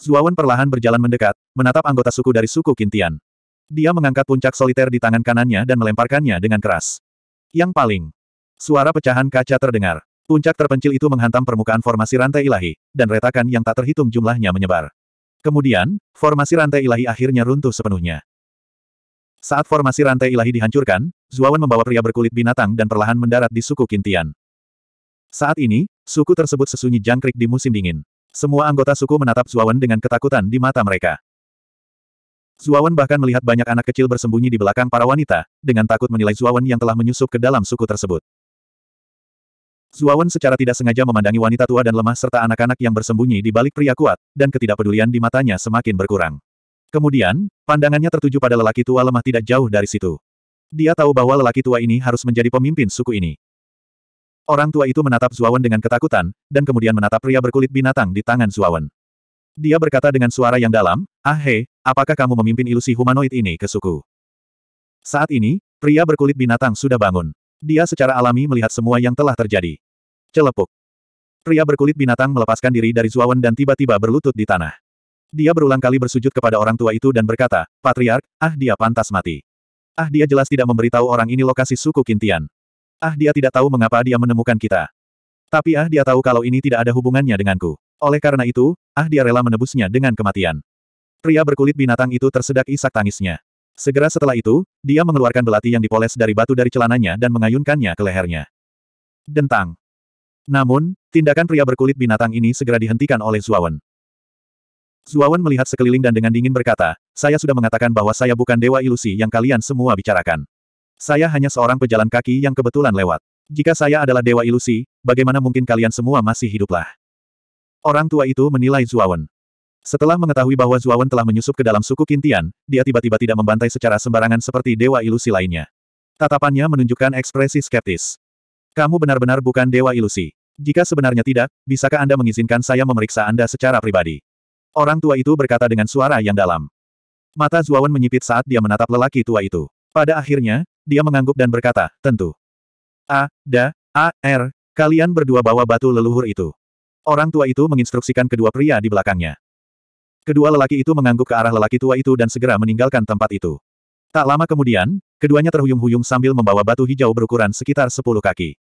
Zuawan perlahan berjalan mendekat, menatap anggota suku dari suku Kintian. Dia mengangkat puncak soliter di tangan kanannya dan melemparkannya dengan keras. Yang paling. Suara pecahan kaca terdengar. Puncak terpencil itu menghantam permukaan formasi rantai ilahi, dan retakan yang tak terhitung jumlahnya menyebar. Kemudian, formasi rantai ilahi akhirnya runtuh sepenuhnya. Saat formasi rantai ilahi dihancurkan, Zuawan membawa pria berkulit binatang dan perlahan mendarat di suku Kintian. Saat ini, suku tersebut sesunyi jangkrik di musim dingin. Semua anggota suku menatap Zuawan dengan ketakutan di mata mereka. Zuawan bahkan melihat banyak anak kecil bersembunyi di belakang para wanita, dengan takut menilai Zuawan yang telah menyusup ke dalam suku tersebut. Zuawan secara tidak sengaja memandangi wanita tua dan lemah serta anak-anak yang bersembunyi di balik pria kuat, dan ketidakpedulian di matanya semakin berkurang. Kemudian, pandangannya tertuju pada lelaki tua lemah tidak jauh dari situ. Dia tahu bahwa lelaki tua ini harus menjadi pemimpin suku ini. Orang tua itu menatap Zuawan dengan ketakutan, dan kemudian menatap pria berkulit binatang di tangan Zuawan. Dia berkata dengan suara yang dalam, Ah hei, apakah kamu memimpin ilusi humanoid ini ke suku? Saat ini, pria berkulit binatang sudah bangun. Dia secara alami melihat semua yang telah terjadi. Celepuk. Pria berkulit binatang melepaskan diri dari Zuawan dan tiba-tiba berlutut di tanah. Dia berulang kali bersujud kepada orang tua itu dan berkata, Patriark, ah dia pantas mati. Ah dia jelas tidak memberitahu orang ini lokasi suku Kintian. Ah dia tidak tahu mengapa dia menemukan kita. Tapi ah dia tahu kalau ini tidak ada hubungannya denganku. Oleh karena itu, ah dia rela menebusnya dengan kematian. Pria berkulit binatang itu tersedak isak tangisnya. Segera setelah itu, dia mengeluarkan belati yang dipoles dari batu dari celananya dan mengayunkannya ke lehernya. Dentang. Namun, tindakan pria berkulit binatang ini segera dihentikan oleh Zuawan. Zuawan melihat sekeliling dan dengan dingin berkata, saya sudah mengatakan bahwa saya bukan dewa ilusi yang kalian semua bicarakan. Saya hanya seorang pejalan kaki yang kebetulan lewat. Jika saya adalah dewa ilusi, bagaimana mungkin kalian semua masih hiduplah? Orang tua itu menilai Zuawan. Setelah mengetahui bahwa Zuawan telah menyusup ke dalam suku Kintian, dia tiba-tiba tidak membantai secara sembarangan seperti dewa ilusi lainnya. Tatapannya menunjukkan ekspresi skeptis. Kamu benar-benar bukan dewa ilusi. Jika sebenarnya tidak, bisakah Anda mengizinkan saya memeriksa Anda secara pribadi? Orang tua itu berkata dengan suara yang dalam. Mata Zuawan menyipit saat dia menatap lelaki tua itu. Pada akhirnya, dia mengangguk dan berkata, tentu. A, da, A, R, kalian berdua bawa batu leluhur itu. Orang tua itu menginstruksikan kedua pria di belakangnya. Kedua lelaki itu mengangguk ke arah lelaki tua itu dan segera meninggalkan tempat itu. Tak lama kemudian, keduanya terhuyung-huyung sambil membawa batu hijau berukuran sekitar 10 kaki.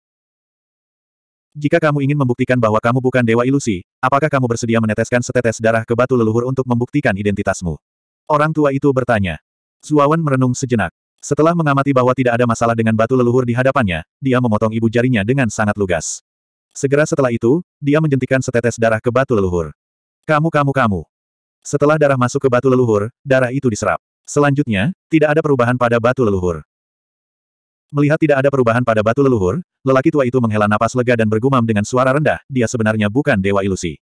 Jika kamu ingin membuktikan bahwa kamu bukan dewa ilusi, apakah kamu bersedia meneteskan setetes darah ke batu leluhur untuk membuktikan identitasmu? Orang tua itu bertanya. Zuawan merenung sejenak. Setelah mengamati bahwa tidak ada masalah dengan batu leluhur di hadapannya, dia memotong ibu jarinya dengan sangat lugas. Segera setelah itu, dia menjentikan setetes darah ke batu leluhur. Kamu kamu kamu. Setelah darah masuk ke batu leluhur, darah itu diserap. Selanjutnya, tidak ada perubahan pada batu leluhur. Melihat tidak ada perubahan pada batu leluhur, lelaki tua itu menghela napas lega dan bergumam dengan suara rendah, dia sebenarnya bukan dewa ilusi.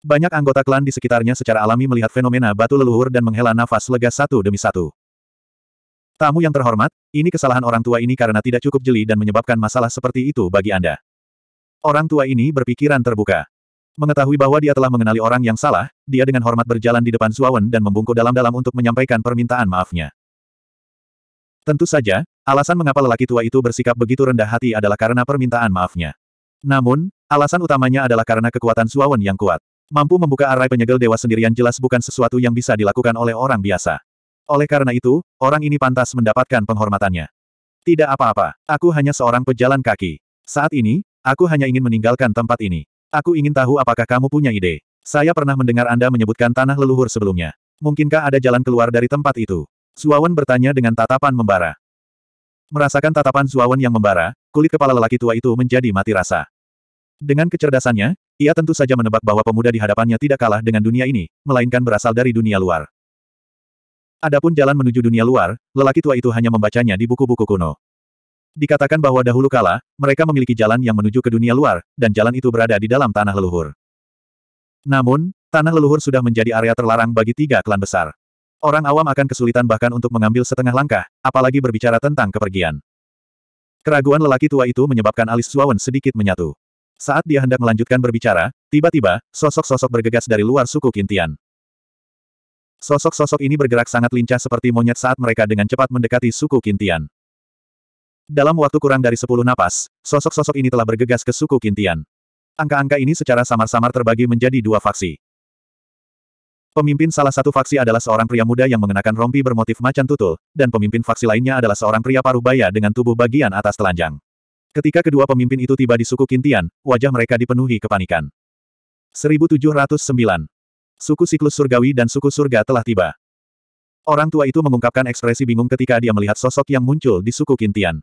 Banyak anggota klan di sekitarnya secara alami melihat fenomena batu leluhur dan menghela nafas lega satu demi satu. Tamu yang terhormat, ini kesalahan orang tua ini karena tidak cukup jeli dan menyebabkan masalah seperti itu bagi Anda. Orang tua ini berpikiran terbuka. Mengetahui bahwa dia telah mengenali orang yang salah, dia dengan hormat berjalan di depan Zuawan dan membungkuk dalam-dalam untuk menyampaikan permintaan maafnya. Tentu saja, alasan mengapa lelaki tua itu bersikap begitu rendah hati adalah karena permintaan maafnya. Namun, alasan utamanya adalah karena kekuatan Zuawan yang kuat. Mampu membuka arai penyegel dewa sendirian jelas bukan sesuatu yang bisa dilakukan oleh orang biasa. Oleh karena itu, orang ini pantas mendapatkan penghormatannya. Tidak apa-apa, aku hanya seorang pejalan kaki. Saat ini, aku hanya ingin meninggalkan tempat ini. Aku ingin tahu apakah kamu punya ide. Saya pernah mendengar Anda menyebutkan tanah leluhur sebelumnya. Mungkinkah ada jalan keluar dari tempat itu? Zuawan bertanya dengan tatapan membara. Merasakan tatapan Zuawan yang membara, kulit kepala lelaki tua itu menjadi mati rasa. Dengan kecerdasannya, ia tentu saja menebak bahwa pemuda di hadapannya tidak kalah dengan dunia ini, melainkan berasal dari dunia luar. Adapun jalan menuju dunia luar, lelaki tua itu hanya membacanya di buku-buku kuno. Dikatakan bahwa dahulu kala, mereka memiliki jalan yang menuju ke dunia luar, dan jalan itu berada di dalam tanah leluhur. Namun, tanah leluhur sudah menjadi area terlarang bagi tiga klan besar. Orang awam akan kesulitan bahkan untuk mengambil setengah langkah, apalagi berbicara tentang kepergian. Keraguan lelaki tua itu menyebabkan alis Suawen sedikit menyatu. Saat dia hendak melanjutkan berbicara, tiba-tiba, sosok-sosok bergegas dari luar suku Kintian. Sosok-sosok ini bergerak sangat lincah seperti monyet saat mereka dengan cepat mendekati suku Kintian. Dalam waktu kurang dari sepuluh napas, sosok-sosok ini telah bergegas ke suku Kintian. Angka-angka ini secara samar-samar terbagi menjadi dua faksi. Pemimpin salah satu faksi adalah seorang pria muda yang mengenakan rompi bermotif macan tutul, dan pemimpin faksi lainnya adalah seorang pria paruh baya dengan tubuh bagian atas telanjang. Ketika kedua pemimpin itu tiba di suku Kintian, wajah mereka dipenuhi kepanikan. 1709 Suku siklus surgawi dan suku surga telah tiba. Orang tua itu mengungkapkan ekspresi bingung ketika dia melihat sosok yang muncul di suku Kintian.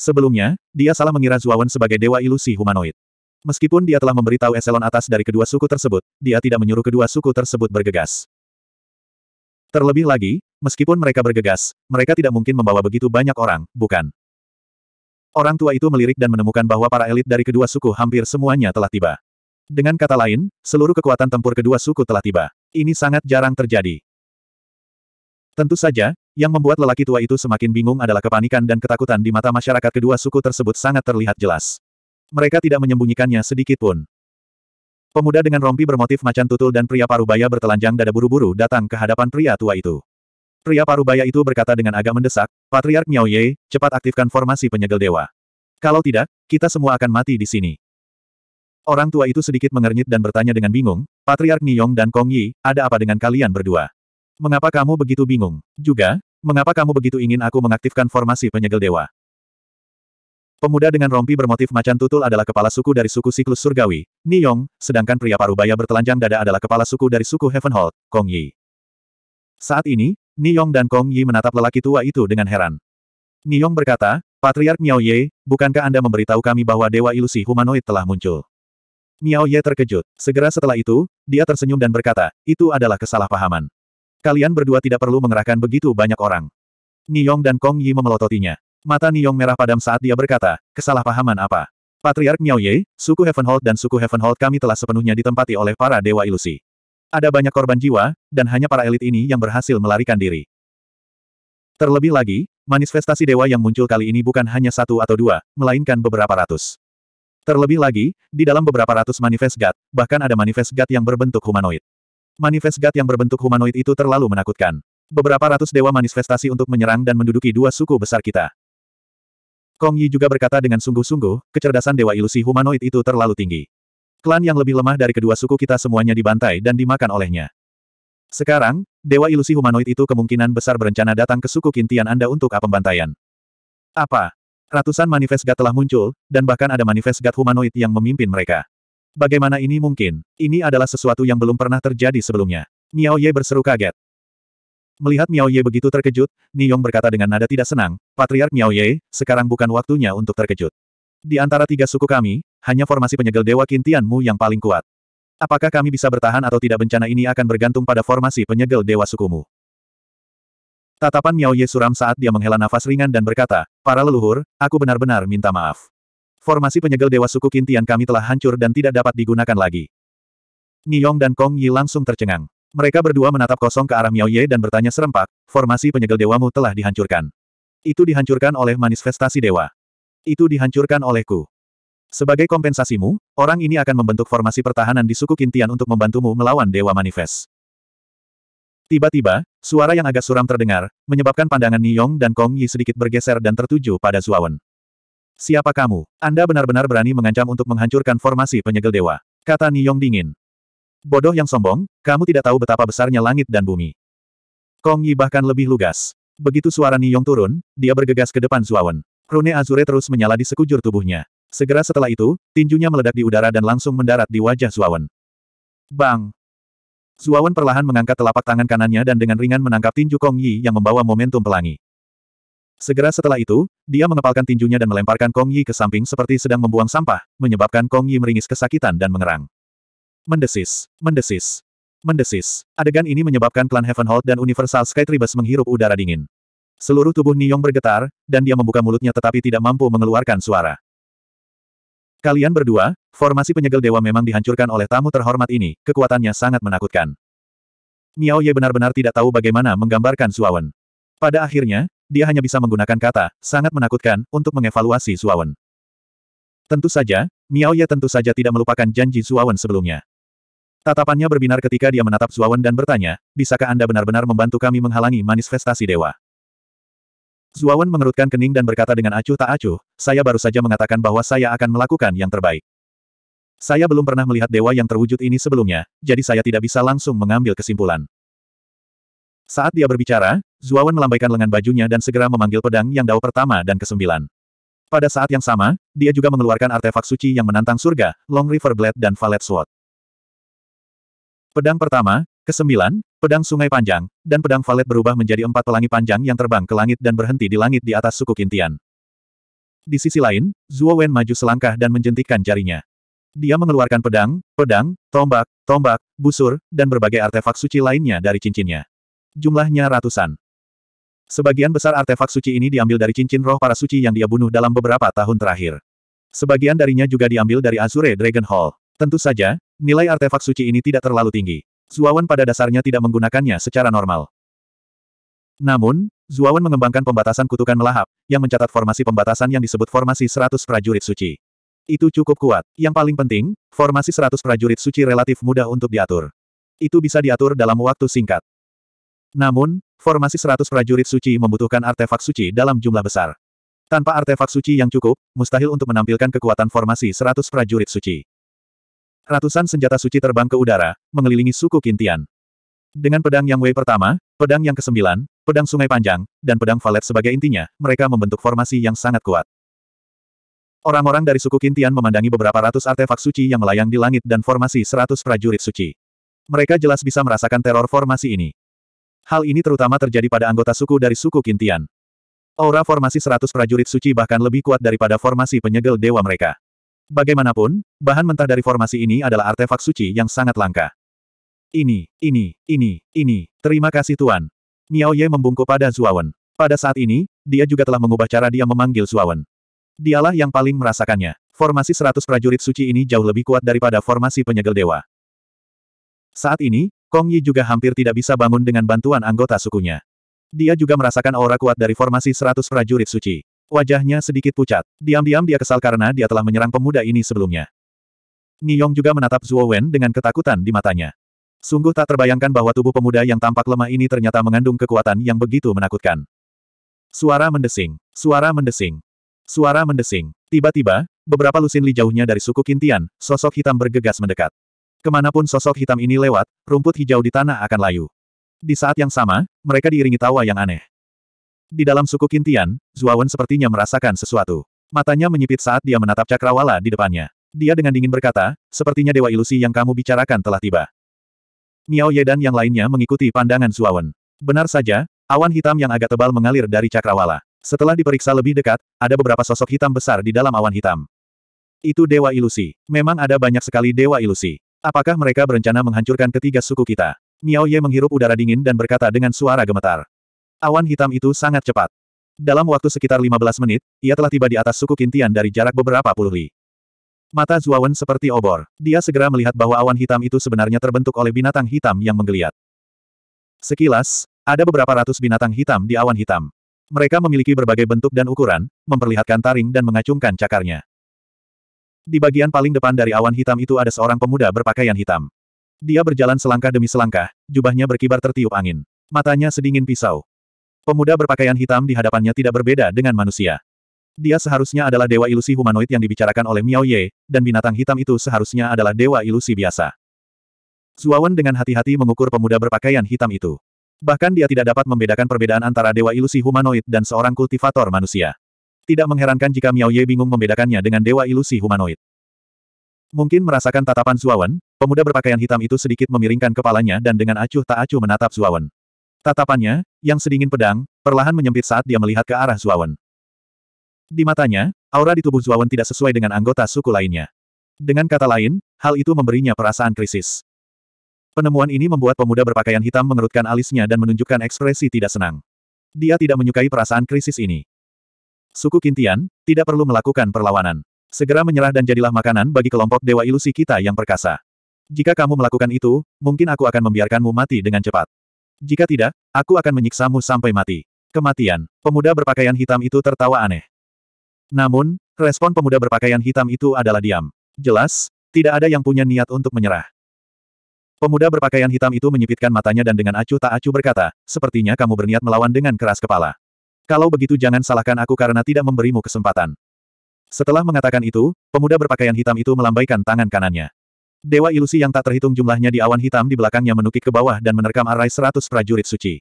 Sebelumnya, dia salah mengira Zuawan sebagai dewa ilusi humanoid. Meskipun dia telah memberitahu eselon atas dari kedua suku tersebut, dia tidak menyuruh kedua suku tersebut bergegas. Terlebih lagi, meskipun mereka bergegas, mereka tidak mungkin membawa begitu banyak orang, bukan? Orang tua itu melirik dan menemukan bahwa para elit dari kedua suku hampir semuanya telah tiba. Dengan kata lain, seluruh kekuatan tempur kedua suku telah tiba. Ini sangat jarang terjadi. Tentu saja, yang membuat lelaki tua itu semakin bingung adalah kepanikan dan ketakutan di mata masyarakat kedua suku tersebut sangat terlihat jelas. Mereka tidak menyembunyikannya sedikit pun. Pemuda dengan rompi bermotif macan tutul dan pria parubaya bertelanjang dada buru-buru datang ke hadapan pria tua itu. Pria parubaya itu berkata dengan agak mendesak, Patriark Miao Ye, cepat aktifkan formasi penyegel dewa. Kalau tidak, kita semua akan mati di sini. Orang tua itu sedikit mengernyit dan bertanya dengan bingung, Patriark Niyong dan Kong Yi, ada apa dengan kalian berdua? Mengapa kamu begitu bingung? Juga, mengapa kamu begitu ingin aku mengaktifkan formasi penyegel dewa? Pemuda dengan rompi bermotif macan tutul adalah kepala suku dari suku siklus surgawi, Niyong, sedangkan pria parubaya bertelanjang dada adalah kepala suku dari suku Heavenhold, Kong Yi. Saat ini, Niyong dan Kong Yi menatap lelaki tua itu dengan heran. Niyong berkata, Patriark Miao Ye, bukankah Anda memberitahu kami bahwa dewa ilusi humanoid telah muncul? Miao Ye terkejut. Segera setelah itu, dia tersenyum dan berkata, itu adalah kesalahpahaman. Kalian berdua tidak perlu mengerahkan begitu banyak orang. Niyong dan Kong Yi memelototinya. Mata Niyong merah padam saat dia berkata, kesalahpahaman apa? Patriark Miao Ye, suku Heavenhold dan suku Heavenhold kami telah sepenuhnya ditempati oleh para dewa ilusi. Ada banyak korban jiwa, dan hanya para elit ini yang berhasil melarikan diri. Terlebih lagi, manifestasi dewa yang muncul kali ini bukan hanya satu atau dua, melainkan beberapa ratus. Terlebih lagi, di dalam beberapa ratus manifest God, bahkan ada manifest God yang berbentuk humanoid. Manifest God yang berbentuk humanoid itu terlalu menakutkan. Beberapa ratus dewa manifestasi untuk menyerang dan menduduki dua suku besar kita. Kong Yi juga berkata dengan sungguh-sungguh, kecerdasan dewa ilusi humanoid itu terlalu tinggi. Klan yang lebih lemah dari kedua suku kita semuanya dibantai dan dimakan olehnya. Sekarang, dewa ilusi humanoid itu kemungkinan besar berencana datang ke suku Kintian Anda untuk apa pembantaian. Apa? Ratusan manifest God telah muncul, dan bahkan ada manifest God humanoid yang memimpin mereka. Bagaimana ini mungkin? Ini adalah sesuatu yang belum pernah terjadi sebelumnya. Miao Ye berseru kaget. Melihat Miao Ye begitu terkejut, Niyong berkata dengan nada tidak senang, Patriark Miao Ye, sekarang bukan waktunya untuk terkejut. Di antara tiga suku kami, hanya formasi penyegel Dewa Kintianmu yang paling kuat. Apakah kami bisa bertahan atau tidak bencana ini akan bergantung pada formasi penyegel Dewa sukumu. Tatapan Miao Ye suram saat dia menghela nafas ringan dan berkata, Para leluhur, aku benar-benar minta maaf. Formasi penyegel Dewa suku Kintian kami telah hancur dan tidak dapat digunakan lagi. Niyong dan Kong Yi langsung tercengang. Mereka berdua menatap kosong ke arah Miao Ye dan bertanya serempak, formasi penyegel dewamu telah dihancurkan. Itu dihancurkan oleh manifestasi dewa. Itu dihancurkan olehku. Sebagai kompensasimu, orang ini akan membentuk formasi pertahanan di suku Kintian untuk membantumu melawan Dewa Manifest. Tiba-tiba, suara yang agak suram terdengar, menyebabkan pandangan Niyong dan Kong Yi sedikit bergeser dan tertuju pada Zuawan. Siapa kamu? Anda benar-benar berani mengancam untuk menghancurkan formasi penyegel dewa. Kata Niyong dingin. Bodoh yang sombong, kamu tidak tahu betapa besarnya langit dan bumi. Kong Yi bahkan lebih lugas. Begitu suara Niyong turun, dia bergegas ke depan Zuawan. Rune Azure terus menyala di sekujur tubuhnya. Segera setelah itu, tinjunya meledak di udara dan langsung mendarat di wajah Zuawan. Bang! Zuawan perlahan mengangkat telapak tangan kanannya dan dengan ringan menangkap tinju Kong Yi yang membawa momentum pelangi. Segera setelah itu, dia mengepalkan tinjunya dan melemparkan Kong Yi ke samping seperti sedang membuang sampah, menyebabkan Kong Yi meringis kesakitan dan mengerang. Mendesis, mendesis, mendesis. Adegan ini menyebabkan klan Heavenhold dan Universal Sky Tribes menghirup udara dingin. Seluruh tubuh Niyong bergetar, dan dia membuka mulutnya tetapi tidak mampu mengeluarkan suara. Kalian berdua, formasi penyegel dewa memang dihancurkan oleh tamu terhormat ini, kekuatannya sangat menakutkan. Miao Ye benar-benar tidak tahu bagaimana menggambarkan Suawen. Pada akhirnya, dia hanya bisa menggunakan kata, sangat menakutkan, untuk mengevaluasi Suawen. Tentu saja, Miao Ye tentu saja tidak melupakan janji Suawen sebelumnya. Tatapannya berbinar ketika dia menatap Zuawan dan bertanya, bisakah Anda benar-benar membantu kami menghalangi manifestasi dewa? Zuawan mengerutkan kening dan berkata dengan acuh tak acuh, saya baru saja mengatakan bahwa saya akan melakukan yang terbaik. Saya belum pernah melihat dewa yang terwujud ini sebelumnya, jadi saya tidak bisa langsung mengambil kesimpulan. Saat dia berbicara, Zuawan melambaikan lengan bajunya dan segera memanggil pedang yang dao pertama dan kesembilan. Pada saat yang sama, dia juga mengeluarkan artefak suci yang menantang surga, Long River Blade dan Valet Sword. Pedang pertama, kesembilan, pedang sungai panjang, dan pedang valet berubah menjadi empat pelangi panjang yang terbang ke langit dan berhenti di langit di atas suku Kintian. Di sisi lain, Zuo Wen maju selangkah dan menjentikkan jarinya. Dia mengeluarkan pedang, pedang, tombak, tombak, busur, dan berbagai artefak suci lainnya dari cincinnya. Jumlahnya ratusan. Sebagian besar artefak suci ini diambil dari cincin roh para suci yang dia bunuh dalam beberapa tahun terakhir. Sebagian darinya juga diambil dari Azure Dragon Hall. Tentu saja, nilai artefak suci ini tidak terlalu tinggi. Zuawan pada dasarnya tidak menggunakannya secara normal. Namun, Zuawan mengembangkan pembatasan kutukan melahap, yang mencatat formasi pembatasan yang disebut formasi 100 prajurit suci. Itu cukup kuat. Yang paling penting, formasi 100 prajurit suci relatif mudah untuk diatur. Itu bisa diatur dalam waktu singkat. Namun, formasi 100 prajurit suci membutuhkan artefak suci dalam jumlah besar. Tanpa artefak suci yang cukup, mustahil untuk menampilkan kekuatan formasi 100 prajurit suci. Ratusan senjata suci terbang ke udara, mengelilingi suku Kintian. Dengan pedang Yang Wei pertama, pedang yang kesembilan, pedang sungai panjang, dan pedang valet sebagai intinya, mereka membentuk formasi yang sangat kuat. Orang-orang dari suku Kintian memandangi beberapa ratus artefak suci yang melayang di langit dan formasi seratus prajurit suci. Mereka jelas bisa merasakan teror formasi ini. Hal ini terutama terjadi pada anggota suku dari suku Kintian. Aura formasi seratus prajurit suci bahkan lebih kuat daripada formasi penyegel dewa mereka. Bagaimanapun, bahan mentah dari formasi ini adalah artefak suci yang sangat langka. Ini, ini, ini, ini, terima kasih Tuan. Miao Ye membungkuk pada Zuawan. Pada saat ini, dia juga telah mengubah cara dia memanggil Zuawan. Dialah yang paling merasakannya. Formasi seratus prajurit suci ini jauh lebih kuat daripada formasi penyegel dewa. Saat ini, Kong Yi juga hampir tidak bisa bangun dengan bantuan anggota sukunya. Dia juga merasakan aura kuat dari formasi seratus prajurit suci. Wajahnya sedikit pucat. Diam-diam dia kesal karena dia telah menyerang pemuda ini sebelumnya. Niyong juga menatap Zuo Wen dengan ketakutan di matanya. Sungguh tak terbayangkan bahwa tubuh pemuda yang tampak lemah ini ternyata mengandung kekuatan yang begitu menakutkan. Suara mendesing. Suara mendesing. Suara mendesing. Tiba-tiba, beberapa lusin li jauhnya dari suku Kintian, sosok hitam bergegas mendekat. Ke mana pun sosok hitam ini lewat, rumput hijau di tanah akan layu. Di saat yang sama, mereka diiringi tawa yang aneh. Di dalam suku Kintian, Zuawan sepertinya merasakan sesuatu. Matanya menyipit saat dia menatap cakrawala di depannya. Dia dengan dingin berkata, sepertinya dewa ilusi yang kamu bicarakan telah tiba. Miao Ye dan yang lainnya mengikuti pandangan Zuawan. Benar saja, awan hitam yang agak tebal mengalir dari cakrawala. Setelah diperiksa lebih dekat, ada beberapa sosok hitam besar di dalam awan hitam. Itu dewa ilusi. Memang ada banyak sekali dewa ilusi. Apakah mereka berencana menghancurkan ketiga suku kita? Miao Ye menghirup udara dingin dan berkata dengan suara gemetar. Awan hitam itu sangat cepat. Dalam waktu sekitar 15 menit, ia telah tiba di atas suku Kintian dari jarak beberapa puluh li. Mata Zuawan seperti obor. Dia segera melihat bahwa awan hitam itu sebenarnya terbentuk oleh binatang hitam yang menggeliat. Sekilas, ada beberapa ratus binatang hitam di awan hitam. Mereka memiliki berbagai bentuk dan ukuran, memperlihatkan taring dan mengacungkan cakarnya. Di bagian paling depan dari awan hitam itu ada seorang pemuda berpakaian hitam. Dia berjalan selangkah demi selangkah, jubahnya berkibar tertiup angin. Matanya sedingin pisau. Pemuda berpakaian hitam di hadapannya tidak berbeda dengan manusia. Dia seharusnya adalah dewa ilusi humanoid yang dibicarakan oleh Miao Ye, dan binatang hitam itu seharusnya adalah dewa ilusi biasa. Zuawan dengan hati-hati mengukur pemuda berpakaian hitam itu. Bahkan dia tidak dapat membedakan perbedaan antara dewa ilusi humanoid dan seorang kultivator manusia. Tidak mengherankan jika Miao Ye bingung membedakannya dengan dewa ilusi humanoid. Mungkin merasakan tatapan Zuawan, pemuda berpakaian hitam itu sedikit memiringkan kepalanya dan dengan acuh tak acuh menatap Zuawan. Tatapannya, yang sedingin pedang, perlahan menyempit saat dia melihat ke arah Zuawan. Di matanya, aura di tubuh Zuawan tidak sesuai dengan anggota suku lainnya. Dengan kata lain, hal itu memberinya perasaan krisis. Penemuan ini membuat pemuda berpakaian hitam mengerutkan alisnya dan menunjukkan ekspresi tidak senang. Dia tidak menyukai perasaan krisis ini. Suku Kintian, tidak perlu melakukan perlawanan. Segera menyerah dan jadilah makanan bagi kelompok dewa ilusi kita yang perkasa. Jika kamu melakukan itu, mungkin aku akan membiarkanmu mati dengan cepat. Jika tidak, aku akan menyiksamu sampai mati. Kematian. Pemuda berpakaian hitam itu tertawa aneh. Namun, respon pemuda berpakaian hitam itu adalah diam. Jelas, tidak ada yang punya niat untuk menyerah. Pemuda berpakaian hitam itu menyipitkan matanya dan dengan acuh tak acuh berkata, sepertinya kamu berniat melawan dengan keras kepala. Kalau begitu jangan salahkan aku karena tidak memberimu kesempatan. Setelah mengatakan itu, pemuda berpakaian hitam itu melambaikan tangan kanannya. Dewa ilusi yang tak terhitung jumlahnya di awan hitam di belakangnya menukik ke bawah dan menerkam arai seratus prajurit suci.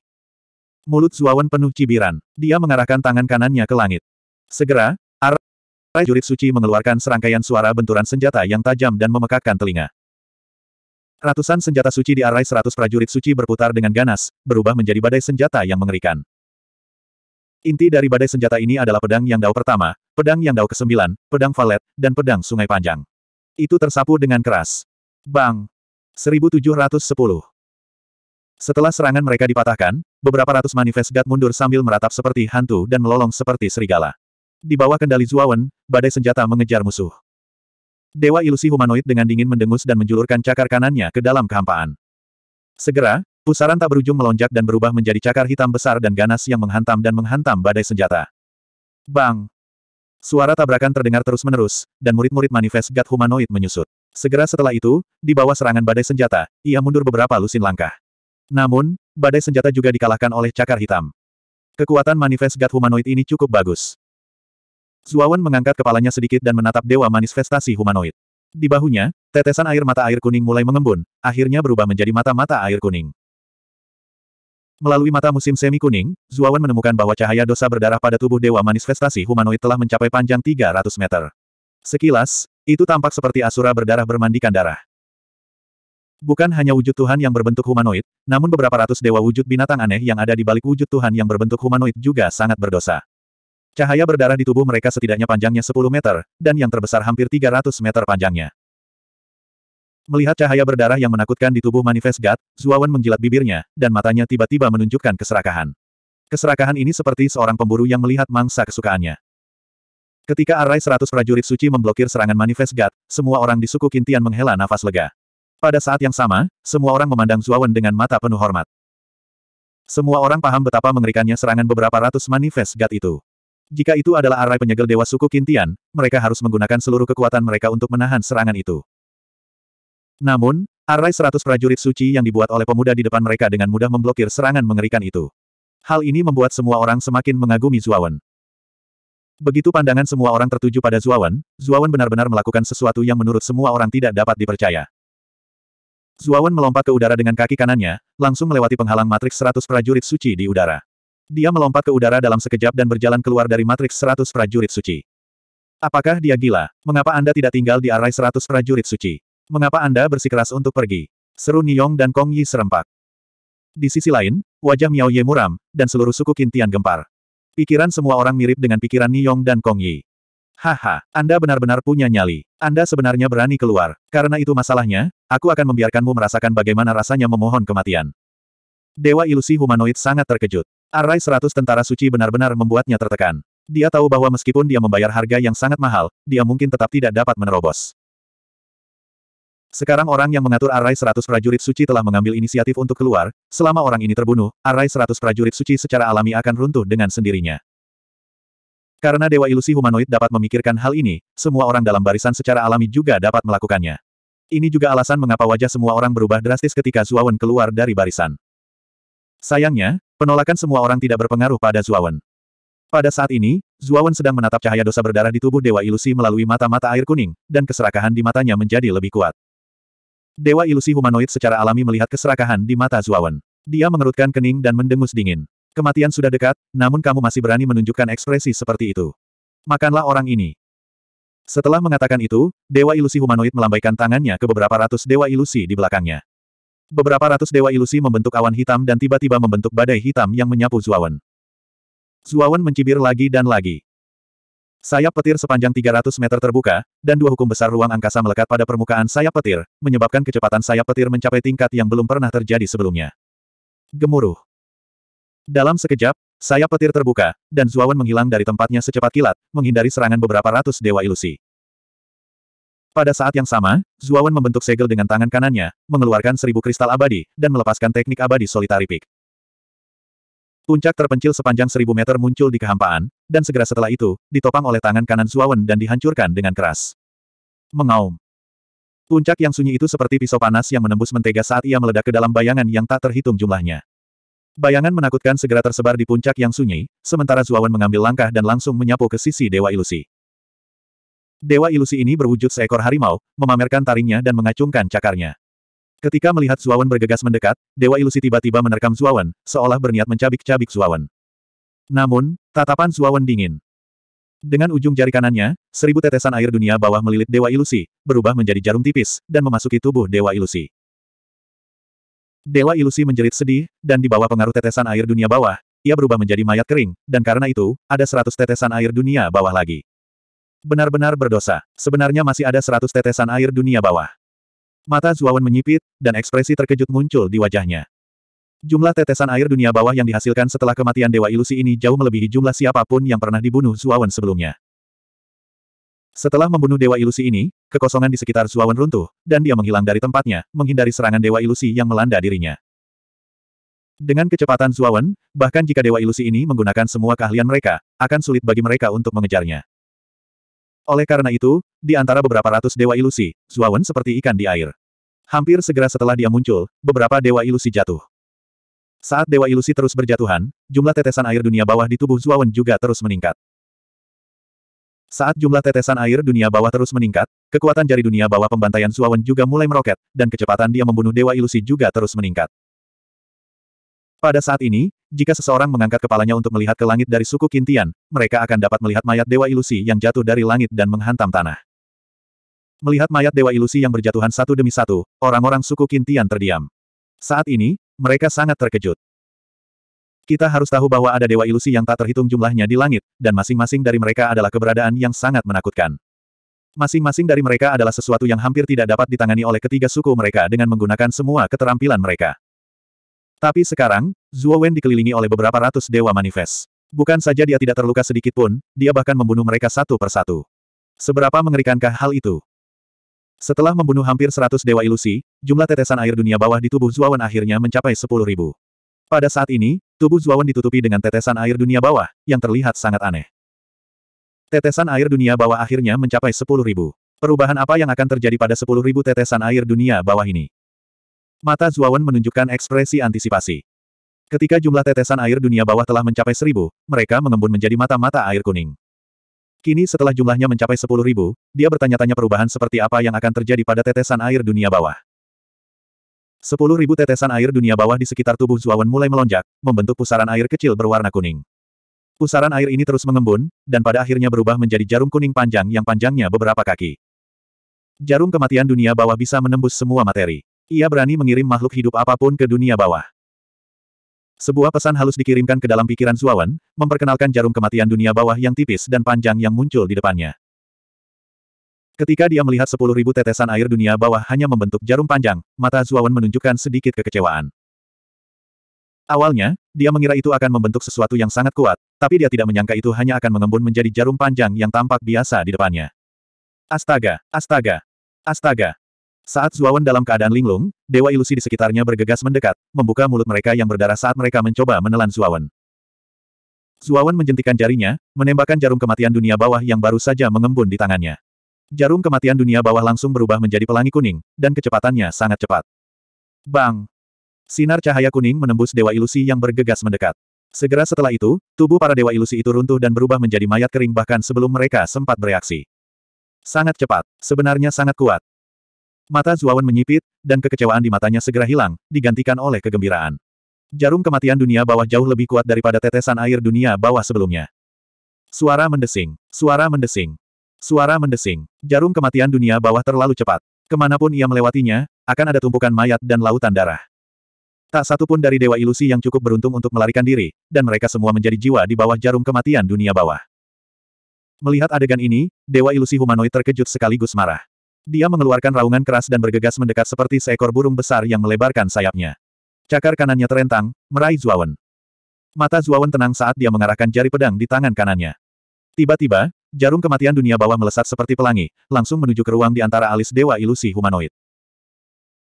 Mulut Zuawan penuh cibiran. Dia mengarahkan tangan kanannya ke langit. Segera, arai prajurit suci mengeluarkan serangkaian suara benturan senjata yang tajam dan memekakkan telinga. Ratusan senjata suci di arai seratus prajurit suci berputar dengan ganas, berubah menjadi badai senjata yang mengerikan. Inti dari badai senjata ini adalah pedang yang dao pertama, pedang yang dao kesembilan, pedang valet, dan pedang sungai panjang. Itu tersapu dengan keras. Bang! 1710 Setelah serangan mereka dipatahkan, beberapa ratus manifest God mundur sambil meratap seperti hantu dan melolong seperti serigala. Di bawah kendali Zuawan, badai senjata mengejar musuh. Dewa ilusi humanoid dengan dingin mendengus dan menjulurkan cakar kanannya ke dalam kehampaan. Segera, Pusaran tak berujung melonjak dan berubah menjadi cakar hitam besar dan ganas yang menghantam dan menghantam badai senjata. Bang! Suara tabrakan terdengar terus-menerus, dan murid-murid manifest God humanoid menyusut. Segera setelah itu, di bawah serangan badai senjata, ia mundur beberapa lusin langkah. Namun, badai senjata juga dikalahkan oleh cakar hitam. Kekuatan manifest God humanoid ini cukup bagus. Zuawan mengangkat kepalanya sedikit dan menatap dewa manifestasi humanoid. Di bahunya, tetesan air mata air kuning mulai mengembun, akhirnya berubah menjadi mata-mata air kuning. Melalui mata musim semi kuning, Zuawan menemukan bahwa cahaya dosa berdarah pada tubuh dewa manifestasi humanoid telah mencapai panjang 300 meter. Sekilas, itu tampak seperti asura berdarah bermandikan darah. Bukan hanya wujud Tuhan yang berbentuk humanoid, namun beberapa ratus dewa wujud binatang aneh yang ada di balik wujud Tuhan yang berbentuk humanoid juga sangat berdosa. Cahaya berdarah di tubuh mereka setidaknya panjangnya 10 meter, dan yang terbesar hampir 300 meter panjangnya. Melihat cahaya berdarah yang menakutkan di tubuh manifest God, Zuawan menjilat bibirnya, dan matanya tiba-tiba menunjukkan keserakahan. Keserakahan ini seperti seorang pemburu yang melihat mangsa kesukaannya. Ketika arai seratus prajurit suci memblokir serangan manifest God, semua orang di suku Kintian menghela nafas lega. Pada saat yang sama, semua orang memandang Zuawan dengan mata penuh hormat. Semua orang paham betapa mengerikannya serangan beberapa ratus manifest God itu. Jika itu adalah arai penyegel dewa suku Kintian, mereka harus menggunakan seluruh kekuatan mereka untuk menahan serangan itu. Namun, arai seratus prajurit suci yang dibuat oleh pemuda di depan mereka dengan mudah memblokir serangan mengerikan itu. Hal ini membuat semua orang semakin mengagumi Zuawan. Begitu pandangan semua orang tertuju pada Zuawan, Zuawan benar-benar melakukan sesuatu yang menurut semua orang tidak dapat dipercaya. Zuawan melompat ke udara dengan kaki kanannya, langsung melewati penghalang matriks seratus prajurit suci di udara. Dia melompat ke udara dalam sekejap dan berjalan keluar dari matriks seratus prajurit suci. Apakah dia gila? Mengapa Anda tidak tinggal di arai seratus prajurit suci? Mengapa Anda bersikeras untuk pergi? Seru Niyong dan Kong Yi serempak. Di sisi lain, wajah Miao Ye muram, dan seluruh suku Kintian gempar. Pikiran semua orang mirip dengan pikiran Niyong dan Kong Yi. Haha, Anda benar-benar punya nyali. Anda sebenarnya berani keluar. Karena itu masalahnya, aku akan membiarkanmu merasakan bagaimana rasanya memohon kematian. Dewa ilusi humanoid sangat terkejut. Arai seratus tentara suci benar-benar membuatnya tertekan. Dia tahu bahwa meskipun dia membayar harga yang sangat mahal, dia mungkin tetap tidak dapat menerobos. Sekarang orang yang mengatur arai seratus prajurit suci telah mengambil inisiatif untuk keluar, selama orang ini terbunuh, arai seratus prajurit suci secara alami akan runtuh dengan sendirinya. Karena Dewa Ilusi Humanoid dapat memikirkan hal ini, semua orang dalam barisan secara alami juga dapat melakukannya. Ini juga alasan mengapa wajah semua orang berubah drastis ketika Zuawan keluar dari barisan. Sayangnya, penolakan semua orang tidak berpengaruh pada Zuawan. Pada saat ini, Zuawan sedang menatap cahaya dosa berdarah di tubuh Dewa Ilusi melalui mata-mata air kuning, dan keserakahan di matanya menjadi lebih kuat. Dewa ilusi humanoid secara alami melihat keserakahan di mata Zuawan. Dia mengerutkan kening dan mendengus dingin. Kematian sudah dekat, namun kamu masih berani menunjukkan ekspresi seperti itu. Makanlah orang ini. Setelah mengatakan itu, Dewa ilusi humanoid melambaikan tangannya ke beberapa ratus dewa ilusi di belakangnya. Beberapa ratus dewa ilusi membentuk awan hitam dan tiba-tiba membentuk badai hitam yang menyapu Zuawan. Zuawan mencibir lagi dan lagi. Sayap petir sepanjang 300 meter terbuka, dan dua hukum besar ruang angkasa melekat pada permukaan sayap petir, menyebabkan kecepatan sayap petir mencapai tingkat yang belum pernah terjadi sebelumnya. Gemuruh. Dalam sekejap, sayap petir terbuka, dan Zuawan menghilang dari tempatnya secepat kilat, menghindari serangan beberapa ratus dewa ilusi. Pada saat yang sama, Zuawan membentuk segel dengan tangan kanannya, mengeluarkan seribu kristal abadi, dan melepaskan teknik abadi solitary peak. Puncak terpencil sepanjang seribu meter muncul di kehampaan, dan segera setelah itu, ditopang oleh tangan kanan Zuawan dan dihancurkan dengan keras. Mengaum. Puncak yang sunyi itu seperti pisau panas yang menembus mentega saat ia meledak ke dalam bayangan yang tak terhitung jumlahnya. Bayangan menakutkan segera tersebar di puncak yang sunyi, sementara Zuawan mengambil langkah dan langsung menyapu ke sisi Dewa Ilusi. Dewa Ilusi ini berwujud seekor harimau, memamerkan taringnya dan mengacungkan cakarnya. Ketika melihat Zuawan bergegas mendekat, Dewa Ilusi tiba-tiba menerkam Zuawan, seolah berniat mencabik-cabik Zuawan. Namun, tatapan Zuawan dingin. Dengan ujung jari kanannya, seribu tetesan air dunia bawah melilit Dewa Ilusi, berubah menjadi jarum tipis, dan memasuki tubuh Dewa Ilusi. Dewa Ilusi menjerit sedih, dan di bawah pengaruh tetesan air dunia bawah, ia berubah menjadi mayat kering, dan karena itu, ada seratus tetesan air dunia bawah lagi. Benar-benar berdosa. Sebenarnya masih ada seratus tetesan air dunia bawah. Mata Zuawan menyipit, dan ekspresi terkejut muncul di wajahnya. Jumlah tetesan air dunia bawah yang dihasilkan setelah kematian Dewa Ilusi ini jauh melebihi jumlah siapa pun yang pernah dibunuh Zuawan sebelumnya. Setelah membunuh Dewa Ilusi ini, kekosongan di sekitar Zuawan runtuh, dan dia menghilang dari tempatnya, menghindari serangan Dewa Ilusi yang melanda dirinya. Dengan kecepatan Zuawan, bahkan jika Dewa Ilusi ini menggunakan semua keahlian mereka, akan sulit bagi mereka untuk mengejarnya. Oleh karena itu, di antara beberapa ratus Dewa Ilusi, Zuawan seperti ikan di air. Hampir segera setelah dia muncul, beberapa Dewa Ilusi jatuh. Saat Dewa Ilusi terus berjatuhan, jumlah tetesan air dunia bawah di tubuh Zuawan juga terus meningkat. Saat jumlah tetesan air dunia bawah terus meningkat, kekuatan jari dunia bawah pembantaian Zuawan juga mulai meroket, dan kecepatan dia membunuh Dewa Ilusi juga terus meningkat. Pada saat ini, jika seseorang mengangkat kepalanya untuk melihat ke langit dari suku Kintian, mereka akan dapat melihat mayat Dewa Ilusi yang jatuh dari langit dan menghantam tanah. Melihat mayat Dewa Ilusi yang berjatuhan satu demi satu, orang-orang suku Kintian terdiam. Saat ini, mereka sangat terkejut. Kita harus tahu bahwa ada Dewa Ilusi yang tak terhitung jumlahnya di langit, dan masing-masing dari mereka adalah keberadaan yang sangat menakutkan. Masing-masing dari mereka adalah sesuatu yang hampir tidak dapat ditangani oleh ketiga suku mereka dengan menggunakan semua keterampilan mereka. Tapi sekarang, Zuo Wen dikelilingi oleh beberapa ratus dewa manifest. Bukan saja dia tidak terluka sedikit pun, dia bahkan membunuh mereka satu persatu. Seberapa mengerikankah hal itu? Setelah membunuh hampir seratus dewa ilusi, jumlah tetesan air dunia bawah di tubuh Zuawan akhirnya mencapai sepuluh ribu. Pada saat ini, tubuh Zuawan ditutupi dengan tetesan air dunia bawah, yang terlihat sangat aneh. Tetesan air dunia bawah akhirnya mencapai sepuluh ribu. Perubahan apa yang akan terjadi pada sepuluh ribu tetesan air dunia bawah ini? Mata Zuawan menunjukkan ekspresi antisipasi. Ketika jumlah tetesan air dunia bawah telah mencapai seribu, mereka mengembun menjadi mata-mata air kuning. Kini setelah jumlahnya mencapai sepuluh ribu, dia bertanya-tanya perubahan seperti apa yang akan terjadi pada tetesan air dunia bawah. Sepuluh ribu tetesan air dunia bawah di sekitar tubuh Zuawan mulai melonjak, membentuk pusaran air kecil berwarna kuning. Pusaran air ini terus mengembun, dan pada akhirnya berubah menjadi jarum kuning panjang yang panjangnya beberapa kaki. Jarum kematian dunia bawah bisa menembus semua materi. Ia berani mengirim makhluk hidup apa pun ke dunia bawah. Sebuah pesan halus dikirimkan ke dalam pikiran Zuawan, memperkenalkan jarum kematian dunia bawah yang tipis dan panjang yang muncul di depannya. Ketika dia melihat sepuluh ribu tetesan air dunia bawah hanya membentuk jarum panjang, mata Zuawan menunjukkan sedikit kekecewaan. Awalnya, dia mengira itu akan membentuk sesuatu yang sangat kuat, tapi dia tidak menyangka itu hanya akan mengembun menjadi jarum panjang yang tampak biasa di depannya. Astaga, astaga, astaga. Saat Zuawan dalam keadaan linglung, dewa ilusi di sekitarnya bergegas mendekat, membuka mulut mereka yang berdarah saat mereka mencoba menelan Zuawan. Zuawan menjentikan jarinya, menembakkan jarum kematian dunia bawah yang baru saja mengembun di tangannya. Jarum kematian dunia bawah langsung berubah menjadi pelangi kuning, dan kecepatannya sangat cepat. Bang! Sinar cahaya kuning menembus dewa ilusi yang bergegas mendekat. Segera setelah itu, tubuh para dewa ilusi itu runtuh dan berubah menjadi mayat kering bahkan sebelum mereka sempat bereaksi. Sangat cepat, sebenarnya sangat kuat. Mata Zuawan menyipit, dan kekecewaan di matanya segera hilang, digantikan oleh kegembiraan. Jarum kematian dunia bawah jauh lebih kuat daripada tetesan air dunia bawah sebelumnya. Suara mendesing, suara mendesing, suara mendesing. Jarum kematian dunia bawah terlalu cepat. Ke mana pun ia melewatinya, akan ada tumpukan mayat dan lautan darah. Tak satu pun dari Dewa Ilusi yang cukup beruntung untuk melarikan diri, dan mereka semua menjadi jiwa di bawah jarum kematian dunia bawah. Melihat adegan ini, Dewa Ilusi humanoid terkejut sekaligus marah. Dia mengeluarkan raungan keras dan bergegas mendekat seperti seekor burung besar yang melebarkan sayapnya. Cakar kanannya terentang, meraih Zuawan. Mata Zuawan tenang saat dia mengarahkan jari pedang di tangan kanannya. Tiba-tiba, jarum kematian dunia bawah melesat seperti pelangi, langsung menuju ke ruang di antara alis Dewa Ilusi Humanoid.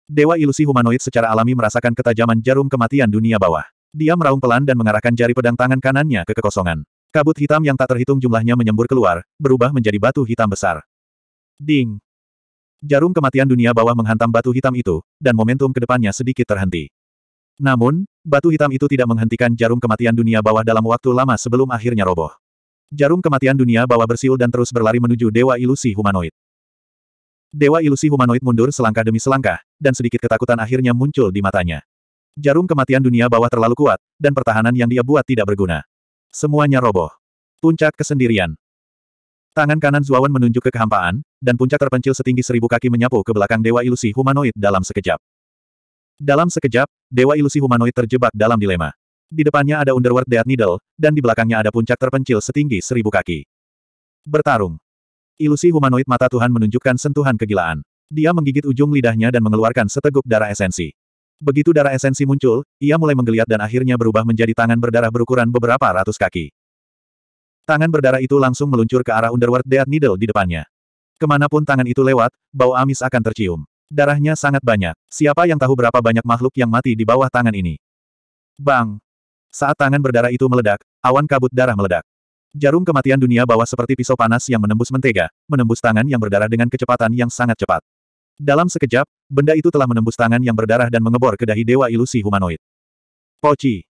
Dewa Ilusi Humanoid secara alami merasakan ketajaman jarum kematian dunia bawah. Dia meraung pelan dan mengarahkan jari pedang tangan kanannya ke kekosongan. Kabut hitam yang tak terhitung jumlahnya menyembur keluar, berubah menjadi batu hitam besar. Ding! Jarum kematian dunia bawah menghantam batu hitam itu, dan momentum ke depannya sedikit terhenti. Namun, batu hitam itu tidak menghentikan jarum kematian dunia bawah dalam waktu lama sebelum akhirnya roboh. Jarum kematian dunia bawah bersiul dan terus berlari menuju Dewa Ilusi Humanoid. Dewa Ilusi Humanoid mundur selangkah demi selangkah, dan sedikit ketakutan akhirnya muncul di matanya. Jarum kematian dunia bawah terlalu kuat, dan pertahanan yang dia buat tidak berguna. Semuanya roboh. Puncak kesendirian. Tangan kanan Zuawan menunjuk ke kehampaan, dan puncak terpencil setinggi seribu kaki menyapu ke belakang Dewa Ilusi Humanoid dalam sekejap. Dalam sekejap, Dewa Ilusi Humanoid terjebak dalam dilema. Di depannya ada Underworld Death Needle, dan di belakangnya ada puncak terpencil setinggi seribu kaki. Bertarung. Ilusi humanoid mata Tuhan menunjukkan sentuhan kegilaan. Dia menggigit ujung lidahnya dan mengeluarkan seteguk darah esensi. Begitu darah esensi muncul, ia mulai menggeliat dan akhirnya berubah menjadi tangan berdarah berukuran beberapa ratus kaki. Tangan berdarah itu langsung meluncur ke arah Underworld Death Needle di depannya. Ke mana pun tangan itu lewat, bau amis akan tercium. Darahnya sangat banyak. Siapa yang tahu berapa banyak makhluk yang mati di bawah tangan ini? Bang! Saat tangan berdarah itu meledak, awan kabut darah meledak. Jarum kematian dunia bawah seperti pisau panas yang menembus mentega, menembus tangan yang berdarah dengan kecepatan yang sangat cepat. Dalam sekejap, benda itu telah menembus tangan yang berdarah dan mengebor ke dahi dewa ilusi humanoid. Poci!